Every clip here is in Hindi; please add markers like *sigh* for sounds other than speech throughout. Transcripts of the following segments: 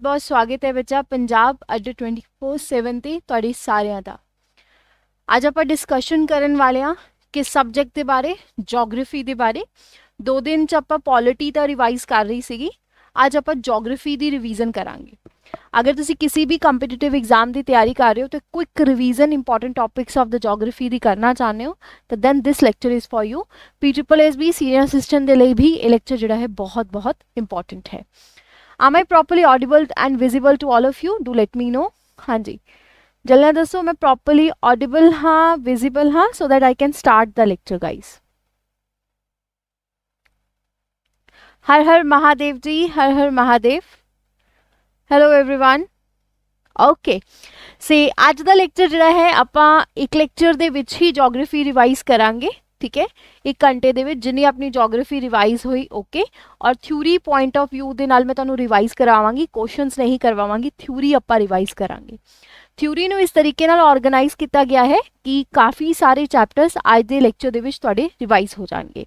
बहुत स्वागत है बच्चा। पंजाब अड ट्वेंटी फोर सैवन से थोड़ी सारे का अज आप डिस्कशन करने वाले हाँ किस सबजैक्ट के बारे जोग्राफी के बारे। दो दिन आप पॉलिटी तो रिवाइज कर रही थी अज आप जोग्राफी की रिविजन करा अगर तुम किसी भी कंपीटेटिव एग्ज़ाम की तैयारी कर रहे हो तो quick revision important topics of the geography की करना चाहते हो तो then this lecture is for U P triple S B senior assistant के लिए भी यह लैक्चर जोड़ा है बहुत बहुत इंपोर्टेंट है। am I properly audible and visible to all of you? Do let me know. हाँ जी जल्दी दसो मैं properly audible हाँ visible हाँ so that I can start the lecture guys. Her her Mahadev ji her her Mahadev hello everyone okay ਸੇ ਅੱਜ ਦਾ ਲੈਕਚਰ ਜਿਹੜਾ ਹੈ ਆਪਾਂ ਇੱਕ ਲੈਕਚਰ ਦੇ ਵਿੱਚ ਹੀ ਜੀਓਗ੍ਰਾਫੀ ਰਿਵਾਈਜ਼ ਕਰਾਂਗੇ ਠੀਕ ਹੈ ਇੱਕ ਘੰਟੇ ਦੇ ਵਿੱਚ ਜਿੰਨੀ ਆਪਣੀ ਜੀਓਗ੍ਰਾਫੀ ਰਿਵਾਈਜ਼ ਹੋਈ ਓਕੇ ਔਰ ਥਿਊਰੀ ਪੁਆਇੰਟ ਆਫ View ਦੇ ਨਾਲ ਮੈਂ ਤੁਹਾਨੂੰ ਰਿਵਾਈਜ਼ ਕਰਾਵਾਂਗੀ ਕੁਐਸਚਨਸ ਨਹੀਂ ਕਰਵਾਵਾਂਗੀ ਥਿਊਰੀ ਆਪਾਂ ਰਿਵਾਈਜ਼ ਕਰਾਂਗੇ ਥਿਊਰੀ ਨੂੰ ਇਸ ਤਰੀਕੇ ਨਾਲ ਆਰਗੇਨਾਈਜ਼ ਕੀਤਾ ਗਿਆ ਹੈ ਕਿ ਕਾਫੀ ਸਾਰੇ ਚੈਪਟਰਸ ਅੱਜ ਦੇ ਲੈਕਚਰ ਦੇ ਵਿੱਚ ਤੁਹਾਡੇ ਰਿਵਾਈਜ਼ ਹੋ ਜਾਣਗੇ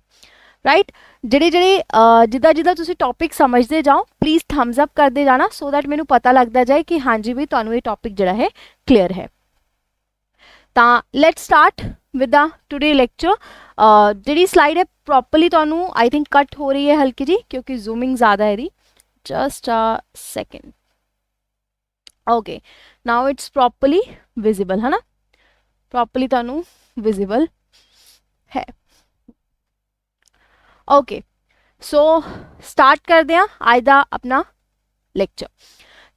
ਰਾਈਟ ਜਿਹੜੇ ਜਿਹੜੇ ਜਿੱਦਾਂ ਜਿੱਦਾਂ ਤੁਸੀਂ ਟੌਪਿਕ ਸਮਝਦੇ ਜਾਓ ਪਲੀਜ਼ ਥੰਬਸ ਅਪ ਕਰਦੇ ਜਾਣਾ ਸੋ ਦੈਟ ਮੈਨੂੰ ਪਤਾ ਲੱਗਦਾ ਜਾਏ ਕਿ ਹਾਂਜੀ ਵੀ ਤੁਹਾਨੂੰ ਇਹ ਟੌਪਿਕ ਜਿਹੜਾ ਹੈ ਕਲੀਅਰ ਹੈ ਤਾਂ let's start with the today lecture ਜਿਹੜੀ ਸਲਾਈਡ ਹੈ ਪ੍ਰੋਪਰਲੀ ਤੁਹਾਨੂੰ ਆਈ ਥਿੰਕ ਕੱਟ ਹੋ ਰਹੀ ਹੈ ਹਲਕੀ ਜੀ ਕਿਉਂਕਿ ਜ਼ੂਮਿੰਗ ਜ਼ਿਆਦਾ ਹੈ ਇਹਦੀ just a second okay now it's properly visible ਹੈ ਨਾ ਪ੍ਰੋਪਰਲੀ ਤੁਹਾਨੂੰ ਵਿਜ਼ੀਬਲ ਹੈ ਓਕੇ ਸੋ ਸਟਾਰਟ ਕਰਦੇ ਹਾਂ ਅੱਜ ਦਾ ਆਪਣਾ ਲੈਕਚਰ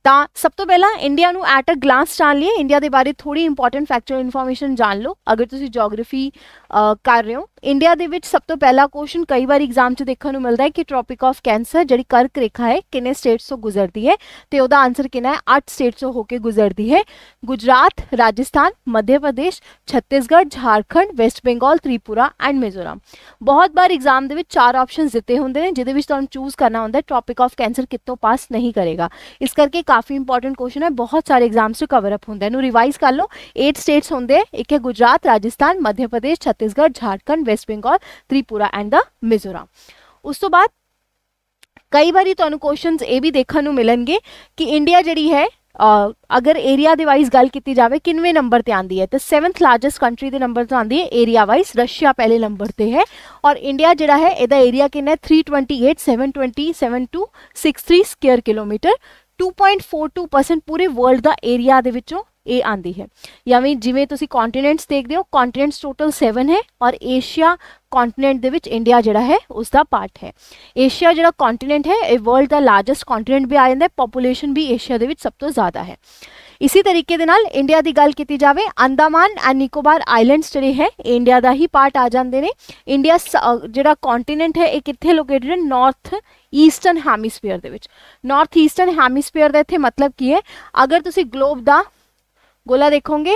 ਤਾਂ ਸਭ ਤੋਂ ਪਹਿਲਾਂ ਇੰਡੀਆ ਨੂੰ ਐਟ ਅ ਗਲਾਂਸ ਜਾਣ ਲਈ ਇੰਡੀਆ ਦੇ ਬਾਰੇ ਥੋੜੀ ਇੰਪੋਰਟੈਂਟ ਫੈਕਚੁਅਲ ਇਨਫੋਰਮੇਸ਼ਨ ਜਾਣ ਲਓ ਅਗਰ ਤੁਸੀਂ ਜੀਓਗ੍ਰਾਫੀ ਕਰ ਰਹੇ ਹੋ ਇੰਡੀਆ ਦੇ ਵਿੱਚ ਸਭ ਤੋਂ ਪਹਿਲਾ ਕੁਐਸਚਨ ਕਈ ਵਾਰ ਐਗਜ਼ਾਮ 'ਚ ਦੇਖਣ ਨੂੰ ਮਿਲਦਾ ਹੈ ਕਿ ਟ੍ਰੋਪਿਕ ਆਫ ਕੈਂਸਰ ਜਿਹੜੀ ਕਰਕ ਰੇਖਾ ਹੈ ਕਿੰਨੇ ਸਟੇਟਸ ਤੋਂ ਗੁਜ਼ਰਦੀ ਹੈ ਤੇ ਉਹਦਾ ਆਨਸਰ ਕਿੰਨਾ ਹੈ 8 ਸਟੇਟਸ ਤੋਂ ਹੋ ਕੇ ਗੁਜ਼ਰਦੀ ਹੈ ਗੁਜਰਾਤ ਰਾਜਸਥਾਨ ਮੱਧ ਪ੍ਰਦੇਸ਼ ਛੱਤੀਸਗੜ੍ਹ ਝਾਰਖੰਡ ਵੈਸਟ ਬੰਗਾਲ ਤ੍ਰਿਪੁਰਾ ਐਂਡ ਮਿਜ਼ੋਰਮ ਬਹੁਤ ਵਾਰ ਐਗਜ਼ਾਮ ਦੇ ਵਿੱਚ ਚਾਰ ਆਪਸ਼ਨਸ ਦਿੱਤੇ ਹੁੰਦੇ ਨੇ ਜਿਹਦੇ ਵਿੱਚ ਤੁਹਾਨੂੰ ਚੂਜ਼ ਕਰਨਾ ਹੁੰਦਾ ਹੈ ਟ੍ਰੋਪਿਕ ਆਫ ਕੈਂਸਰ ਕਿੱਥੋਂ ਪਾਸ ਨਹੀਂ ਕਰੇਗਾ ਇਸ ਕਰਕੇ ਕਾਫੀ ਇੰਪੋਰਟੈਂਟ ਕੁਐਸਚਨ ਹੈ ਬਹੁਤ ਸਾਰੇ ਐਗਜ਼ਾਮਸ 'ਚ ਕਵਰ ਅਪ ਹੁੰਦਾ ਇਹਨੂੰ ਰਿਵਾਈਜ਼ ਕਰ ਲਓ 8 ਸਟੇਟਸ ਹੁੰਦੇ ਇੱਕ ਹੈ ਗੁਜਰਾਤ ਰਾਜਸਥਾਨ ਮੱਧ ਪ੍ਰਦੇਸ਼ ਛੱਤੀਸਗੜ੍ਹ ਝਾਰਖੰਡ ਵੈਸਟ ਬੰਗਾਲ ਤ੍ਰਿਪੁਰਾ ਐਂਡ ਦਾ ਮਿਜ਼ੋਰਮ ਉਸ ਤੋਂ ਬਾਅਦ ਕਈ ਵਾਰੀ ਤੁਹਾਨੂੰ ਕੁਐਸਚਨਸ ਇਹ ਵੀ ਦੇਖਣ ਨੂੰ ਮਿਲਣਗੇ ਕਿ ਇੰਡੀਆ ਜਿਹੜੀ ਹੈ ਅਗਰ ਏਰੀਆ ਦੇ ਵਾਈਜ਼ ਗੱਲ ਕੀਤੀ ਜਾਵੇ ਕਿੰਨਵੇਂ ਨੰਬਰ ਤੇ ਆਂਦੀ ਹੈ ਤਾਂ 7th ਲਾਰਜੈਸਟ ਕੰਟਰੀ ਦੇ ਨੰਬਰ ਤੇ ਆਂਦੀ ਹੈ ਏਰੀਆ ਵਾਈਜ਼ ਰਸ਼ੀਆ ਪਹਿਲੇ ਨੰਬਰ ਤੇ ਹੈ ਔਰ ਇੰਡੀਆ ਜਿਹੜਾ ਹੈ ਇਹਦਾ ਏਰੀਆ ਕਿੰਨਾ ਹੈ 328 720 7263 ਸਕੁਅਰ ਕਿਲੋਮੀਟਰ 2.42% ਪੂਰੇ ਵਰਲਡ ਦਾ ਏਰੀਆ ਦੇ ਵਿੱਚੋਂ ਇਹ ਆਂਦੀ ਹੈ। ਜਾਂ ਵੀ ਜਿਵੇਂ ਤੁਸੀਂ ਕੰਟੀਨੈਂਟਸ ਦੇਖਦੇ ਹੋ ਕੰਟੀਨੈਂਟਸ ਟੋਟਲ 7 ਹੈ ਔਰ ਏਸ਼ੀਆ ਕੰਟੀਨੈਂਟ ਦੇ ਵਿੱਚ ਇੰਡੀਆ ਜਿਹੜਾ ਹੈ ਉਸ ਦਾ ਪਾਰਟ ਹੈ। ਏਸ਼ੀਆ ਜਿਹੜਾ ਕੰਟੀਨੈਂਟ ਹੈ, ਇਹ ਵਰਲਡ ਦਾ ਲਾਰਜੈਸਟ ਕੰਟੀਨੈਂਟ ਵੀ ਆ ਜਾਂਦਾ ਹੈ ਪੋਪੂਲੇਸ਼ਨ ਵੀ ਏਸ਼ੀਆ ਦੇ ਵਿੱਚ ਸਭ ਤੋਂ ਜ਼ਿਆਦਾ ਹੈ। ਇਸੇ ਤਰੀਕੇ ਦੇ ਨਾਲ ਇੰਡੀਆ ਦੀ ਗੱਲ ਕੀਤੀ ਜਾਵੇ ਅੰਦਾਮਾਨ ਐਂਡ ਨਿਕੋਬਾਰ ਆਈਲੈਂਡਸ ਜਿਹੜੇ ਹੈ ਇੰਡੀਆ ਦਾ ਹੀ ਪਾਰਟ ਆ ਜਾਂਦੇ ਨੇ ਇੰਡੀਆ ਜਿਹੜਾ ਕੰਟੀਨੈਂਟ ਹੈ ਇਹ ਕਿੱਥੇ ਲੋਕੇਟਡ ਹੈ ਨਾਰਥ ਈਸਟਰਨ ਹੈਮਿਸਫੀਅਰ ਦੇ ਵਿੱਚ ਨਾਰਥ ਈਸਟਰਨ ਹੈਮਿਸਫੀਅਰ ਦਾ ਇੱਥੇ ਮਤਲਬ ਕੀ ਹੈ ਅਗਰ ਤੁਸੀਂ ਗਲੋਬ ਦਾ ਗੋਲਾ ਦੇਖੋਗੇ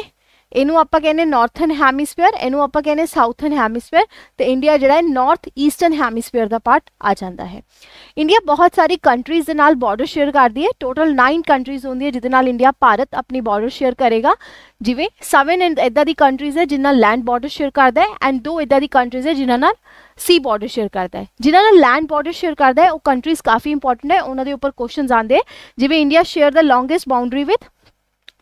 ਇਹਨੂੰ ਆਪਾਂ ਕਹਿੰਦੇ ਨਾਰਥਰਨ ਹੈਮਿਸਫੀਅਰ ਇਹਨੂੰ ਆਪਾਂ ਕਹਿੰਦੇ ਸਾਊਥਰਨ ਹੈਮਿਸਫੀਅਰ ਤੇ ਇੰਡੀਆ ਜਿਹੜਾ ਹੈ ਨਾਰਥ ਈਸਟਰਨ ਹੈਮਿਸਫੀਅਰ ਦਾ ਪਾਰਟ ਆ ਜਾਂਦਾ ਹੈ ਇੰਡੀਆ ਬਹੁਤ ਸਾਰੀ ਕੰਟਰੀਜ਼ ਦੇ ਨਾਲ ਬਾਰਡਰ ਸ਼ੇਅਰ ਕਰਦੀ ਹੈ ਟੋਟਲ 9 ਕੰਟਰੀਜ਼ ਹੁੰਦੀਆਂ ਜਿਹਦੇ ਨਾਲ ਇੰਡੀਆ ਭਾਰਤ ਆਪਣੀ ਬਾਰਡਰ ਸ਼ੇਅਰ ਕਰੇਗਾ ਜਿਵੇਂ 7 ਇਦਾਂ ਦੀ ਕੰਟਰੀਜ਼ ਹੈ ਜਿਨ੍ਹਾਂ ਨਾਲ ਲੈਂਡ ਬਾਰਡਰ ਸ਼ੇਅਰ ਕਰਦਾ ਹੈ ਐਂਡ ਦੋ ਇਦਾਂ ਦੀ ਕੰਟਰੀਜ਼ ਹੈ ਜਿਨ੍ਹਾਂ ਨਾਲ ਸੀ ਬਾਰਡਰ ਸ਼ੇਅਰ ਕਰਦਾ ਹੈ ਜਿਨ੍ਹਾਂ ਨਾਲ ਲੈਂਡ ਬਾਰਡਰ ਸ਼ੇਅਰ ਕਰਦਾ ਹੈ ਉਹ ਕੰਟਰੀਜ਼ ਕਾਫੀ ਇੰਪੋਰਟੈਂਟ ਹੈ ਉਹਨਾਂ ਦੇ ਉੱਪਰ ਕੁਐਸਚਨਸ ਆਉਂਦੇ ਜਿਵੇਂ India share the longest boundary with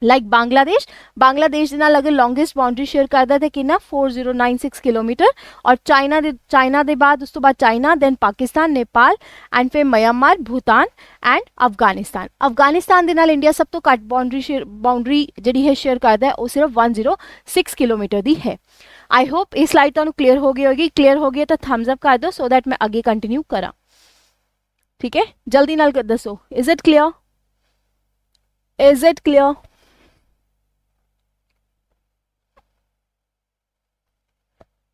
like Bangladesh Bangladesh अगर लोंगेस्ट बाउंड्री शेयर करता तो कि four zero nine six kilometre और चाइना चाइना के बाद उस तो बाद China then Pakistan Nepal and फिर म्यांमार भूतान एंड अफ़गानिस्तान अफ़गानिस्तान के नाल इंडिया सब तो घट बाउंड्री शेयर बाउंड्री जी है शेयर करता है वो सिर्फ़ वन ज़ीरो सिक्स किलोमीटर की है आई होप इस लाइट तुम्हें क्लीयर हो गई होगी क्लीयर हो गई है तो थम्सअप कर दो सो दैट मैं अगे कंटिन्यू करा ठीक है जल्दी नाल दसो is it clear is it clear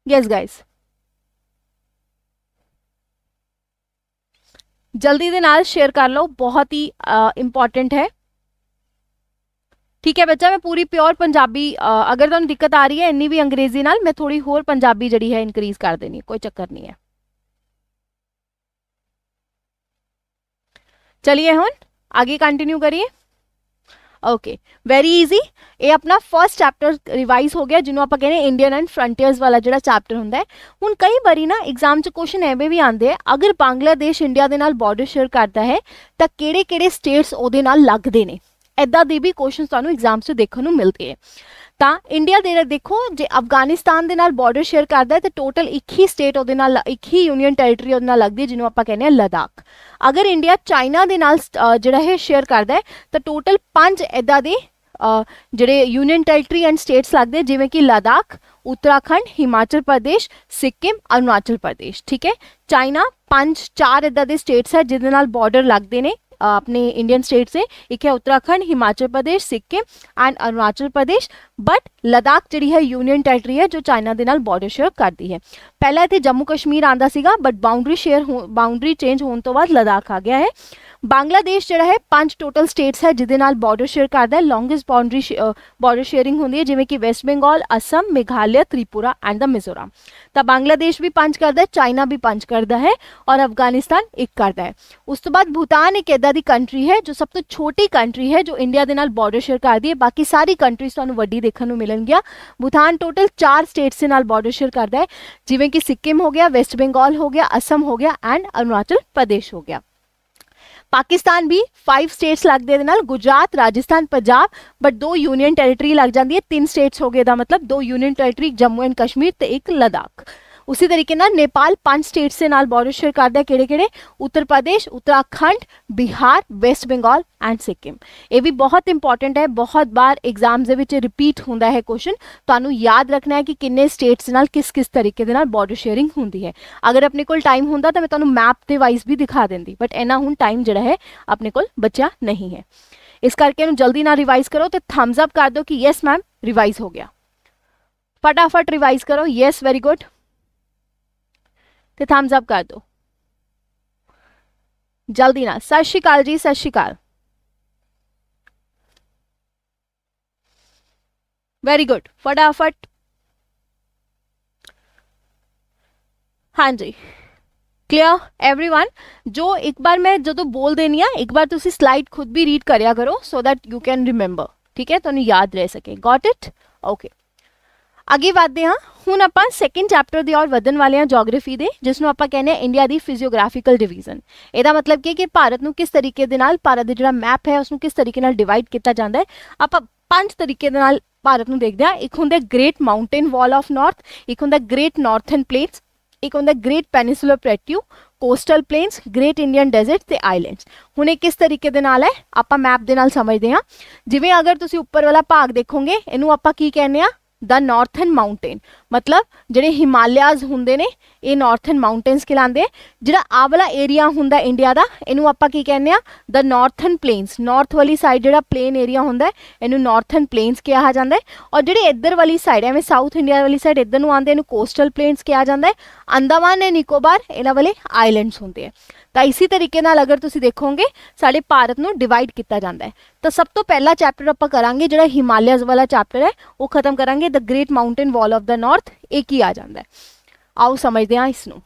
yes guys ਜਲਦੀ ਦੇ ਨਾਲ ਸ਼ੇਅਰ ਕਰ ਲਓ ਬਹੁਤ ਹੀ ਇੰਪੋਰਟੈਂਟ ਹੈ ਠੀਕ ਹੈ ਬੱਚਾ ਮੈਂ ਪੂਰੀ ਪਿਓਰ ਪੰਜਾਬੀ ਅਗਰ ਤੁਹਾਨੂੰ ਦਿੱਕਤ ਆ ਰਹੀ ਹੈ ਇੰਨੀ ਵੀ ਅੰਗਰੇਜ਼ੀ ਨਾਲ ਮੈਂ ਥੋੜੀ ਹੋਰ ਪੰਜਾਬੀ ਜਿਹੜੀ ਹੈ ਇਨਕਰੀਜ਼ ਕਰ ਦੇਣੀ ਕੋਈ ਚੱਕਰ ਨਹੀਂ ਹੈ चलिए हम आगे कंटिन्यू करिए ਓਕੇ ਵੈਰੀ ਈਜ਼ੀ ਇਹ ਆਪਣਾ ਫਰਸਟ ਚੈਪਟਰ ਰਿਵਾਈਜ਼ ਹੋ ਗਿਆ, ਜਿਹਨੂੰ ਆਪਾਂ ਕਹਿੰਦੇ ਇੰਡੀਅਨ ਐਂਡ ਫਰੰਟੀਅਰਸ ਵਾਲਾ ਜਿਹੜਾ ਚੈਪਟਰ ਹੁੰਦਾ ਹੈ। ਹੁਣ ਕਈ ਵਾਰੀ ਨਾ ਐਗਜ਼ਾਮ 'ਚ ਕੁਐਸਚਨ ਐਵੇਂ ਵੀ ਆਉਂਦੇ ਆ, ਅਗਰ ਬੰਗਲਾਦੇਸ਼ ਇੰਡੀਆ ਦੇ ਨਾਲ ਬਾਰਡਰ ਸ਼ੇਅਰ ਕਰਦਾ ਹੈ, ਤਾਂ ਕਿਹੜੇ-ਕਿਹੜੇ ਸਟੇਟਸ ਉਹਦੇ ਨਾਲ ਲੱਗਦੇ ਨੇ? ਐਦਾਂ ਦੇ ਵੀ ਕੁਐਸਚਨ ਤੁਹਾਨੂੰ ਐਗਜ਼ਾਮ 'ਚ ਦੇਖਣ ਨੂੰ ਮਿਲਦੇ ਆ। ਤਾਂ ਇੰਡੀਆ ਦੇ ਦੇਖੋ ਜੇ ਅਫਗਾਨਿਸਤਾਨ ਦੇ ਨਾਲ ਬਾਰਡਰ ਸ਼ੇਅਰ ਕਰਦਾ ਹੈ ਤੇ ਟੋਟਲ ਇੱਕ ਹੀ ਸਟੇਟ ਉਹਦੇ ਨਾਲ ਇੱਕ ਹੀ ਯੂਨੀਅਨ ਟੈਰੀਟਰੀ ਉਹਦੇ ਨਾਲ ਲੱਗਦੀ ਹੈ ਜਿਹਨੂੰ ਆਪਾਂ ਕਹਿੰਦੇ ਆ ਲਦਾਖ ਅਗਰ ਇੰਡੀਆ ਚਾਈਨਾ ਦੇ ਨਾਲ ਜਿਹੜਾ ਹੈ ਸ਼ੇਅਰ ਕਰਦਾ ਹੈ ਤਾਂ ਟੋਟਲ ਪੰਜ ਐਦਾਂ ਦੇ ਜਿਹੜੇ ਯੂਨੀਅਨ ਟੈਰੀਟਰੀ ਐਂਡ ਸਟੇਟਸ ਲੱਗਦੇ ਜਿਵੇਂ ਕਿ ਲਦਾਖ ਉੱਤਰਾਖੰਡ ਹਿਮਾਚਲ ਪ੍ਰਦੇਸ਼ ਸਿੱਕਿਮ ਅਰੁਣਾਚਲ ਪ੍ਰਦੇਸ਼ ਠੀਕ ਹੈ ਚਾਈਨਾ ਪੰਜ ਚਾਰ ਇਦਾਂ ਦੇ ਸਟੇਟਸ ਹੈ ਜਿਹਦੇ ਨਾਲ ਬਾਰਡਰ ਲੱਗਦੇ ਨੇ अपने इंडियन स्टेट से एक है उत्तराखंड हिमाचल प्रदेश सिक्किम एंड अरुणाचल प्रदेश बट लद्दाख जी है यूनियन टैरेटरी है जो चाइना के बॉर्डर शेयर करती है पहला इतने जम्मू कश्मीर आता बट बाउंड्री शेयर हो बाउंड्री चेंज होने तो बाद लद्दाख आ गया है बांग्लादेश जो है पाँच टोटल स्टेट्स है जिदे बॉर्डर शेयर करता है लॉन्गेस्ट बाउंड्री बॉर्डर शेयरिंग होंगी है जिमें कि West Bengal Assam Meghalaya Tripura and the Mizoram तो बांग्लादेश भी पंच करता है चाइना भी पंच करता है और अफ़गानिस्तान एक करता है उस तो बाद भूटान एक इदा की कंट्री है जो सब तो छोटी कंट्री है जो इंडिया के बॉर्डर तो देखने को मिलन भूटान टोटल चार स्टेट्स के बॉर्डर शेयर करता है जिमें कि सिक्किम हो गया वैसट बेंगाल हो गया असम हो गया एंड अरुणाचल प्रदेश हो गया पाकिस्तान भी फाइव स्टेट्स लगते हैं गुजरात राजस्थान पंजाब बट दो यूनियन टेरेटरी लग जाती है तीन स्टेट्स हो गए मतलब दो यूनियन टेरेटरी जम्मू तो उसी तरीके ना नेपाल पाँच स्टेट्स नाल बॉर्डर शेयर है केड़े केड़े, उत्तर प्रदेश, उत्तराखंड, बिहार वेस्ट बंगाल एंड सिक्किम ये भी बहुत इंपॉर्टेंट है, बहुत बार एग्ज़ाम्स रिपीट होंगे है क्वेश्चन तो याद रखना है कि किन्ने स्टेट्स नाल किस किस तरीके बॉर्डर शेयरिंग होंगी है। अगर अपने को टाइम होंगे तो मैं तुम्हें मैप के वाइज भी दिखा देंगी बट इन्ना हूँ टाइम जोड़ा है, अपने को बचा नहीं है। इस करके जल्दी ना रिवाइज करो तो थम्स अप कर दो कि यस मैम रिवाइज हो गया। फटाफट रिवाइज करो यस वेरी गुड तो थम्स अप कर दो। जल्दी ना। सत श्रीकाल जी, सत श्रीकाल। वेरी गुड फटाफट। हाँ जी। क्लियर एवरीवन जो एक बार मैं जो तो बोल देनी है, एक बार तुम स्लाइड खुद भी रीड करो so that you can remember ठीक है? तो याद रह सके। गॉट इट ओके ਅੱਗੇ ਵਧਦੇ ਹਾਂ ਹੁਣ ਆਪਾਂ ਸੈਕੰਡ ਚੈਪਟਰ ਦੀ ਔਰ ਵਧਣ ਵਾਲੇ ਹਾਂ ਜੀਓਗ੍ਰਾਫੀ ਦੇ ਜਿਸ ਨੂੰ ਆਪਾਂ ਕਹਿੰਦੇ ਆ ਇੰਡੀਆ ਦੀ ਫਿਜ਼ੀਓਗ੍ਰਾਫੀਕਲ ਡਿਵੀਜ਼ਨ ਇਹਦਾ ਮਤਲਬ ਕੀ ਹੈ ਕਿ ਭਾਰਤ ਨੂੰ ਕਿਸ ਤਰੀਕੇ ਦੇ ਨਾਲ ਭਾਰਤ ਦਾ ਜਿਹੜਾ ਮੈਪ ਹੈ ਉਸ ਨੂੰ ਕਿਸ ਤਰੀਕੇ ਨਾਲ ਡਿਵਾਈਡ ਕੀਤਾ ਜਾਂਦਾ ਹੈ ਆਪਾਂ ਪੰਜ ਤਰੀਕੇ ਦੇ ਨਾਲ ਭਾਰਤ ਨੂੰ ਦੇਖਦੇ ਹਾਂ ਇੱਕ ਹੁੰਦਾ great mountain wall of north ਇੱਕ ਹੁੰਦਾ ਗ੍ਰੇਟ ਨਾਰਥਰਨ ਪਲੇਟਸ ਇੱਕ ਹੁੰਦਾ great peninsular plateau coastal plains great Indian desert ਤੇ ਆਈਲੈਂਡਸ ਹੁਣ ਇਹ ਕਿਸ ਤਰੀਕੇ ਦੇ ਨਾਲ ਹੈ ਆਪਾਂ ਮੈਪ ਦੇ ਨਾਲ ਸਮਝਦੇ ਹਾਂ ਜਿਵੇਂ ਅਗਰ ਤੁਸੀਂ ਉੱਪਰ ਵਾਲਾ ਭਾਗ ਦੇਖੋਗੇ ਇਹਨੂੰ ਆਪਾਂ ਕੀ ਕਹਿੰਦੇ ਆ ਦਾ ਨਾਰਥਨ ਮਾਊਂਟੇਨ ਮਤਲਬ ਜਿਹੜੇ ਹਿਮਾਲਿਆਜ਼ ਹੁੰਦੇ ਨੇ, ਇਹ ਨਾਰਥਨ ਮਾਊਂਟੇਨਸ ਖਿਲਾਉਂਦੇ ਜਿਹੜਾ ਆ ਵਾਲਾ ਏਰੀਆ ਹੁੰਦਾ ਇੰਡੀਆ ਦਾ, ਇਹਨੂੰ ਆਪਾਂ ਕੀ ਕਹਿੰਦੇ ਆ? ਦਾ ਨਾਰਥਨ ਪਲੇਨਸ ਨਾਰਥ ਵਾਲੀ ਸਾਈਡ ਜਿਹੜਾ ਪਲੇਨ ਏਰੀਆ ਹੁੰਦਾ, ਇਹਨੂੰ ਨਾਰਥਨ ਪਲੇਨਸ ਕਿਹਾ ਜਾਂਦਾ ਹੈ। ਔਰ ਜਿਹੜੇ ਇੱਧਰ ਵਾਲੀ ਸਾਈਡ ਐਵੇਂ ਸਾਊਥ ਇੰਡੀਆ ਵਾਲੀ ਸਾਈਡ ਇੱਧਰ ਨੂੰ ਆਉਂਦੇ, ਇਹਨੂੰ ਕੋਸਟਲ ਪਲੇਨਸ ਕਿਹਾ ਜਾਂਦਾ ਹੈ। ਅੰਦਾਮਾਨ ਐਂਡ ਨਿਕੋਬਾਰ, ਇਹਨਾਂ ਵਾਲੇ ਆਈਲੈਂਡਸ ਹੁੰਦੇ ਆ। ਤਾਂ ਇਸੇ ਤਰੀਕੇ ਨਾਲ ਅਗਰ ਤੁਸੀਂ ਦੇਖੋਗੇ ਸਾਡੇ ਭਾਰਤ ਨੂੰ ਡਿਵਾਈਡ ਕੀਤਾ ਜਾਂਦਾ ਹੈ ਤਾਂ ਸਭ ਤੋਂ ਪਹਿਲਾ ਚੈਪਟਰ ਆਪਾਂ ਕਰਾਂਗੇ ਜਿਹੜਾ ਹਿਮਾਲਿਆਜ਼ ਵਾਲਾ ਚੈਪਟਰ ਹੈ ਉਹ ਖਤਮ ਕਰਾਂਗੇ the great mountain wall of the north ਇਹ ਕੀ ਆ ਜਾਂਦਾ ਹੈ ਆਓ ਸਮਝਦੇ ਹਾਂ ਇਸ ਨੂੰ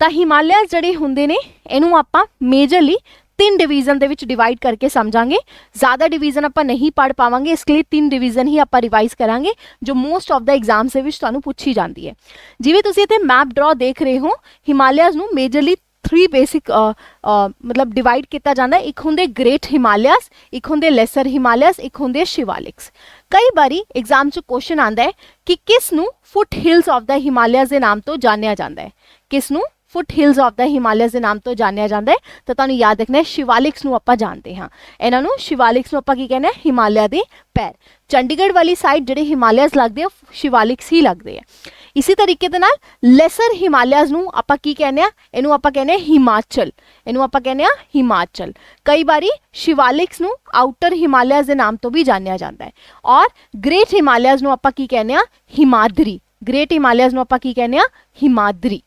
ਤਾਂ ਹਿਮਾਲਿਆਜ਼ ਜਿਹੜੇ ਹੁੰਦੇ ਨੇ ਇਹਨੂੰ ਆਪਾਂ ਮੇਜਰਲੀ ਤਿੰਨ ਡਿਵੀਜ਼ਨ ਦੇ ਵਿੱਚ ਡਿਵਾਈਡ ਕਰਕੇ ਸਮਝਾਂਗੇ ਜ਼ਿਆਦਾ ਡਿਵੀਜ਼ਨ ਆਪਾਂ ਨਹੀਂ ਪੜ ਪਾਵਾਂਗੇ ਇਸ ਲਈ ਤਿੰਨ ਡਿਵੀਜ਼ਨ ਹੀ ਆਪਾਂ ਰਿਵਾਈਜ਼ ਕਰਾਂਗੇ ਜੋ ਮੋਸਟ ਆਫ ਦਾ ਐਗਜ਼ਾਮਸ ਦੇ ਵਿੱਚ ਤੁਹਾਨੂੰ ਪੁੱਛੀ ਜਾਂਦੀ ਹੈ ਜਿਵੇਂ ਤੁਸੀਂ ਇੱਥੇ ਮੈਪ ਡਰਾ ਦੇਖ ਰਹੇ ਹੋ ਹਿਮਾਲਿਆਜ਼ ਨੂੰ ਮੇਜਰਲੀ थ्री बेसिक मतलब डिवाइड किया जाता एक होंगे ग्रेट हिमालयस एक होंगे लैसर हिमालयस एक होंगे शिवालिक्स कई बार एग्ज़ाम च क्वेश्चन आता है कि किस foot hills of the Himalayas के नाम तो जानिया जाता है। किस foot hills of the Himalayas के नाम तो जानिया जाता है। तो तुम याद रखना शिवालिक्स आप जानते हाँ। इन्हों शिवालिक्स आप कहने हिमालय के पैर। चंडीगढ़ वाली साइड जोड़े हिमालयस लगते शिवालिक्स ही लगते हैं। ਇਸੇ ਤਰੀਕੇ ਦੇ ਨਾਲ ਲੈਸਰ ਹਿਮਾਲਿਆਜ਼ ਨੂੰ ਆਪਾਂ ਕੀ ਕਹਿੰਦੇ ਆ ਇਹਨੂੰ ਆਪਾਂ ਕਹਿੰਦੇ ਆ ਹਿਮਾਚਲ ਇਹਨੂੰ ਆਪਾਂ ਕਹਿੰਦੇ ਆ ਹਿਮਾਚਲ ਕਈ ਵਾਰੀ ਸ਼ਿਵਾਲਿਕਸ ਨੂੰ ਆਊਟਰ ਹਿਮਾਲਿਆਜ਼ ਦੇ ਨਾਮ ਤੋਂ ਵੀ ਜਾਣਿਆ ਜਾਂਦਾ ਹੈ ਔਰ ਗ੍ਰੇਟ ਹਿਮਾਲਿਆਜ਼ ਨੂੰ ਆਪਾਂ ਕੀ ਕਹਿੰਦੇ ਆ ਹਿਮਾਦਰੀ ਗ੍ਰੇਟ ਹਿਮਾਲਿਆਜ਼ ਨੂੰ ਆਪਾਂ ਕੀ ਕਹਿੰਦੇ ਆ ਹਿਮਾਦਰੀ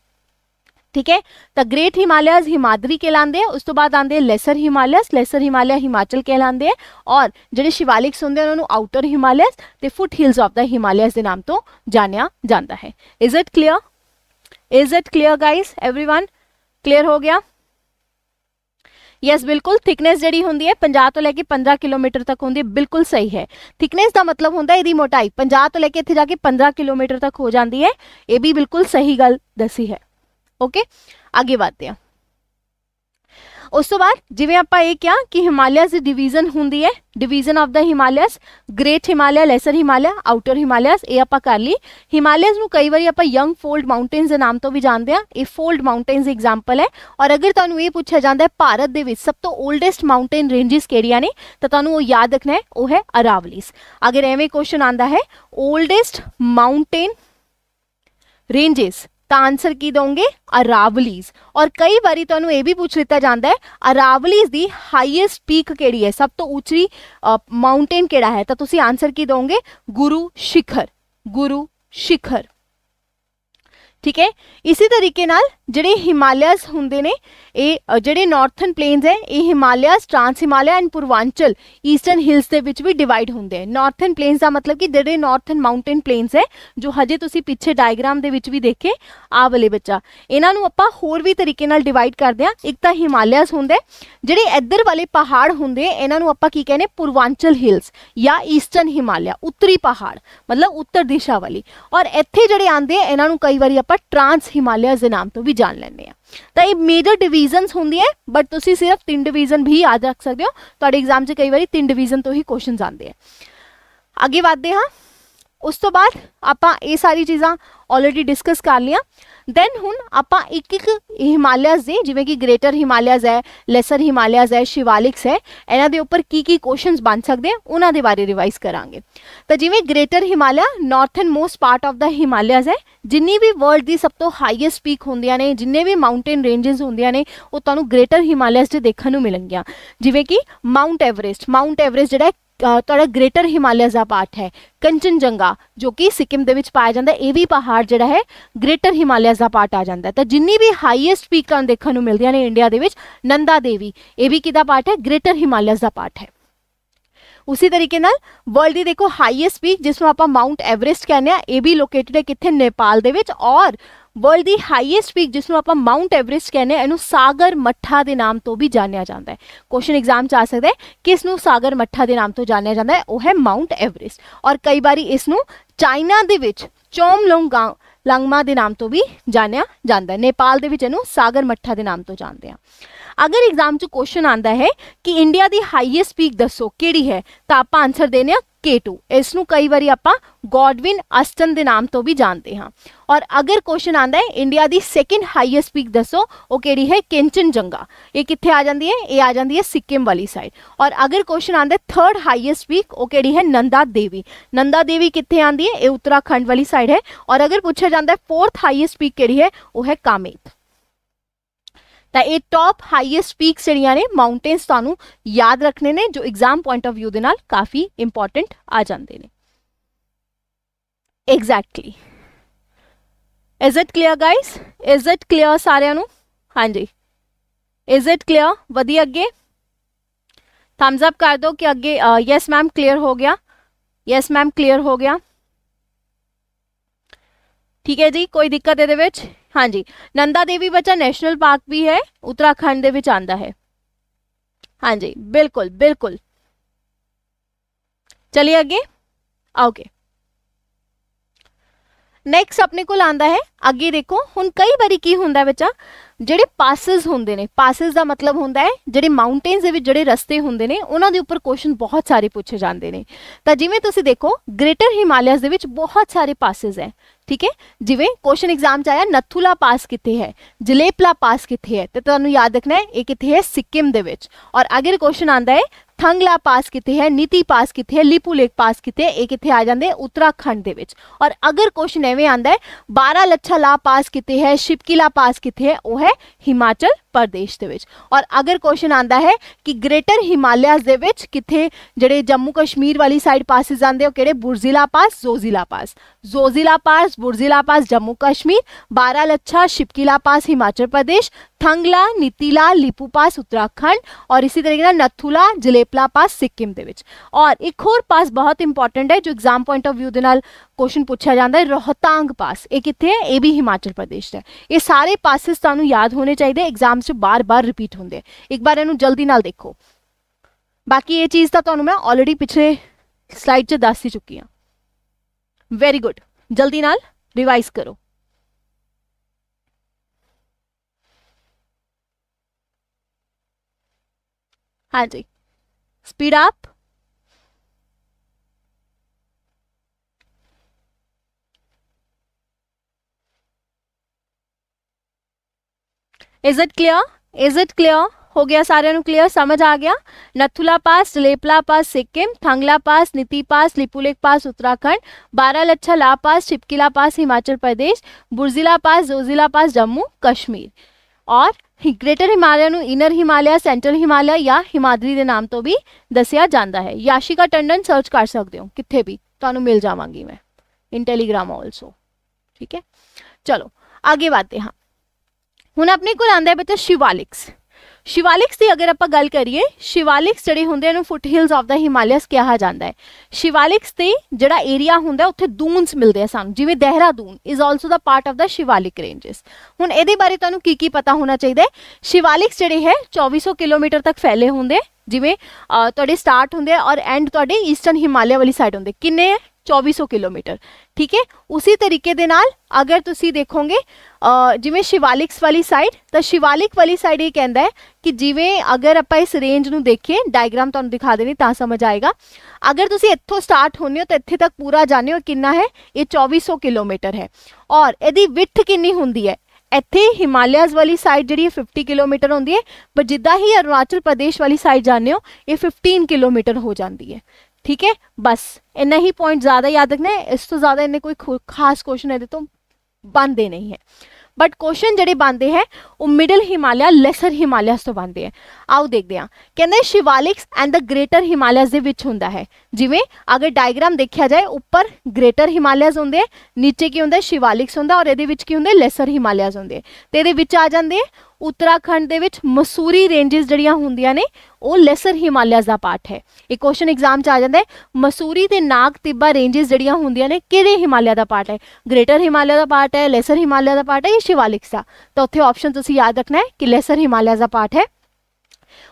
ठीक है तो ग्रेट हिमालयस हिमाद्री कहलाते हैं उस तो बाद आते हैं lesser Himalayas lesser Himalaya Himachal कहलाते हैं और जो शिवालिक्स होंगे उन्होंने आउटर हिमालयस तो foothills of the Himalayas के नाम तो जानिया जाता है is it clear is it clear guys everyone clear हो गया ਯੈਸ ਬਿਲਕੁਲ ਥਿਕਨੈਸ ਜਿਹੜੀ ਹੁੰਦੀ ਹੈ 50 ਤੋਂ ਲੈ ਕੇ 15 ਕਿਲੋਮੀਟਰ ਤੱਕ ਹੁੰਦੀ ਹੈ ਬਿਲਕੁਲ ਸਹੀ ਹੈ ਥਿਕਨੈਸ ਦਾ ਮਤਲਬ ਹੁੰਦਾ ਇਹਦੀ ਮੋਟਾਈ 50 ਤੋਂ ਲੈ ਕੇ ਇੱਥੇ ਜਾ ਕੇ 15 ਕਿਲੋਮੀਟਰ ਤੱਕ ਹੋ ਜਾਂਦੀ ਹੈ ਇਹ ਵੀ ਬਿਲਕੁਲ ਸਹੀ ਗੱਲ ਦੱਸੀ ਹੈ ओके आगे बात है। उस बाद जिमें आप क्या कि हिमालयस डिवीज़न होंगी है। Division of the Himalayas, great Himalaya, lesser Himalaya, outer Himalaya ये आप कर ली। हिमालयस में कई बार आप यंग फोल्ड माउंटेनज नाम तो भी जानते हैं। ये फोल्ड माउंटेन्स एग्ज़ाम्पल है। और अगर तुम्हें यह पूछा जाता है, भारत के सब तो ओल्डेस्ट माउंटेन रेंजिस केड़िया ने तो तुम्हें याद रखना है वह है अरावलीस। अगर एवं क्वेश्चन आता है ओल्डेस्ट माउंटेन रेंजेस ਤਾਂ ਆਨਸਰ ਕੀ ਦੋਗੇ ਅਰਾਵਲੀਜ਼ ਔਰ ਕਈ ਵਾਰੀ ਤੁਹਾਨੂੰ ਇਹ ਵੀ ਪੁੱਛ ਲਿੱਤਾ ਜਾਂਦਾ ਹੈ ਅਰਾਵਲੀਜ਼ ਦੀ ਹਾਈਐਸਟ ਪੀਕ ਕਿਹੜੀ ਹੈ ਸਭ ਤੋਂ ਉੱਚੀ ਮਾਊਂਟੇਨ ਕਿਹੜਾ ਹੈ ਤਾਂ ਤੁਸੀਂ ਆਨਸਰ ਕੀ ਦੋਗੇ ਗੁਰੂ ਸ਼ਿਖਰ ਗੁਰੂ ਸ਼ਿਖਰ ਠੀਕ ਹੈ ਇਸੇ ਤਰੀਕੇ ਨਾਲ ਜਿਹੜੇ ਹਿਮਾਲਿਆਸ ਹੁੰਦੇ ਨੇ ਇਹ ਜਿਹੜੇ ਨਾਰਥਰਨ ਪਲੇਨਸ ਹੈ ਇਹ Himalayas trans Himalaya and Purvanchal eastern hills ਦੇ ਵਿੱਚ ਵੀ ਡਿਵਾਈਡ ਹੁੰਦੇ ਹਨ ਨਾਰਥਰਨ ਪਲੇਨਸ ਦਾ ਮਤਲਬ ਕਿ ਜਿਹੜੇ ਨਾਰਥਰਨ ਮਾਊਂਟੇਨ ਪਲੇਨਸ ਹੈ ਜੋ ਹਜੇ ਤੁਸੀਂ ਪਿੱਛੇ ਡਾਇਗਰਾਮ ਦੇ ਵਿੱਚ ਵੀ ਦੇਖੇ ਆ ਵਾਲੇ ਬੱਚਾ ਇਹਨਾਂ ਨੂੰ ਆਪਾਂ ਹੋਰ ਵੀ ਤਰੀਕੇ ਨਾਲ ਡਿਵਾਈਡ ਕਰਦੇ ਆ ਇੱਕ ਤਾਂ ਹਿਮਾਲਿਆਸ ਹੁੰਦੇ ਜਿਹੜੇ ਇੱਧਰ ਵਾਲੇ ਪਹਾੜ ਹੁੰਦੇ ਇਹਨਾਂ ਨੂੰ ਆਪਾਂ ਕੀ ਕਹਿੰਦੇ ਪੂਰਵਾਂਚਲ ਹਿਲਸ ਜਾਂ ਈਸਟਰਨ ਹਿਮਾਲਿਆ ਉੱਤਰੀ ਪਹਾੜ ਮਤਲਬ ਉੱਤਰ ਦਿਸ਼ਾ ਵਾਲੀ ਔਰ ਇੱਥੇ ਜਿਹੜੇ ਆਂਦੇ ਇਹਨਾਂ ਨੂੰ ਕਈ ਵਾਰੀ ਆਪਾਂ ਟ੍ਰਾਂਸ ਹਿਮਾਲਿਆਸ ਦੇ ਨਾਮ ਤੋਂ ਵੀ ਜਾਣ ਲੈਂਦੇ ਆ। ਤਾਂ ਇਹ ਮੇਜਰ ਡਿਵੀਜ਼ਨਸ ਹੁੰਦੀਆਂ ਬਟ ਤੁਸੀਂ ਸਿਰਫ ਤਿੰਨ ਡਿਵੀਜ਼ਨ ਵੀ ਯਾਦ ਰੱਖ ਸਕਦੇ ਹੋ। ਤੁਹਾਡੇ ਐਗਜ਼ਾਮ 'ਚ ਕਈ ਵਾਰੀ ਤਿੰਨ ਡਿਵੀਜ਼ਨ ਤੋਂ ਹੀ ਕੁਐਸਚਨਸ ਆਉਂਦੇ ਆ। ਅੱਗੇ ਵਧਦੇ ਹਾਂ। ਉਸ ਤੋਂ ਬਾਅਦ ਆਪਾਂ ਇਹ ਸਾਰੀ ਚੀਜ਼ਾਂ ਆਲਰੇਡੀ ਡਿਸਕਸ ਕਰ ਲਈਆਂ। ਦੈਨ ਹੁਣ ਆਪਾਂ ਇੱਕ ਇੱਕ ਹਿਮਾਲਿਆਸ ਦੇ ਜਿਵੇਂ ਕਿ ਗ੍ਰੇਟਰ ਹਿਮਾਲਿਆਸ ਹੈ ਲੈਸਰ ਹਿਮਾਲਿਆਸ ਹੈ ਸ਼ਿਵਾਲਿਕਸ ਹੈ ਇਹਨਾਂ ਦੇ ਉੱਪਰ ਕੀ ਕੀ ਕੁਐਸਚਨਸ ਬਣ ਸਕਦੇ ਆ ਉਹਨਾਂ ਦੇ ਬਾਰੇ ਰਿਵਾਈਜ਼ ਕਰਾਂਗੇ ਤਾਂ ਜਿਵੇਂ greater Himalaya northernmost part of the Himalayas ਹੈ ਜਿੰਨੀ ਵੀ ਵਰਲਡ ਦੀ ਸਭ ਤੋਂ ਹਾਈਐਸਟ ਪੀਕ ਹੁੰਦੀਆਂ ਨੇ ਜਿੰਨੇ ਵੀ ਮਾਊਂਟੇਨ ਰੇਂਜਸ ਹੁੰਦੀਆਂ ਨੇ ਉਹ ਤੁਹਾਨੂੰ ਗ੍ਰੇਟਰ ਹਿਮਾਲਿਆਸ ਦੇ ਦੇਖਣ ਨੂੰ ਮਿਲਣਗੀਆਂ ਜਿਵੇਂ ਕਿ ਮਾਊਂਟ ਐਵਰੇਸਟ ਮਾਊਂਟ ਐਵਰੇਸਟ ਜਿਹੜਾ ਤੁਹਾਡਾ ਗ੍ਰੇਟਰ ਹਿਮਾਲਿਆਸ ਦਾ ਪਾਰਟ ਹੈ ਕੰਚਨਜੰਗਾ ਜੋ ਕਿ ਸਿੱਕਿਮ ਦੇ ਵਿੱਚ ਪਾਇਆ ਜਾਂਦਾ ਇਹ ਵੀ ਪਹਾੜ ਜਿਹੜਾ ਹੈ ਗ੍ਰੇਟਰ ਹਿਮਾਲਿਆਸ ਦਾ ਪਾਰਟ ਆ ਜਾਂਦਾ ਤਾਂ ਜਿੰਨੀ ਵੀ ਹਾਈਐਸਟ ਪੀਕ ਤੁਹਾਨੂੰ ਦੇਖਣ ਨੂੰ ਮਿਲਦੀਆਂ ਨੇ ਇੰਡੀਆ ਦੇ ਵਿੱਚ ਨੰਦਾ ਦੇਵੀ ਇਹ ਵੀ ਕਿਹਦਾ ਪਾਰਟ ਹੈ ਗ੍ਰੇਟਰ ਹਿਮਾਲਿਆਸ ਦਾ ਪਾਰਟ ਹੈ ਉਸੇ ਤਰੀਕੇ ਨਾਲ ਵਰਲਡ ਦੀ ਦੇਖੋ ਹਾਈਐਸਟ ਪੀਕ ਜਿਸ ਨੂੰ ਆਪਾਂ ਮਾਊਂਟ ਐਵਰੈਸਟ ਕਹਿੰਦੇ ਆ ਇਹ ਵੀ ਲੋਕੇਟਡ ਹੈ ਕਿੱਥੇ ਨੇਪਾਲ ਦੇ ਵਿੱਚ ਔਰ ਵਰਲਡ ਦੀ ਹਾਈਐਸਟ ਪੀਕ ਜਿਸ ਨੂੰ ਆਪਾਂ ਮਾਊਂਟ ਐਵਰੈਸਟ ਕਹਿੰਦੇ ਆ ਇਹਨੂੰ ਸਾਗਰ ਮੱਠਾ ਦੇ ਨਾਮ ਤੋਂ ਵੀ ਜਾਣਿਆ ਜਾਂਦਾ ਹੈ ਕੁਐਸਚਨ ਐਗਜ਼ਾਮ ਚ ਆ ਸਕਦਾ ਹੈ ਕਿਸ ਨੂੰ ਸਾਗਰ ਮੱਠਾ ਦੇ ਨਾਮ ਤੋਂ ਜਾਣਿਆ ਜਾਂਦਾ ਹੈ ਉਹ ਹੈ ਮਾਊਂਟ ਐਵਰੈਸਟ ਔਰ ਕਈ ਵਾਰੀ ਇਸ ਨੂੰ ਚਾਈਨਾ ਦੇ ਵਿੱਚ ਚੋਮਲੋਂਗ ਲੰਗਮਾ ਦੇ ਨਾਮ ਤੋਂ ਵੀ ਜਾਣਿਆ ਜਾਂਦਾ ਹੈ ਨੇਪਾਲ ਦੇ ਵਿੱਚ ਇਹਨੂੰ ਸਾਗਰ ਮੱਠਾ ਦੇ ਨਾਮ ਤੋਂ ਜਾਣਦੇ ਆ ਅਗਰ ਐਗਜ਼ਾਮ 'ਚ ਕੁਐਸਚਨ ਆਂਦਾ ਹੈ ਕਿ ਇੰਡੀਆ ਦੀ ਹਾਈਐਸਟ ਪੀਕ ਦੱਸੋ ਕਿਹੜੀ ਹੈ ਤਾਂ ਆਪਾਂ ਆਨਸਰ ਦੇਨੇ ਆ K2 ਇਸ ਨੂੰ ਕਈ ਵਾਰੀ ਆਪਾਂ ਗੋਡਵਿਨ ਅਸਟਨ ਦੇ ਨਾਮ ਤੋਂ ਵੀ ਜਾਣਦੇ ਹਾਂ ਔਰ ਅਗਰ ਕੁਐਸਚਨ ਆਂਦਾ ਹੈ ਇੰਡੀਆ ਦੀ ਸੈਕਿੰਡ ਹਾਈਐਸਟ ਪੀਕ ਦੱਸੋ ਉਹ ਕਿਹੜੀ ਹੈ ਕੈਂਚਨਜੰਗਾ ਇਹ ਕਿੱਥੇ ਆ ਜਾਂਦੀ ਹੈ ਇਹ ਆ ਜਾਂਦੀ ਹੈ ਸਿੱਕਿਮ ਵਾਲੀ ਸਾਈਡ ਔਰ ਅਗਰ ਕੁਐਸਚਨ ਆਂਦਾ ਹੈ ਥਰਡ ਹਾਈਐਸਟ ਪੀਕ ਉਹ ਕਿਹੜੀ ਹੈ ਨੰਦਾ ਦੇਵੀ ਨੰਦਾ ਦੇਵੀ ਕਿੱਥੇ ਆਂਦੀ ਹੈ ਇਹ ਉੱਤਰਾਖੰਡ ਵਾਲੀ ਸਾਈਡ ਹੈ ਔਰ ਅਗਰ ਪੁੱਛਿਆ ਜਾਂਦਾ ਹੈ ਫੋਰਥ ਹਾਈਐਸਟ ਪੀਕ ਕਿਹੜੀ ਹੈ ਉਹ ਹੈ ਕਾਮੇਤ ਤਾਂ ਇਹ ਟੌਪ ਹਾਈਐਸਟ ਪੀਕਸ ਜਿਹੜੀਆਂ ਨੇ ਮਾਊਂਟੇਨਸ ਤੁਹਾਨੂੰ ਯਾਦ ਰੱਖਣੇ ਨੇ ਜੋ ਐਗਜ਼ਾਮ ਪੁਆਇੰਟ ਆਫ View ਦੇ ਨਾਲ ਕਾਫੀ ਇੰਪੋਰਟੈਂਟ ਆ ਜਾਂਦੇ ਨੇ exactly is it clear guys is it clear ਸਾਰਿਆਂ ਨੂੰ ਹਾਂਜੀ ਇਜ਼ ਇਟ ਕਲੀਅਰ ਵਧੀਆ ਅੱਗੇ ਥੰਬਸ ਅਪ ਕਰ ਦਿਓ ਕਿ ਅੱਗੇ ਯੈਸ ਮੈਮ ਕਲੀਅਰ ਹੋ ਗਿਆ ਯੈਸ ਮੈਮ ਕਲੀਅਰ ਹੋ ਗਿਆ ਠੀਕ ਹੈ ਜੀ ਕੋਈ ਦਿੱਕਤ ਇਹਦੇ ਵਿੱਚ हाँ जी नंदा देवी बच्चा नेशनल पार्क भी है उत्तराखंड आता है हाँ जी बिल्कुल बिल्कुल चलिए अगे ओके नेक्स्ट अपने को आता है अगे देखो हूँ कई बार की होंगे बच्चा ਜਿਹੜੇ ਪਾਸਸ ਹੁੰਦੇ ਨੇ ਪਾਸਸ ਦਾ ਮਤਲਬ ਹੁੰਦਾ ਹੈ ਜਿਹੜੇ ਮਾਊਂਟੇਨਸ ਦੇ ਵਿੱਚ ਜਿਹੜੇ ਰਸਤੇ ਹੁੰਦੇ ਨੇ ਉਹਨਾਂ ਦੇ ਉੱਪਰ ਕੁਐਸਚਨ ਬਹੁਤ ਸਾਰੇ ਪੁੱਛੇ ਜਾਂਦੇ ਨੇ ਤਾਂ ਜਿਵੇਂ ਤੁਸੀਂ ਦੇਖੋ ਗ੍ਰੇਟਰ ਹਿਮਾਲਿਆਸ ਦੇ ਵਿੱਚ ਬਹੁਤ ਸਾਰੇ ਪਾਸਸ ਹੈ ਠੀਕ ਹੈ ਜਿਵੇਂ ਕੁਐਸਚਨ ਐਗਜ਼ਾਮ ਚ ਆਇਆ ਨਥੂਲਾ ਪਾਸ ਕਿੱਥੇ ਹੈ ਜਲੇਪਲਾ ਪਾਸ ਕਿੱਥੇ ਹੈ ਤੇ ਤੁਹਾਨੂੰ ਯਾਦ ਰੱਖਣਾ ਹੈ ਇਹ ਕਿੱਥੇ ਹੈ ਸਿੱਕਿਮ ਦੇ ਵਿੱਚ ਔਰ ਅਗਰ ਕੁਐਸਚਨ ਆਂਦਾ ਹੈ ਥੰਗਲਾ ਪਾਸ ਕਿੱਥੇ ਹੈ ਨੀਤੀ ਪਾਸ ਕਿੱਥੇ ਹੈ ਲਿਪੂ ਲੇਕ ਪਾਸ ਕਿੱਥੇ ਹੈ ਇਹ ਕਿੱਥੇ ਆ ਜਾਂਦੇ ਉੱਤਰਾਖੰਡ ਦੇ ਵਿੱਚ ਔਰ ਅਗਰ ਕੁਐਸਚਨ ਐਵੇਂ ਆਂਦਾ ਹੈ 12 ਲੱਛਾ ਲਾ ਪਾਸ ਕਿੱਥੇ ਹੈ ਸ਼ਿਪਕਿਲਾ ਪਾਸ ਕਿੱਥੇ ਹੈ ਉਹ ਹੈ ਹਿਮਾਚਲ ਪ੍ਰਦੇਸ਼ ਦੇ ਵਿੱਚ ਔਰ ਅਗਰ ਕੁਐਸਚਨ ਆਂਦਾ ਹੈ ਕਿ ਗ੍ਰੇਟਰ ਹਿਮਾਲਿਆਸ ਦੇ ਵਿੱਚ ਕਿੱਥੇ ਜਿਹੜੇ ਜੰਮੂ ਕਸ਼ਮੀਰ ਵਾਲੀ ਸਾਈਡ ਪਾਸਿਸ ਜਾਂਦੇ ਉਹ ਕਿਹੜੇ ਬੁਰਜ਼ਿਲਾ ਪਾਸ ਜ਼ੋਜ਼ਿਲਾ ਪਾਸ ਜ਼ੋਜ਼ਿਲਾ ਪਾਸ ਬੁਰਜ਼ਿਲਾ ਪਾਸ ਜੰਮੂ ਕਸ਼ਮੀਰ 12 ਲੱਛਾ शिपकिला पास हिमाचल प्रदेश थंगला नीतीला लिपू पास उत्तराखंड और इसी तरीके से नथुला जिले ਜਲੇਪਲਾ ਪਾਸ ਸਿੱਕਿਮ ਦੇ ਵਿੱਚ ਔਰ ਇੱਕ ਹੋਰ ਪਾਸ ਬਹੁਤ ਇੰਪੋਰਟੈਂਟ ਹੈ ਜੋ ਐਗਜ਼ਾਮ ਪੁਆਇੰਟ ਆਫ View ਦੇ ਨਾਲ ਕੁਐਸਚਨ ਪੁੱਛਿਆ ਜਾਂਦਾ ਹੈ ਰੋਹਤਾਂਗ ਪਾਸ ਇਹ ਕਿੱਥੇ ਹੈ ਇਹ ਵੀ ਹਿਮਾਚਲ ਪ੍ਰਦੇਸ਼ ਦਾ ਇਹ ਸਾਰੇ ਪਾਸਿਸ ਤੁਹਾਨੂੰ ਯਾਦ ਹੋਣੇ ਚਾਹੀਦੇ ਐਗਜ਼ਾਮ 'ਚ ਬਾਰ-ਬਾਰ ਰਿਪੀਟ ਹੁੰਦੇ ਇੱਕ ਵਾਰ ਇਹਨੂੰ ਜਲਦੀ ਨਾਲ ਦੇਖੋ ਬਾਕੀ ਇਹ ਚੀਜ਼ ਤਾਂ ਤੁਹਾਨੂੰ ਮੈਂ ਆਲਰੇਡੀ ਪਿਛਲੇ ਸਲਾਈਡ 'ਚ ਦੱਸ ਹੀ ਚੁੱਕੀ ਹਾਂ ਵੈਰੀ ਗੁੱਡ ਜਲਦੀ ਨਾਲ ਰਿਵਾਈਜ਼ ਕਰੋ हाँ जी speed up is it clear is it clear हो गया सारे क्लियर समझ आ गया? नथुला पास जलेपला पास, सिक्किम, थंगला पास, नीति पास लिपुलेक पास, उत्तराखंड बारह लच्छा ला पास, छिपकिला पास, हिमाचल प्रदेश, बुरजिला पास, जोजिला पास, जम्मू, कश्मीर। और greater Himalaya inner Himalaya, central Himalaya या हिमाद्री के नाम तो भी दसिया जाता है। याशिका टंडन सर्च कर सकते हो कितने भी। तो मिल जावगी मैं। इन टेलीग्राम ऑल्सो ठीक है? चलो, आगे बातें हाँ। हूँ अपने को आंदा है बच्चा शिवालिक्स। ਸ਼ਿਵਾਲਿਕਸ ਦੀ ਅਗਰ ਆਪਾਂ ਗੱਲ ਕਰੀਏ ਸ਼ਿਵਾਲਿਕਸ ਜਿਹੜੇ ਹੁੰਦੇ ਇਹਨੂੰ ਫੁੱਟ ਹਿਲਸ ਆਫ ਦਾ ਹਿਮਾਲਿਆਸ ਕਿਹਾ ਜਾਂਦਾ ਹੈ। ਸ਼ਿਵਾਲਿਕਸ ਤੇ ਜਿਹੜਾ ਏਰੀਆ ਹੁੰਦਾ ਉੱਥੇ ਦੂਨਸ ਮਿਲਦੇ ਆ ਸਾਨੂੰ, ਜਿਵੇਂ Dehradun is also the part of the Shivalik ranges ਹੁਣ ਇਹਦੇ ਬਾਰੇ ਤੁਹਾਨੂੰ ਕੀ ਕੀ ਪਤਾ ਹੋਣਾ ਚਾਹੀਦਾ ਹੈ? ਸ਼ਿਵਾਲਿਕਸ ਜਿਹੜੇ ਹੈ 2400 ਕਿਲੋਮੀਟਰ ਤੱਕ ਫੈਲੇ ਹੁੰਦੇ ਜਿਵੇਂ ਤੁਹਾਡੇ ਸਟਾਰਟ ਹੁੰਦੇ ਔਰ ਐਂਡ ਤੁਹਾਡੇ ਈਸਟਰਨ ਹਿਮਾਲਿਆ ਵਾਲੀ ਸਾਈਡ ਹੁੰਦੇ ਕਿੰਨੇ ਹੈ 2400 ਕਿਲੋਮੀਟਰ ਠੀਕ ਹੈ ਉਸੇ ਤਰੀਕੇ ਦੇ ਨਾਲ ਅਗਰ ਤੁਸੀਂ ਦੇਖੋਗੇ ਜਿਵੇਂ ਸ਼ਿਵਾਲਿਕਸ ਵਾਲੀ ਸਾਈਡ ਤਾਂ ਸ਼ਿਵਾਲਿਕ ਵਾਲੀ ਸਾਈਡ ਇਹ ਕਹਿੰਦਾ ਹੈ ਕਿ ਜਿਵੇਂ ਅਗਰ ਆਪਾਂ ਇਸ ਰੇਂਜ ਨੂੰ ਦੇਖੀਏ ਡਾਇਗਰਾਮ ਤੁਹਾਨੂੰ ਦਿਖਾ ਦੇਣੀ ਤਾਂ ਸਮਝ ਆਏਗਾ ਅਗਰ ਤੁਸੀਂ ਇੱਥੋਂ ਸਟਾਰਟ ਹੋਣੇ ਹੋ ਤਾਂ ਇੱਥੇ ਤੱਕ ਪੂਰਾ ਜਾਣੇ ਹੋ ਕਿੰਨਾ ਹੈ ਇਹ 2400 ਕਿਲੋਮੀਟਰ ਹੈ ਔਰ ਇਹਦੀ ਵਿਡਥ ਕਿੰਨੀ ਹੁੰਦੀ ਹੈ ਇੱਥੇ ਹਿਮਾਲਿਆਜ਼ ਵਾਲੀ ਸਾਈਡ ਜਿਹੜੀ 50 ਕਿਲੋਮੀਟਰ ਹੁੰਦੀ ਹੈ ਪਰ ਜਿੱਦਾਂ ਹੀ ਅਰੁਣਾਚਲ ਪ੍ਰਦੇਸ਼ ਵਾਲੀ ਸਾਈਡ ਜਾਂਦੇ ਹੋ ਇਹ 15 ਕਿਲੋਮੀਟਰ ਹੋ ਜਾਂਦੀ ਹੈ ठीक है बस इन्ना ही पॉइंट ज़्यादा याद रखना है इस तो ज़्यादा इन्हें कोई खास क्वेश्चन है तो बनते नहीं है बट क्वेश्चन ਜਿਹੜੇ बनते हैं वो मिडल हिमालय ਲੈਸਰ ਹਿਮਾਲਿਆਸ ਤੋਂ बनते हैं आओ देखते हैं कहते Shivaliks and the greater Himalayas ਦੇ ਵਿੱਚ ਹੁੰਦਾ ਹੈ ਜਿਵੇਂ ਅਗਰ ਡਾਇਗਰਾਮ ਦੇਖਿਆ ਜਾਏ ਉੱਪਰ ਗ੍ਰੇਟਰ ਹਿਮਾਲਿਆਸ ਹੁੰਦੇ ਨੀਚੇ ਕੀ ਹੁੰਦਾ ਸ਼ਿਵਾਲਿਕਸ ਹੁੰਦਾ ਔਰ ਇਹਦੇ ਵਿੱਚ ਕੀ ਹੁੰਦੇ ਲੈਸਰ ਹਿਮਾਲਿਆਸ ਹੁੰਦੇ ਤੇ ਇਹਦੇ ਵਿੱਚ ਆ ਜਾਂਦੇ ਉੱਤਰਾਖੰਡ ਦੇ ਵਿੱਚ ਮਸੂਰੀ ਰੇਂਜਸ ਜਿਹੜੀਆਂ ਹੁੰਦੀਆਂ ਨੇ ਉਹ ਲੈਸਰ ਹਿਮਾਲਿਆਸ ਦਾ ਪਾਰਟ ਹੈ ਇਹ ਕੁਐਸਚਨ ਐਗਜ਼ਾਮ ਚ ਆ ਜਾਂਦਾ ਹੈ ਮਸੂਰੀ ਤੇ ਨਾਗ ਤਿੱਬਾ ਰੇਂਜਸ ਜਿਹੜੀਆਂ ਹੁੰਦੀਆਂ ਨੇ ਕਿਹੜੇ ਹਿਮਾਲਿਆ ਦਾ ਪਾਰਟ ਹੈ ਗ੍ਰੇਟਰ ਹਿਮਾਲਿਆ ਦਾ ਪਾਰਟ ਹੈ ਲੈਸਰ ਹਿਮਾਲਿਆ ਦਾ ਪਾਰਟ ਹੈ ਜਾਂ ਸ਼ਿਵਾਲਿਕਸ ਦਾ ਤਾਂ ਉੱਥੇ ਆਪਸ਼ਨ ਤੁਸੀਂ ਯਾਦ ਰੱਖਣਾ ਹੈ ਕਿ ਲੈਸਰ ਹਿਮਾਲਿਆ ਦਾ ਪਾਰਟ ਹੈ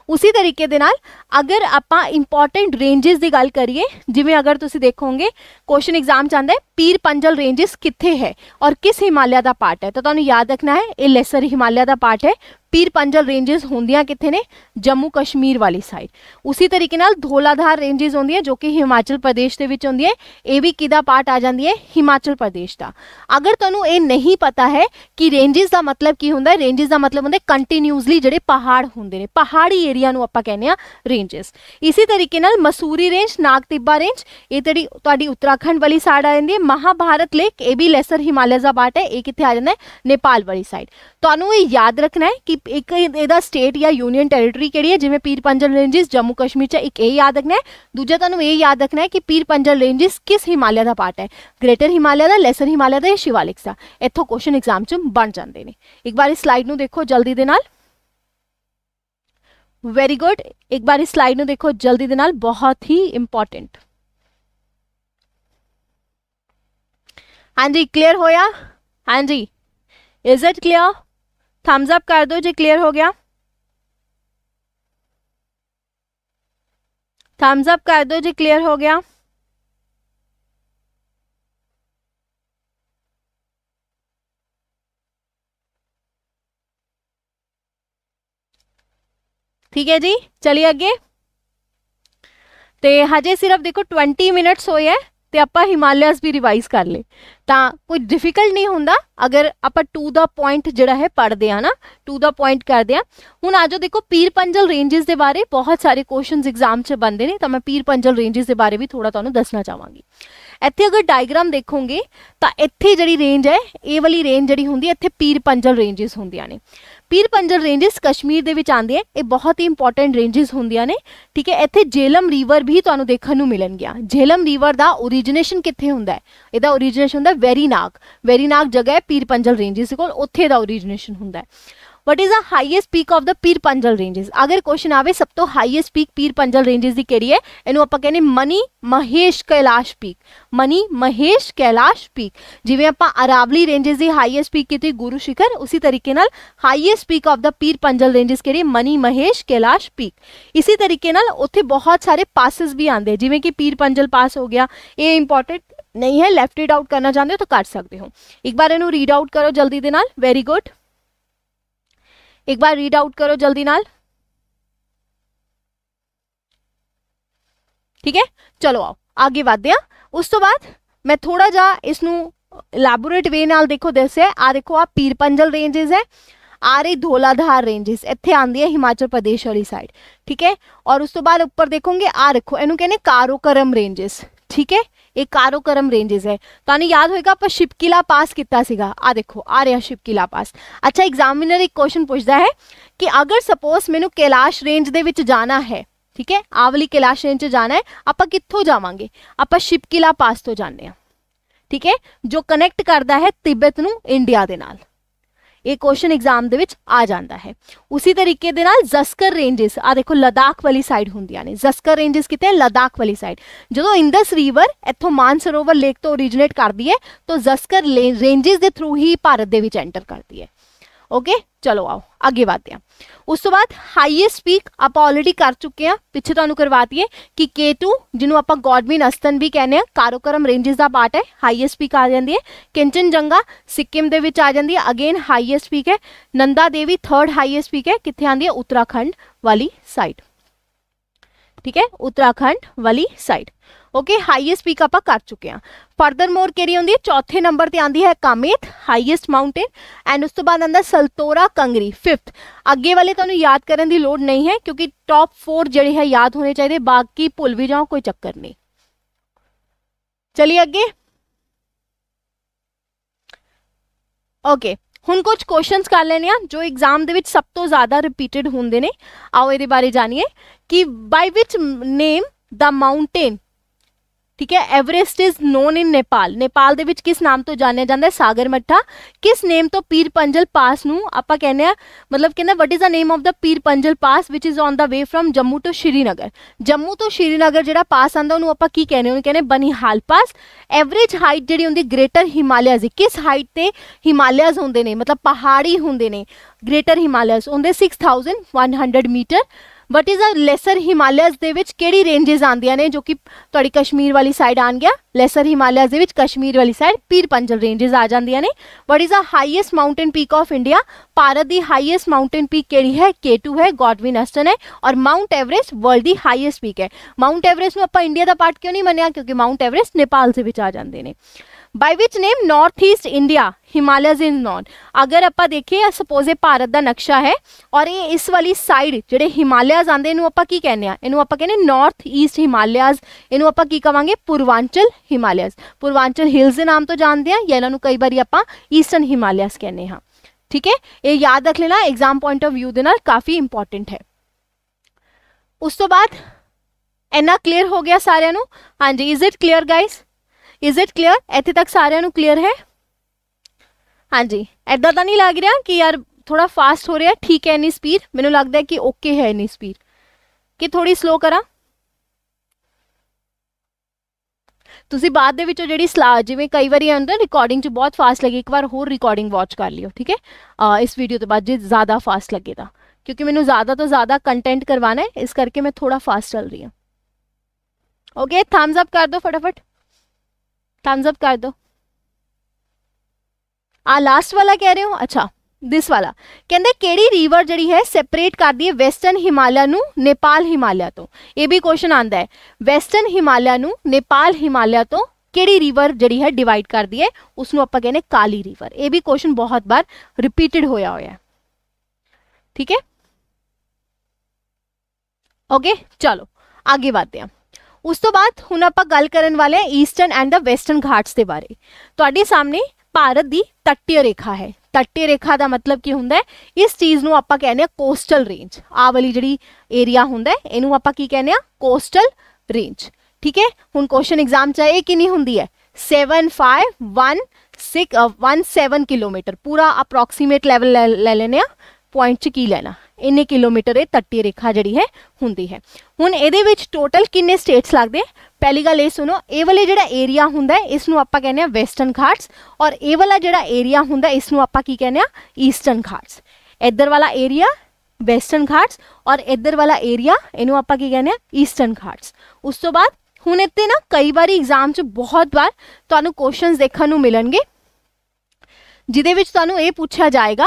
ਉਸੇ ਤਰੀਕੇ ਦੇ ਨਾਲ ਅਗਰ ਆਪਾਂ ਇੰਪੋਰਟੈਂਟ ਰੇਂਜਸ ਦੀ ਗੱਲ ਕਰੀਏ ਜਿਵੇਂ ਅਗਰ ਤੁਸੀਂ ਦੇਖੋਗੇ ਕੁਐਸਚਨ ਐਗਜ਼ਾਮ ਚ ਆਂਦਾ ਹੈ पीर पंजल रेंजेस कितने है और किस हिमालय का पार्ट है? तो तुम्हें याद रखना है, ये लेसर हिमालय का पार्ट है। पीर पंजल रेंजेस होंगे कितने ने? जम्मू कश्मीर वाली साइड उसी तरीके धोलाधार रेंजेस होंगे जो कि हिमाचल प्रदेश के होंगी ये भी कि पार्ट आ जाती है? हिमाचल प्रदेश का अगर तू ये नहीं पता है कि रेंजेस का मतलब की होंगे रेंजेस का मतलब होंगे कंटीन्यूसली जोड़े पहाड़ होंगे ने। पहाड़ी एरिया आप कहने रेंजेस इसी तरीके मसूरी रेंज नाग तिब्बा रेंज ये उत्तराखंड वाली साइड आ जाती है। ਤੇਰੀ ਤੁਹਾਡੀ ਉੱਤਰਾਖੰਡ ਵਾਲੀ ਸਾਈਡ ਆ ਜਾਂਦੀ ਹੈ ਮਹਾਭਾਰਤ ਲੇਕ ਇਹ ਵੀ ਲੈਸਰ ਹਿਮਾਲਿਆ ਦਾ ਪਾਰਟ ਹੈ ਇਹ ਕਿੱਥੇ ਆ ਜਾਂਦਾ ਹੈ ਨੇਪਾਲ ਵਾਲੀ ਸਾਈਡ ਤੁਹਾਨੂੰ ਇਹ ਯਾਦ ਰੱਖਣਾ ਹੈ ਕਿ ਇੱਕ ਇਹਦਾ ਸਟੇਟ ਜਾਂ ਯੂਨੀਅਨ ਟੈਰੀਟਰੀ ਕਿਹੜੀ ਹੈ ਜਿਵੇਂ ਪੀਰ ਪੰਜਲ ਰੇਂਜਸ ਜੰਮੂ ਕਸ਼ਮੀਰ ਚ ਇੱਕ ਇਹ ਯਾਦ ਰੱਖਣਾ ਹੈ ਦੂਜਾ ਤੁਹਾਨੂੰ ਇਹ ਯਾਦ ਰੱਖਣਾ ਹੈ ਕਿ ਪੀਰ ਪੰਜਲ ਰੇਂਜਸ ਕਿਸ ਹਿਮਾਲਿਆ ਦਾ ਪਾਰਟ ਹੈ ਗ੍ਰੇਟਰ ਹਿਮਾਲਿਆ ਦਾ ਲੈਸਰ ਹਿਮਾਲਿਆ ਦਾ ਜਾਂ ਸ਼ਿਵਾਲਿਕ ਦਾ ਇੱਥੋਂ ਕੁਐਸਚਨ ਐਗਜ਼ਾਮ ਚ ਬਣ ਜਾਂਦੇ ਨੇ ਇੱਕ ਵਾਰ ਇਸ ਸਲਾਈਡ ਨੂੰ ਦੇਖੋ ਜਲਦੀ ਦੇ ਨਾਲ ਵੈਰੀ ਗੁੱਡ ਇੱਕ ਵਾਰ ਇਸ ਸਲਾਈਡ ਨੂੰ ਦੇਖੋ ਜਲਦੀ ਦੇ ਨਾਲ ਬਹੁਤ ਹੀ ਇੰਪੋਰਟੈਂਟ हाँ जी क्लियर होया हाँ जी is it clear thumbs up कर दो जी क्लियर हो गया? थम्स अप कर दो जी क्लियर हो गया? ठीक है जी, चलिए अगे तो हजे सिर्फ़ देखो ट्वेंटी मिनट्स होए हैं। ਤੇ ਆਪਾਂ ਹਿਮਾਲਿਆਸ ਵੀ ਰਿਵਾਈਜ਼ ਕਰ ਲੇ ਤਾਂ ਕੋਈ ਡਿਫਿਕਲਟ ਨਹੀਂ ਹੁੰਦਾ ਅਗਰ ਆਪਾਂ ਟੂ ਦਾ ਪੁਆਇੰਟ ਜਿਹੜਾ ਹੈ ਪੜਦੇ ਆ ਨਾ ਟੂ ਦਾ ਪੁਆਇੰਟ ਕਰਦੇ ਆ ਹੁਣ ਆਜੋ ਦੇਖੋ ਪੀਰ ਪੰਜਲ ਰੇਂਜਸ ਦੇ ਬਾਰੇ ਬਹੁਤ ਸਾਰੇ ਕੁਐਸਚਨਸ ਐਗਜ਼ਾਮ 'ਚ ਬੰਦੇ ਨੇ ਤਾਂ ਮੈਂ ਪੀਰ ਪੰਜਲ ਰੇਂਜਸ ਦੇ ਬਾਰੇ ਵੀ ਥੋੜਾ ਤੁਹਾਨੂੰ ਦੱਸਣਾ ਚਾਹਾਂਗੀ ਇੱਥੇ ਅਗਰ ਡਾਇਗਰਾਮ ਦੇਖੋਗੇ ਤਾਂ ਇੱਥੇ ਜਿਹੜੀ ਰੇਂਜ ਹੈ ਇਹ ਵਾਲੀ ਰੇਂਜ ਜਿਹੜੀ ਹੁੰਦੀ ਹੈ ਇੱਥੇ ਪੀਰ ਪੰਜਲ ਰੇਂਜਸ ਹੁੰਦੀਆਂ ਨੇ ਪੀਰ ਪੰਜਲ ਰੇਂਜਸ ਕਸ਼ਮੀਰ ਦੇ ਵਿੱਚ ਆਉਂਦੀਆਂ ਇਹ ਬਹੁਤ ਹੀ ਇੰਪੋਰਟੈਂਟ ਰੇਂਜਸ ਹੁੰਦੀਆਂ ਨੇ, ਠੀਕ ਹੈ? ਇੱਥੇ ਜੇਲਮ ਰਿਵਰ ਵੀ ਤੁਹਾਨੂੰ ਦੇਖਣ ਨੂੰ ਮਿਲਣਗੀਆਂ। ਜੇਲਮ ਰਿਵਰ ਦਾ origin ਕਿੱਥੇ ਹੁੰਦਾ ਹੈ? ਇਹਦਾ origin ਹੁੰਦਾ ਵੈਰੀਨਾਗ। ਵੈਰੀਨਾਗ ਜਗ੍ਹਾ ਹੈ ਪੀਰ ਪੰਜਲ ਰੇਂਜਸ ਕੋਲ, ਉੱਥੇ ਦਾ origin ਹੁੰਦਾ ਹੈ। what is a highest peak of the Pir Panjal ranges ਅਗਰ ਕੁਐਸਚਨ ਆਵੇ ਸਭ ਤੋਂ ਹਾਈਐਸਟ ਪੀਕ ਪੀਰ ਪੰਜਲ ਰੇਂਜਸ ਦੀ ਕਿਹੜੀ ਹੈ ਇਹਨੂੰ ਆਪਾਂ ਕਹਿੰਦੇ ਮਨੀ ਮਹੇਸ਼ ਕੈਲਾਸ਼ ਪੀਕ ਮਨੀ ਮਹੇਸ਼ ਕੈਲਾਸ਼ ਪੀਕ ਜਿਵੇਂ ਆਪਾਂ ਅਰਾਵਲੀ ਰੇਂਜਸ ਦੀ ਹਾਈਐਸਟ ਪੀਕ ਕੀਤੀ ਗੁਰੂ ਸ਼ਿਖਰ ਉਸੇ ਤਰੀਕੇ ਨਾਲ highest peak of the Pir Panjal ranges ਕਿਹੜੀ ਮਨੀ ਮਹੇਸ਼ ਕੈਲਾਸ਼ ਪੀਕ ਇਸੇ ਤਰੀਕੇ ਨਾਲ ਉੱਥੇ ਬਹੁਤ ਸਾਰੇ ਪਾਸਸ ਵੀ ਆਉਂਦੇ ਜਿਵੇਂ ਕਿ ਪੀਰ ਪੰਜਲ ਪਾਸ ਹੋ ਗਿਆ ਇਹ ਇੰਪੋਰਟੈਂਟ नहीं है लेफ्ट रीड आउट करना चाहते हो तो कर सकते हो एक बार इन रीड आउट करो जल्दी दे नाल वेरी गुड एक बार रीड आउट करो जल्दी नाल ठीक है चलो आओ आगे बढ़ते हैं उस तो बाद मैं थोड़ा जा इसनू ਇਲੈਬੋਰੇਟ ਵੇ ਨਾਲ ਦੇਖੋ ਦੱਸਿਆ ਆ ਦੇਖੋ ਆ ਪੀਰ ਪੰਜਲ ਰੇਂਜਸ ਹੈ ਆ ਰਹੀ ਧੋਲਾਧਾਰ ਰੇਂਜਸ ਇੱਥੇ ਆਂਦੀ ਹੈ ਹਿਮਾਚਲ ਪ੍ਰਦੇਸ਼ ਵਾਲੀ ਸਾਈਡ ਠੀਕ ਹੈ ਔਰ ਉਸ ਤੋਂ ਬਾਅਦ ਉੱਪਰ ਦੇਖੋਗੇ ਆ ਦੇਖੋ ਇਹਨੂੰ ਕਹਿੰਦੇ ਕਾਰੋਕਰਮ ਰੇਂਜਸ ਠੀਕ ਹੈ ਇਹ ਕਾਰੋਕਰਮ ਰੇਂਜਸ ਹੈ ਤੁਹਾਨੂੰ ਯਾਦ ਹੋਏਗਾ ਆਪਾਂ ਸ਼ਿਪਕਿਲਾ ਪਾਸ ਕੀਤਾ ਸੀਗਾ ਆ ਦੇਖੋ ਆ ਰਿਹਾ ਸ਼ਿਪਕਿਲਾ ਪਾਸ ਅੱਛਾ ਐਗਜ਼ਾਮੀਨਰ ਇੱਕ ਕੁਐਸਚਨ ਪੁੱਛਦਾ ਹੈ ਕਿ ਅਗਰ ਸਪੋਜ਼ ਮੈਨੂੰ ਕੈਲਾਸ਼ ਰੇਂਜ ਦੇ ਵਿੱਚ ਜਾਣਾ ਹੈ ਠੀਕ ਹੈ ਆ ਵਾਲੀ ਕੈਲਾਸ਼ ਰੇਂਜ 'ਚ ਜਾਣਾ ਹੈ ਆਪਾਂ ਕਿੱਥੋਂ ਜਾਵਾਂਗੇ ਆਪਾਂ ਸ਼ਿਪਕਿਲਾ ਪਾਸ ਤੋਂ ਜਾਂਦੇ ਆ ਠੀਕ ਹੈ ਜੋ ਕਨੈਕਟ ਕਰਦਾ ਹੈ ਤਿੱਬਤ ਨੂੰ ਇੰਡੀਆ ਦੇ ਨਾਲ ਇਹ ਕੁਐਸਚਨ ਐਗਜ਼ਾਮ ਦੇ ਵਿੱਚ ਆ ਜਾਂਦਾ ਹੈ ਉਸੇ ਤਰੀਕੇ ਦੇ ਨਾਲ ਜ਼ਸਕਰ ਰੇਂਜਸ ਆ ਦੇਖੋ ਲਦਾਖ ਵਾਲੀ ਸਾਈਡ ਹੁੰਦੀਆਂ ਨੇ ਜ਼ਸਕਰ ਰੇਂਜਸ ਕਿਤੇ ਲਦਾਖ ਵਾਲੀ ਸਾਈਡ ਜਦੋਂ ਇੰਦਸ ਰਿਵਰ ਇੱਥੋਂ ਮਾਨਸਰੋਵਰ ਲੇਕ ਤੋਂ ਓਰੀਜਿਨੇਟ ਕਰਦੀ ਹੈ ਤਾਂ ਜ਼ਸਕਰ ਰੇਂਜਸ ਦੇ ਥਰੂ ਹੀ ਭਾਰਤ ਦੇ ਵਿੱਚ ਐਂਟਰ ਕਰਦੀ ਹੈ ਓਕੇ ਚਲੋ ਆਓ ਅੱਗੇ ਵਧਦੇ ਹਾਂ ਉਸ ਤੋਂ ਬਾਅਦ ਹਾਈਐਸਟ ਪੀਕ ਆਪਾਂ ਆਲਰੇਡੀ ਕਰ ਚੁੱਕੇ ਆ ਪਿੱਛੇ ਤੁਹਾਨੂੰ ਕਰਵਾਤੀ ਹੈ ਕਿ K2 ਜਿਹਨੂੰ ਆਪਾਂ ਗੋਡਵਿਨ ਅਸਤਨ ਵੀ ਕਹਿੰਦੇ ਆ ਕਾਰੋਕਰਮ ਰੇਂਜਸ ਦਾ ਪਾਰਟ ਹੈ ਹਾਈਐਸਟ ਪੀਕ ਆ ਜਾਂਦੀ ਹੈ ਕਿੰਚਨਜੰਗਾ ਸਿੱਕਿਮ ਦੇ ਵਿੱਚ ਆ ਜਾਂਦੀ ਹੈ ਅਗੇਨ ਹਾਈਐਸਟ ਪੀਕ ਹੈ Nanda Devi third highest peak ਹੈ ਕਿੱਥੇ ਆਂਦੀ ਹੈ ਉੱਤਰਾਖੰਡ ਵਾਲੀ ਸਾਈਡ ਠੀਕ ਹੈ ਉੱਤਰਾਖੰਡ ਵਾਲੀ ਸਾਈਡ ਓਕੇ ਹਾਈਐਸਟ ਪੀਕ ਆਪਾਂ ਕਰ ਚੁੱਕੇ ਆ ਫਰਦਰ ਮੋਰ ਕਿਹੜੀ ਹੁੰਦੀ ਹੈ ਚੌਥੇ ਨੰਬਰ ਤੇ ਆਂਦੀ ਹੈ ਕਾਮੇਤ ਹਾਈਐਸਟ ਮਾਊਂਟੇਨ ਐਂਡ ਉਸ ਤੋਂ ਬਾਅਦ ਆਂਦਾ ਸਲਤੋਰਾ ਕੰਗਰੀ 5th ਅੱਗੇ ਵਾਲੇ ਤੁਹਾਨੂੰ ਯਾਦ ਕਰਨ ਦੀ ਲੋੜ ਨਹੀਂ ਹੈ ਕਿਉਂਕਿ ਟੌਪ 4 ਜਿਹੜੇ ਹੈ ਯਾਦ ਹੋਣੇ ਚਾਹੀਦੇ ਬਾਕੀ ਭੁੱਲ ਵੀ ਜਾਓ ਕੋਈ ਚੱਕਰ ਨਹੀਂ ਚਲਿਏ ਅੱਗੇ ਓਕੇ ਹੁਣ ਕੁਝ ਕੁਐਸਚਨਸ ਕਰ ਲੈਣੇ ਆ ਜੋ ਐਗਜ਼ਾਮ ਦੇ ਵਿੱਚ ਸਭ ਤੋਂ ਜ਼ਿਆਦਾ ਰਿਪੀਟਡ ਹੁੰਦੇ ਨੇ ਆਓ ਇਹਦੇ ਬਾਰੇ ਜਾਣੀਏ ਕਿ ਬਾਈ ਵਿਚ ਨੇਮ ਦਾ ਮਾਊਂਟੇਨ ਠੀਕ ਹੈ Everest is known in Nepal Nepal ਦੇ ਵਿੱਚ ਕਿਸ ਨਾਮ ਤੋਂ ਜਾਣਿਆ ਜਾਂਦਾ ਹੈ? ਸਾਗਰ ਮੱਠਾ। ਕਿਸ ਨੇਮ ਤੋਂ ਪੀਰ ਪੰਜਲ ਪਾਸ ਨੂੰ ਆਪਾਂ ਕਹਿੰਦੇ ਆ ਮਤਲਬ ਕਹਿੰਦਾ what is the name of the Pir Panjal pass which is on the way from Jammu to Srinagar? Jammu ਤੋਂ ਸ਼੍ਰੀਨਗਰ ਜਿਹੜਾ ਪਾਸ ਆਂਦਾ ਉਹਨੂੰ ਆਪਾਂ ਕੀ ਕਹਿੰਦੇ ਉਹਨੂੰ ਕਹਿੰਦੇ ਬਨੀਹਾਲ ਪਾਸ। ਐਵਰੇਜ ਹਾਈਟ ਜਿਹੜੀ ਹੁੰਦੀ ਗ੍ਰੇਟਰ ਹਿਮਾਲਿਆਜ਼ ਕਿਸ ਹਾਈਟ ਤੇ ਹਿਮਾਲਿਆਜ਼ ਹੁੰਦੇ ਨੇ? ਮਤਲਬ ਪਹਾੜੀ ਹੁੰਦੇ ਨੇ। ਗ੍ਰੇਟਰ ਹਿਮਾਲਿਆਜ਼ ਹੁੰਦੇ 6100 metre what is a lesser Himalayas ਦੇ ਵਿੱਚ ਕਿਹੜੀ ਰੇਂਜਸ ਆਂਦੀਆਂ ਨੇ ਜੋ ਕਿ ਤੁਹਾਡੀ ਕਸ਼ਮੀਰ ਵਾਲੀ ਸਾਈਡ ਆਣ ਗਿਆ ਲੈਸਰ ਹਿਮਾਲਿਆਸ ਦੇ ਵਿੱਚ ਕਸ਼ਮੀਰ ਵਾਲੀ ਸਾਈਡ ਪੀਰ ਪੰਜਲ ਰੇਂਜਸ ਆ ਜਾਂਦੀਆਂ ਨੇ what is a highest mountain peak of India Bharat the highest mountain peak ਕਿਹੜੀ ਹੈ K2 ਹੈ ਗੋਡਵਿਨ ਅਸਟਨ ਹੈ ਔਰ ਮਾਊਂਟ ਐਵਰੈਸਟ ਵਰਲਡ ਦੀ ਹਾਈਐਸਟ ਪੀਕ ਹੈ ਮਾਊਂਟ ਐਵਰੈਸਟ ਨੂੰ ਆਪਾਂ ਇੰਡੀਆ ਦਾ ਪਾਰਟ ਕਿਉਂ ਨਹੀਂ ਮੰਨਿਆ ਕਿਉਂਕਿ ਮਾਊਂਟ ਐਵਰੈਸਟ ਨੇਪਾਲ ਦੇ ਵਿੱਚ ਆ ਜਾਂਦੇ ਨੇ by which name north east India Himalayas in known ਅਗਰ ਆਪਾਂ ਦੇਖੀਏ ਸਪੋਜ਼ ਇਹ ਭਾਰਤ ਦਾ ਨਕਸ਼ਾ ਹੈ ਔਰ ਇਹ ਇਸ ਵਾਲੀ ਸਾਈਡ ਜਿਹੜੇ ਹਿਮਾਲਿਆਜ਼ ਆਂਦੇ ਇਹਨੂੰ ਆਪਾਂ ਕੀ ਕਹਿੰਦੇ ਆ ਇਹਨੂੰ ਆਪਾਂ ਕਹਿੰਦੇ ਨਾਰਥ ਈਸਟ ਹਿਮਾਲਿਆਜ਼ ਇਹਨੂੰ ਆਪਾਂ ਕੀ ਕਵਾਂਗੇ ਪੂਰਵਾਂਚਲ ਹਿਮਾਲਿਆਜ਼ ਪੂਰਵਾਂਚਲ ਹਿਲਸ ਦੇ ਨਾਮ ਤੋਂ ਜਾਣਦੇ ਆ ਜਾਂ ਇਹਨਾਂ ਨੂੰ ਕਈ ਵਾਰੀ ਆਪਾਂ ਈਸਟਰਨ ਹਿਮਾਲਿਆਜ਼ ਕਹਿੰਦੇ ਹਾਂ ਠੀਕ ਹੈ ਇਹ ਯਾਦ ਰੱਖ ਲੈਣਾ ਐਗਜ਼ਾਮ ਪੁਆਇੰਟ ਆਫ View ਦੇ ਨਾਲ ਕਾਫੀ ਇੰਪੋਰਟੈਂਟ ਹੈ ਉਸ ਤੋਂ ਬਾਅਦ ਇੰਨਾ ਕਲੀਅਰ ਹੋ ਗਿਆ ਸਾਰਿਆਂ ਨੂੰ ਹਾਂਜੀ is it clear guys is it clear ਇੱਥੇ ਤੱਕ ਸਾਰਿਆਂ ਨੂੰ ਕਲੀਅਰ ਹੈ ਹਾਂਜੀ ਐਦਾਂ ਤਾਂ ਨਹੀਂ ਲੱਗ ਰਿਹਾ ਕਿ ਯਾਰ ਥੋੜਾ ਫਾਸਟ ਹੋ ਰਿਹਾ ਠੀਕ ਹੈ ਇਨੀ ਸਪੀਡ ਮੈਨੂੰ ਲੱਗਦਾ ਹੈ ਕਿ ਓਕੇ ਹੈ ਇਨੀ ਸਪੀਡ ਕਿ ਥੋੜੀ ਸਲੋ ਕਰਾਂ ਤੁਸੀਂ ਬਾਅਦ ਦੇ ਵਿੱਚੋਂ ਜਿਹੜੀ ਸਲਾ ਜਿਵੇਂ ਕਈ ਵਾਰੀ ਆਉਂਦਾ ਰਿਕਾਰਡਿੰਗ 'ਚ ਬਹੁਤ ਫਾਸਟ ਲੱਗੇ ਇੱਕ ਵਾਰ ਹੋਰ ਰਿਕਾਰਡਿੰਗ ਵਾਚ ਕਰ ਲਿਓ ਠੀਕ ਹੈ ਇਸ ਵੀਡੀਓ ਤੋਂ ਬਾਅਦ ਜੇ ਜ਼ਿਆਦਾ ਫਾਸਟ ਲੱਗੇ ਤਾਂ ਕਿਉਂਕਿ ਮੈਨੂੰ ਜ਼ਿਆਦਾ ਤੋਂ ਜ਼ਿਆਦਾ ਕੰਟੈਂਟ ਕਰਵਾਣਾ ਹੈ ਇਸ ਕਰਕੇ ਮੈਂ ਥੋੜਾ ਫਾਸਟ ਚੱਲ ਰਹੀ ਹਾਂ ओके थम्स अप कर दो फटाफट थम्स अप कर दो ਆ ਲਾਸਟ ਵਾਲਾ ਕਹਿ ਰਹੇ ਹੋ ਅੱਛਾ ਦਿਸ ਵਾਲਾ ਕਹਿੰਦੇ ਕਿਹੜੀ ਰਿਵਰ ਜਿਹੜੀ ਹੈ ਸੈਪਰੇਟ ਕਰਦੀ ਹੈ ਵੈਸਟਰਨ ਹਿਮਾਲਿਆ ਨੂੰ ਨੇਪਾਲ ਹਿਮਾਲਿਆ ਤੋਂ ਇਹ ਵੀ ਕੁਐਸਚਨ ਆਂਦਾ ਹੈ ਵੈਸਟਰਨ ਹਿਮਾਲਿਆ ਨੂੰ ਨੇਪਾਲ ਹਿਮਾਲਿਆ ਤੋਂ ਕਿਹੜੀ ਰਿਵਰ ਜਿਹੜੀ ਹੈ ਡਿਵਾਈਡ ਕਰਦੀ ਹੈ ਉਸ ਨੂੰ ਆਪਾਂ ਕਹਿੰਦੇ ਕਾਲੀ ਰਿਵਰ ਇਹ ਵੀ ਕੁਐਸਚਨ ਬਹੁਤ ਵਾਰ ਰਿਪੀਟਡ ਹੋਇਆ ਹੋਇਆ ਹੈ ਠੀਕ ਹੈ ਓਕੇ ਚਲੋ ਅੱਗੇ ਵਧਦੇ ਹਾਂ ਉਸ ਤੋਂ ਬਾਅਦ ਹੁਣ ਆਪਾਂ ਗੱਲ ਕਰਨ ਵਾਲੇ ਹਾਂ eastern and the western Ghats ਦੇ ਬਾਰੇ ਤੁਹਾਡੇ ਸਾਹਮਣੇ ਭਾਰਤ ਦੀ ਤੱਟੀ ਰੇਖਾ ਹੈ ਤੱਟੀ ਰੇਖਾ ਦਾ ਮਤਲਬ ਕੀ ਹੁੰਦਾ ਹੈ ਇਸ ਚੀਜ਼ ਨੂੰ ਆਪਾਂ ਕਹਿੰਦੇ ਆ ਕੋਸਟਲ ਰੇਂਜ ਆ ਵਾਲੀ ਜਿਹੜੀ ਏਰੀਆ ਹੁੰਦਾ ਹੈ ਇਹਨੂੰ ਆਪਾਂ ਕੀ ਕਹਿੰਦੇ ਆ ਕੋਸਟਲ ਰੇਂਜ ਠੀਕ ਹੈ ਹੁਣ ਕੁਐਸਚਨ ਐਗਜ਼ਾਮ ਚ ਇਹ ਕਿੰਨੀ ਹੁੰਦੀ ਹੈ 7516 17 ਕਿਲੋਮੀਟਰ ਪੂਰਾ ਅਪਰੋਕਸੀਮੇਟ ਲੈਵਲ ਲੈ ਲੈਨੇ ਆ ਪੁਆਇੰਟ 'ਚ ਕੀ ਲੈਣਾ ਇੰਨੇ ਕਿਲੋਮੀਟਰ ਇਹ ਤੱਟੀ ਰੇਖਾ ਜਿਹੜੀ ਹੈ ਹੁੰਦੀ ਹੈ ਹੁਣ ਇਹਦੇ ਵਿੱਚ ਟੋਟਲ ਕਿੰਨੇ ਸਟੇਟਸ ਲੱਗਦੇ ਪਹਿਲੀ ਗੱਲ ਇਹ ਸੁਣੋ ਇਹ ਵਾਲੇ ਜਿਹੜਾ ਏਰੀਆ ਹੁੰਦਾ ਇਸ ਨੂੰ ਆਪਾਂ ਕਹਿੰਦੇ ਆ ਵੈਸਟਰਨ ਘਾਟਸ ਔਰ ਇਹ ਵਾਲਾ ਜਿਹੜਾ ਏਰੀਆ ਹੁੰਦਾ ਇਸ ਨੂੰ ਆਪਾਂ ਕੀ ਕਹਿੰਦੇ ਆ ਈਸਟਰਨ ਘਾਟਸ ਇੱਧਰ ਵਾਲਾ ਏਰੀਆ ਵੈਸਟਰਨ ਘਾਟਸ ਔਰ ਇੱਧਰ ਵਾਲਾ ਏਰੀਆ ਇਹਨੂੰ ਆਪਾਂ ਕੀ ਕਹਿੰਦੇ ਆ ਈਸਟਰਨ ਘਾਟਸ ਉਸ ਤੋਂ ਬਾਅਦ ਹੁਣ ਇੱਥੇ ਨਾ ਕਈ ਵਾਰੀ ਐਗਜ਼ਾਮ 'ਚ ਬਹੁਤ ਵਾਰ ਤੁਹਾਨੂੰ ਕੁਐਸਚਨਸ ਦੇਖਣ ਨੂੰ ਮਿਲਣਗੇ ਜਿਹਦੇ ਵਿੱਚ ਤੁਹਾਨੂੰ ਇਹ ਪੁੱਛਿਆ ਜਾਏਗਾ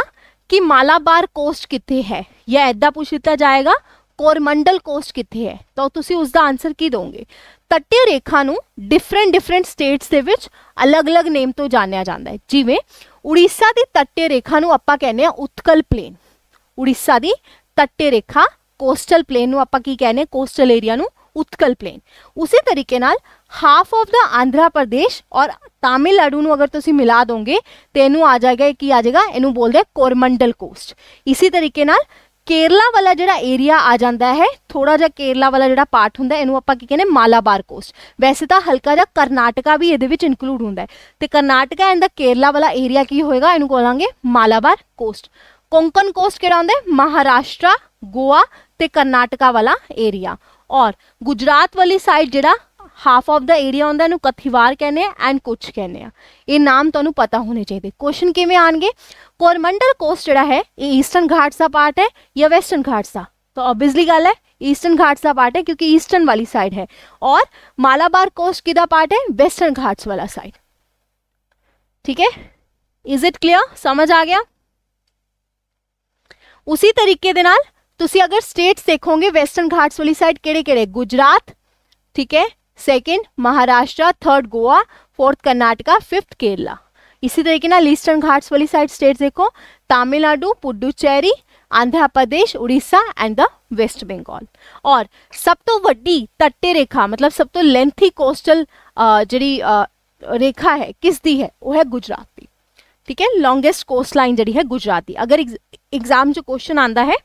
ਕਿ ਮਾਲਾਬਾਰ ਕੋਸਟ ਕਿੱਥੇ ਹੈ ਜਾਂ ਐਦਾਂ ਪੁੱਛ ਦਿੱਤਾ ਜਾਏਗਾ ਕੋਰਮੰਡਲ ਕੋਸਟ ਕਿੱਥੇ ਹੈ ਤਾਂ ਤੁਸੀਂ ਉਸ ਦਾ ਆਨਸਰ ਕੀ ਦੋਗੇ ਤੱਟੀ ਰੇਖਾ ਨੂੰ ਡਿਫਰੈਂਟ ਡਿਫਰੈਂਟ ਸਟੇਟਸ ਦੇ ਵਿੱਚ ਅਲੱਗ-ਅਲੱਗ ਨੇਮ ਤੋਂ ਜਾਣਿਆ ਜਾਂਦਾ ਹੈ ਜਿਵੇਂ ਉੜੀਸਾ ਦੀ ਤੱਟੀ ਰੇਖਾ ਨੂੰ ਆਪਾਂ ਕਹਿੰਦੇ ਆ ਉਤਕਲ ਪਲੇਨ ਉੜੀਸਾ ਦੀ ਤੱਟੀ ਰੇਖਾ ਕੋਸਟਲ ਪਲੇਨ ਨੂੰ ਆਪਾਂ ਕੀ ਕਹਿੰਦੇ ਕੋਸਟਲ ਏਰੀਆ ਨੂੰ ਉਤਕਲ ਪਲੇਨ ਉਸੇ ਤਰੀਕੇ ਨਾਲ half of the Andhra Pradesh ਔਰ ਤਾਮਿਲਨਾਡੂ ਨੂੰ ਅਗਰ ਤੁਸੀਂ ਮਿਲਾ ਦੋਗੇ ਤੇ ਇਹਨੂੰ ਆ ਜਾਏਗਾ ਕੀ ਆ ਜਾਏਗਾ ਇਹਨੂੰ ਬੋਲਦੇ ਕੋਰਮੰਡਲ ਕੋਸਟ ਇਸੇ ਤਰੀਕੇ ਨਾਲ ਕੇਰਲਾ ਵਾਲਾ ਜਿਹੜਾ ਏਰੀਆ ਆ ਜਾਂਦਾ ਹੈ ਥੋੜਾ ਜਿਹਾ ਕੇਰਲਾ ਵਾਲਾ ਜਿਹੜਾ ਪਾਰਟ ਹੁੰਦਾ ਇਹਨੂੰ ਆਪਾਂ ਕੀ ਕਹਿੰਦੇ ਮਾਲਾਬਾਰ ਕੋਸਟ ਵੈਸੇ ਤਾਂ ਹਲਕਾ ਜਿਹਾ ਕਰਨਾਟਕਾ ਵੀ ਇਹਦੇ ਵਿੱਚ ਇਨਕਲੂਡ ਹੁੰਦਾ ਹੈ। ਤੇ ਕਰਨਾਟਕਾ ਐਂਡ ਦਾ ਕੇਰਲਾ ਵਾਲਾ ਏਰੀਆ ਕੀ ਹੋਏਗਾ, ਇਹਨੂੰ ਕਹਾਂਗੇ ਮਾਲਾਬਾਰ ਕੋਸਟ ਕੋਂਕਨ ਕੋਸਟ ਕਿਹੜਾ ਹੁੰਦਾ ਹੈ? ਮਹਾਰਾਸ਼ਟਰ, ਗੋਆ ਤੇ ਕਰਨਾਟਕਾ ਵਾਲਾ ਏਰੀਆ ਔਰ ਗੁਜਰਾਤ ਵਾਲੀ ਸਾਈਡ ਜਿਹੜਾ ਹਾਫ ਆਫ ਦਾ ਏਰੀਆ ਹੁੰਦਾ, ਇਹਨੂੰ ਕਥਿਵਾਰ ਕਹਿੰਦੇ ਆ ਐਂਡ ਕੁਛ ਕਹਿੰਦੇ ਆ ਇਹ ਨਾਮ ਤੁਹਾਨੂੰ ਪਤਾ ਹੋਣੇ ਚਾਹੀਦੇ। ਕੁਐਸਚਨ ਕਿਵੇਂ ਆਣਗੇ कोरमंडल कोस्ट जड़ा है, ये ईस्टर्न घाट सा पार्ट है, या वेस्टर्न घाट सा? तो ऑब्वियसली गल है, ईस्टर्न घाट सा पार्ट है, क्योंकि ईस्टर्न वाली साइड है। और मालाबार कोस्ट कि पार्ट है? वेस्टर्न घाट्स वाला साइड ठीक है? इज़ इट क्लियर समझ आ गया? उसी तरीके के ਨਾਲ अगर ਅਗਰ देखोगे, वेस्टर्न घाट्स वाली साइड ਸਾਈਡ ਕਿਹੜੇ-ਕਿਹੜੇ ਗੁਜਰਾਤ ਠੀਕ ਹੈ second Maharashtra third Goa fourth Karnataka इसी तरीके ना ईस्टर्न घाट्स वाली साइड स्टेट्स देखो, Tamil Nadu, Puducherry, Andhra Pradesh, Orissa and the West Bengal और सब तो वड्डी तट्टे रेखा मतलब सब तो लेंथी कोस्टल जी रेखा है किस दी है? वो है गुजरात। की ठीक है? लॉन्गेस्ट कोस्ट लाइन जी है गुजरात। की अगर एग्ज़ाम जो क्वेश्चन आता है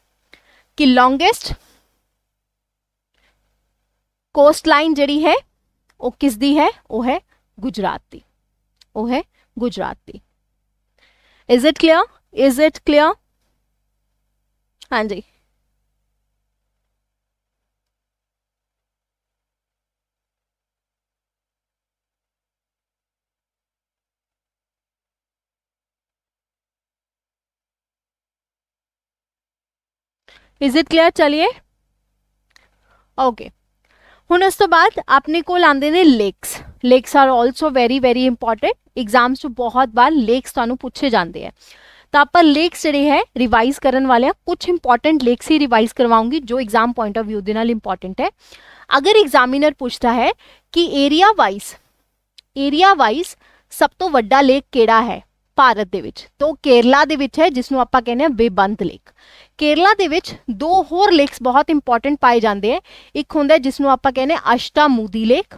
कि लॉन्गेस्ट कोस्ट लाइन जी है, वो किस दी है? वो है गुजरात। की वो है Gujarat. Is it clear is it clear हाँ जी। इज़ इट क्लियर चलिए। ओके ਹੁਣ ਉਸ ਤੋਂ ਬਾਅਦ ਆਪਣੇ ਕੋਲ ਆਉਂਦੇ ਨੇ lakes lakes are also very very important exams 'ਚ ਬਹੁਤ ਵਾਰ ਲੇਕਸ ਤੁਹਾਨੂੰ ਪੁੱਛੇ ਜਾਂਦੇ ਆ ਤਾਂ ਆਪਾਂ ਲੇਕਸ ਜਿਹੜੇ ਹੈ ਰਿਵਾਈਜ਼ ਕਰਨ ਵਾਲੇ ਆ ਕੁਝ ਇੰਪੋਰਟੈਂਟ ਲੇਕਸ ਹੀ ਰਿਵਾਈਜ਼ ਕਰਵਾਉਂਗੀ ਜੋ ਐਗਜ਼ਾਮ ਪੁਆਇੰਟ ਆਫ View ਦੇ ਨਾਲ ਇੰਪੋਰਟੈਂਟ ਹੈ ਅਗਰ ਐਗਜ਼ਾਮੀਨਰ ਪੁੱਛਦਾ ਹੈ ਕਿ ਏਰੀਆ ਵਾਈਜ਼ ਏਰੀਆ ਵਾਈਜ਼ ਸਭ ਤੋਂ ਵੱਡਾ ਲੇਕ ਕਿਹੜਾ ਹੈ ਭਾਰਤ ਦੇ ਵਿੱਚ ਤੋਂ ਕੇਰਲਾ ਦੇ ਵਿੱਚ ਹੈ ਜਿਸ ਨੂੰ ਆਪਾਂ ਕਹਿੰਦੇ ਆ ਬੇਬੰਦ ਲੇਕ ਕੇਰਲਾ ਦੇ ਵਿੱਚ ਦੋ ਹੋਰ ਲੇਕਸ ਬਹੁਤ ਇੰਪੋਰਟੈਂਟ ਪਾਏ ਜਾਂਦੇ ਆ ਇੱਕ ਹੁੰਦਾ ਜਿਸ ਨੂੰ ਆਪਾਂ ਕਹਿੰਦੇ ਅਸ਼ਟਾ ਮੂਦੀ ਲੇਕ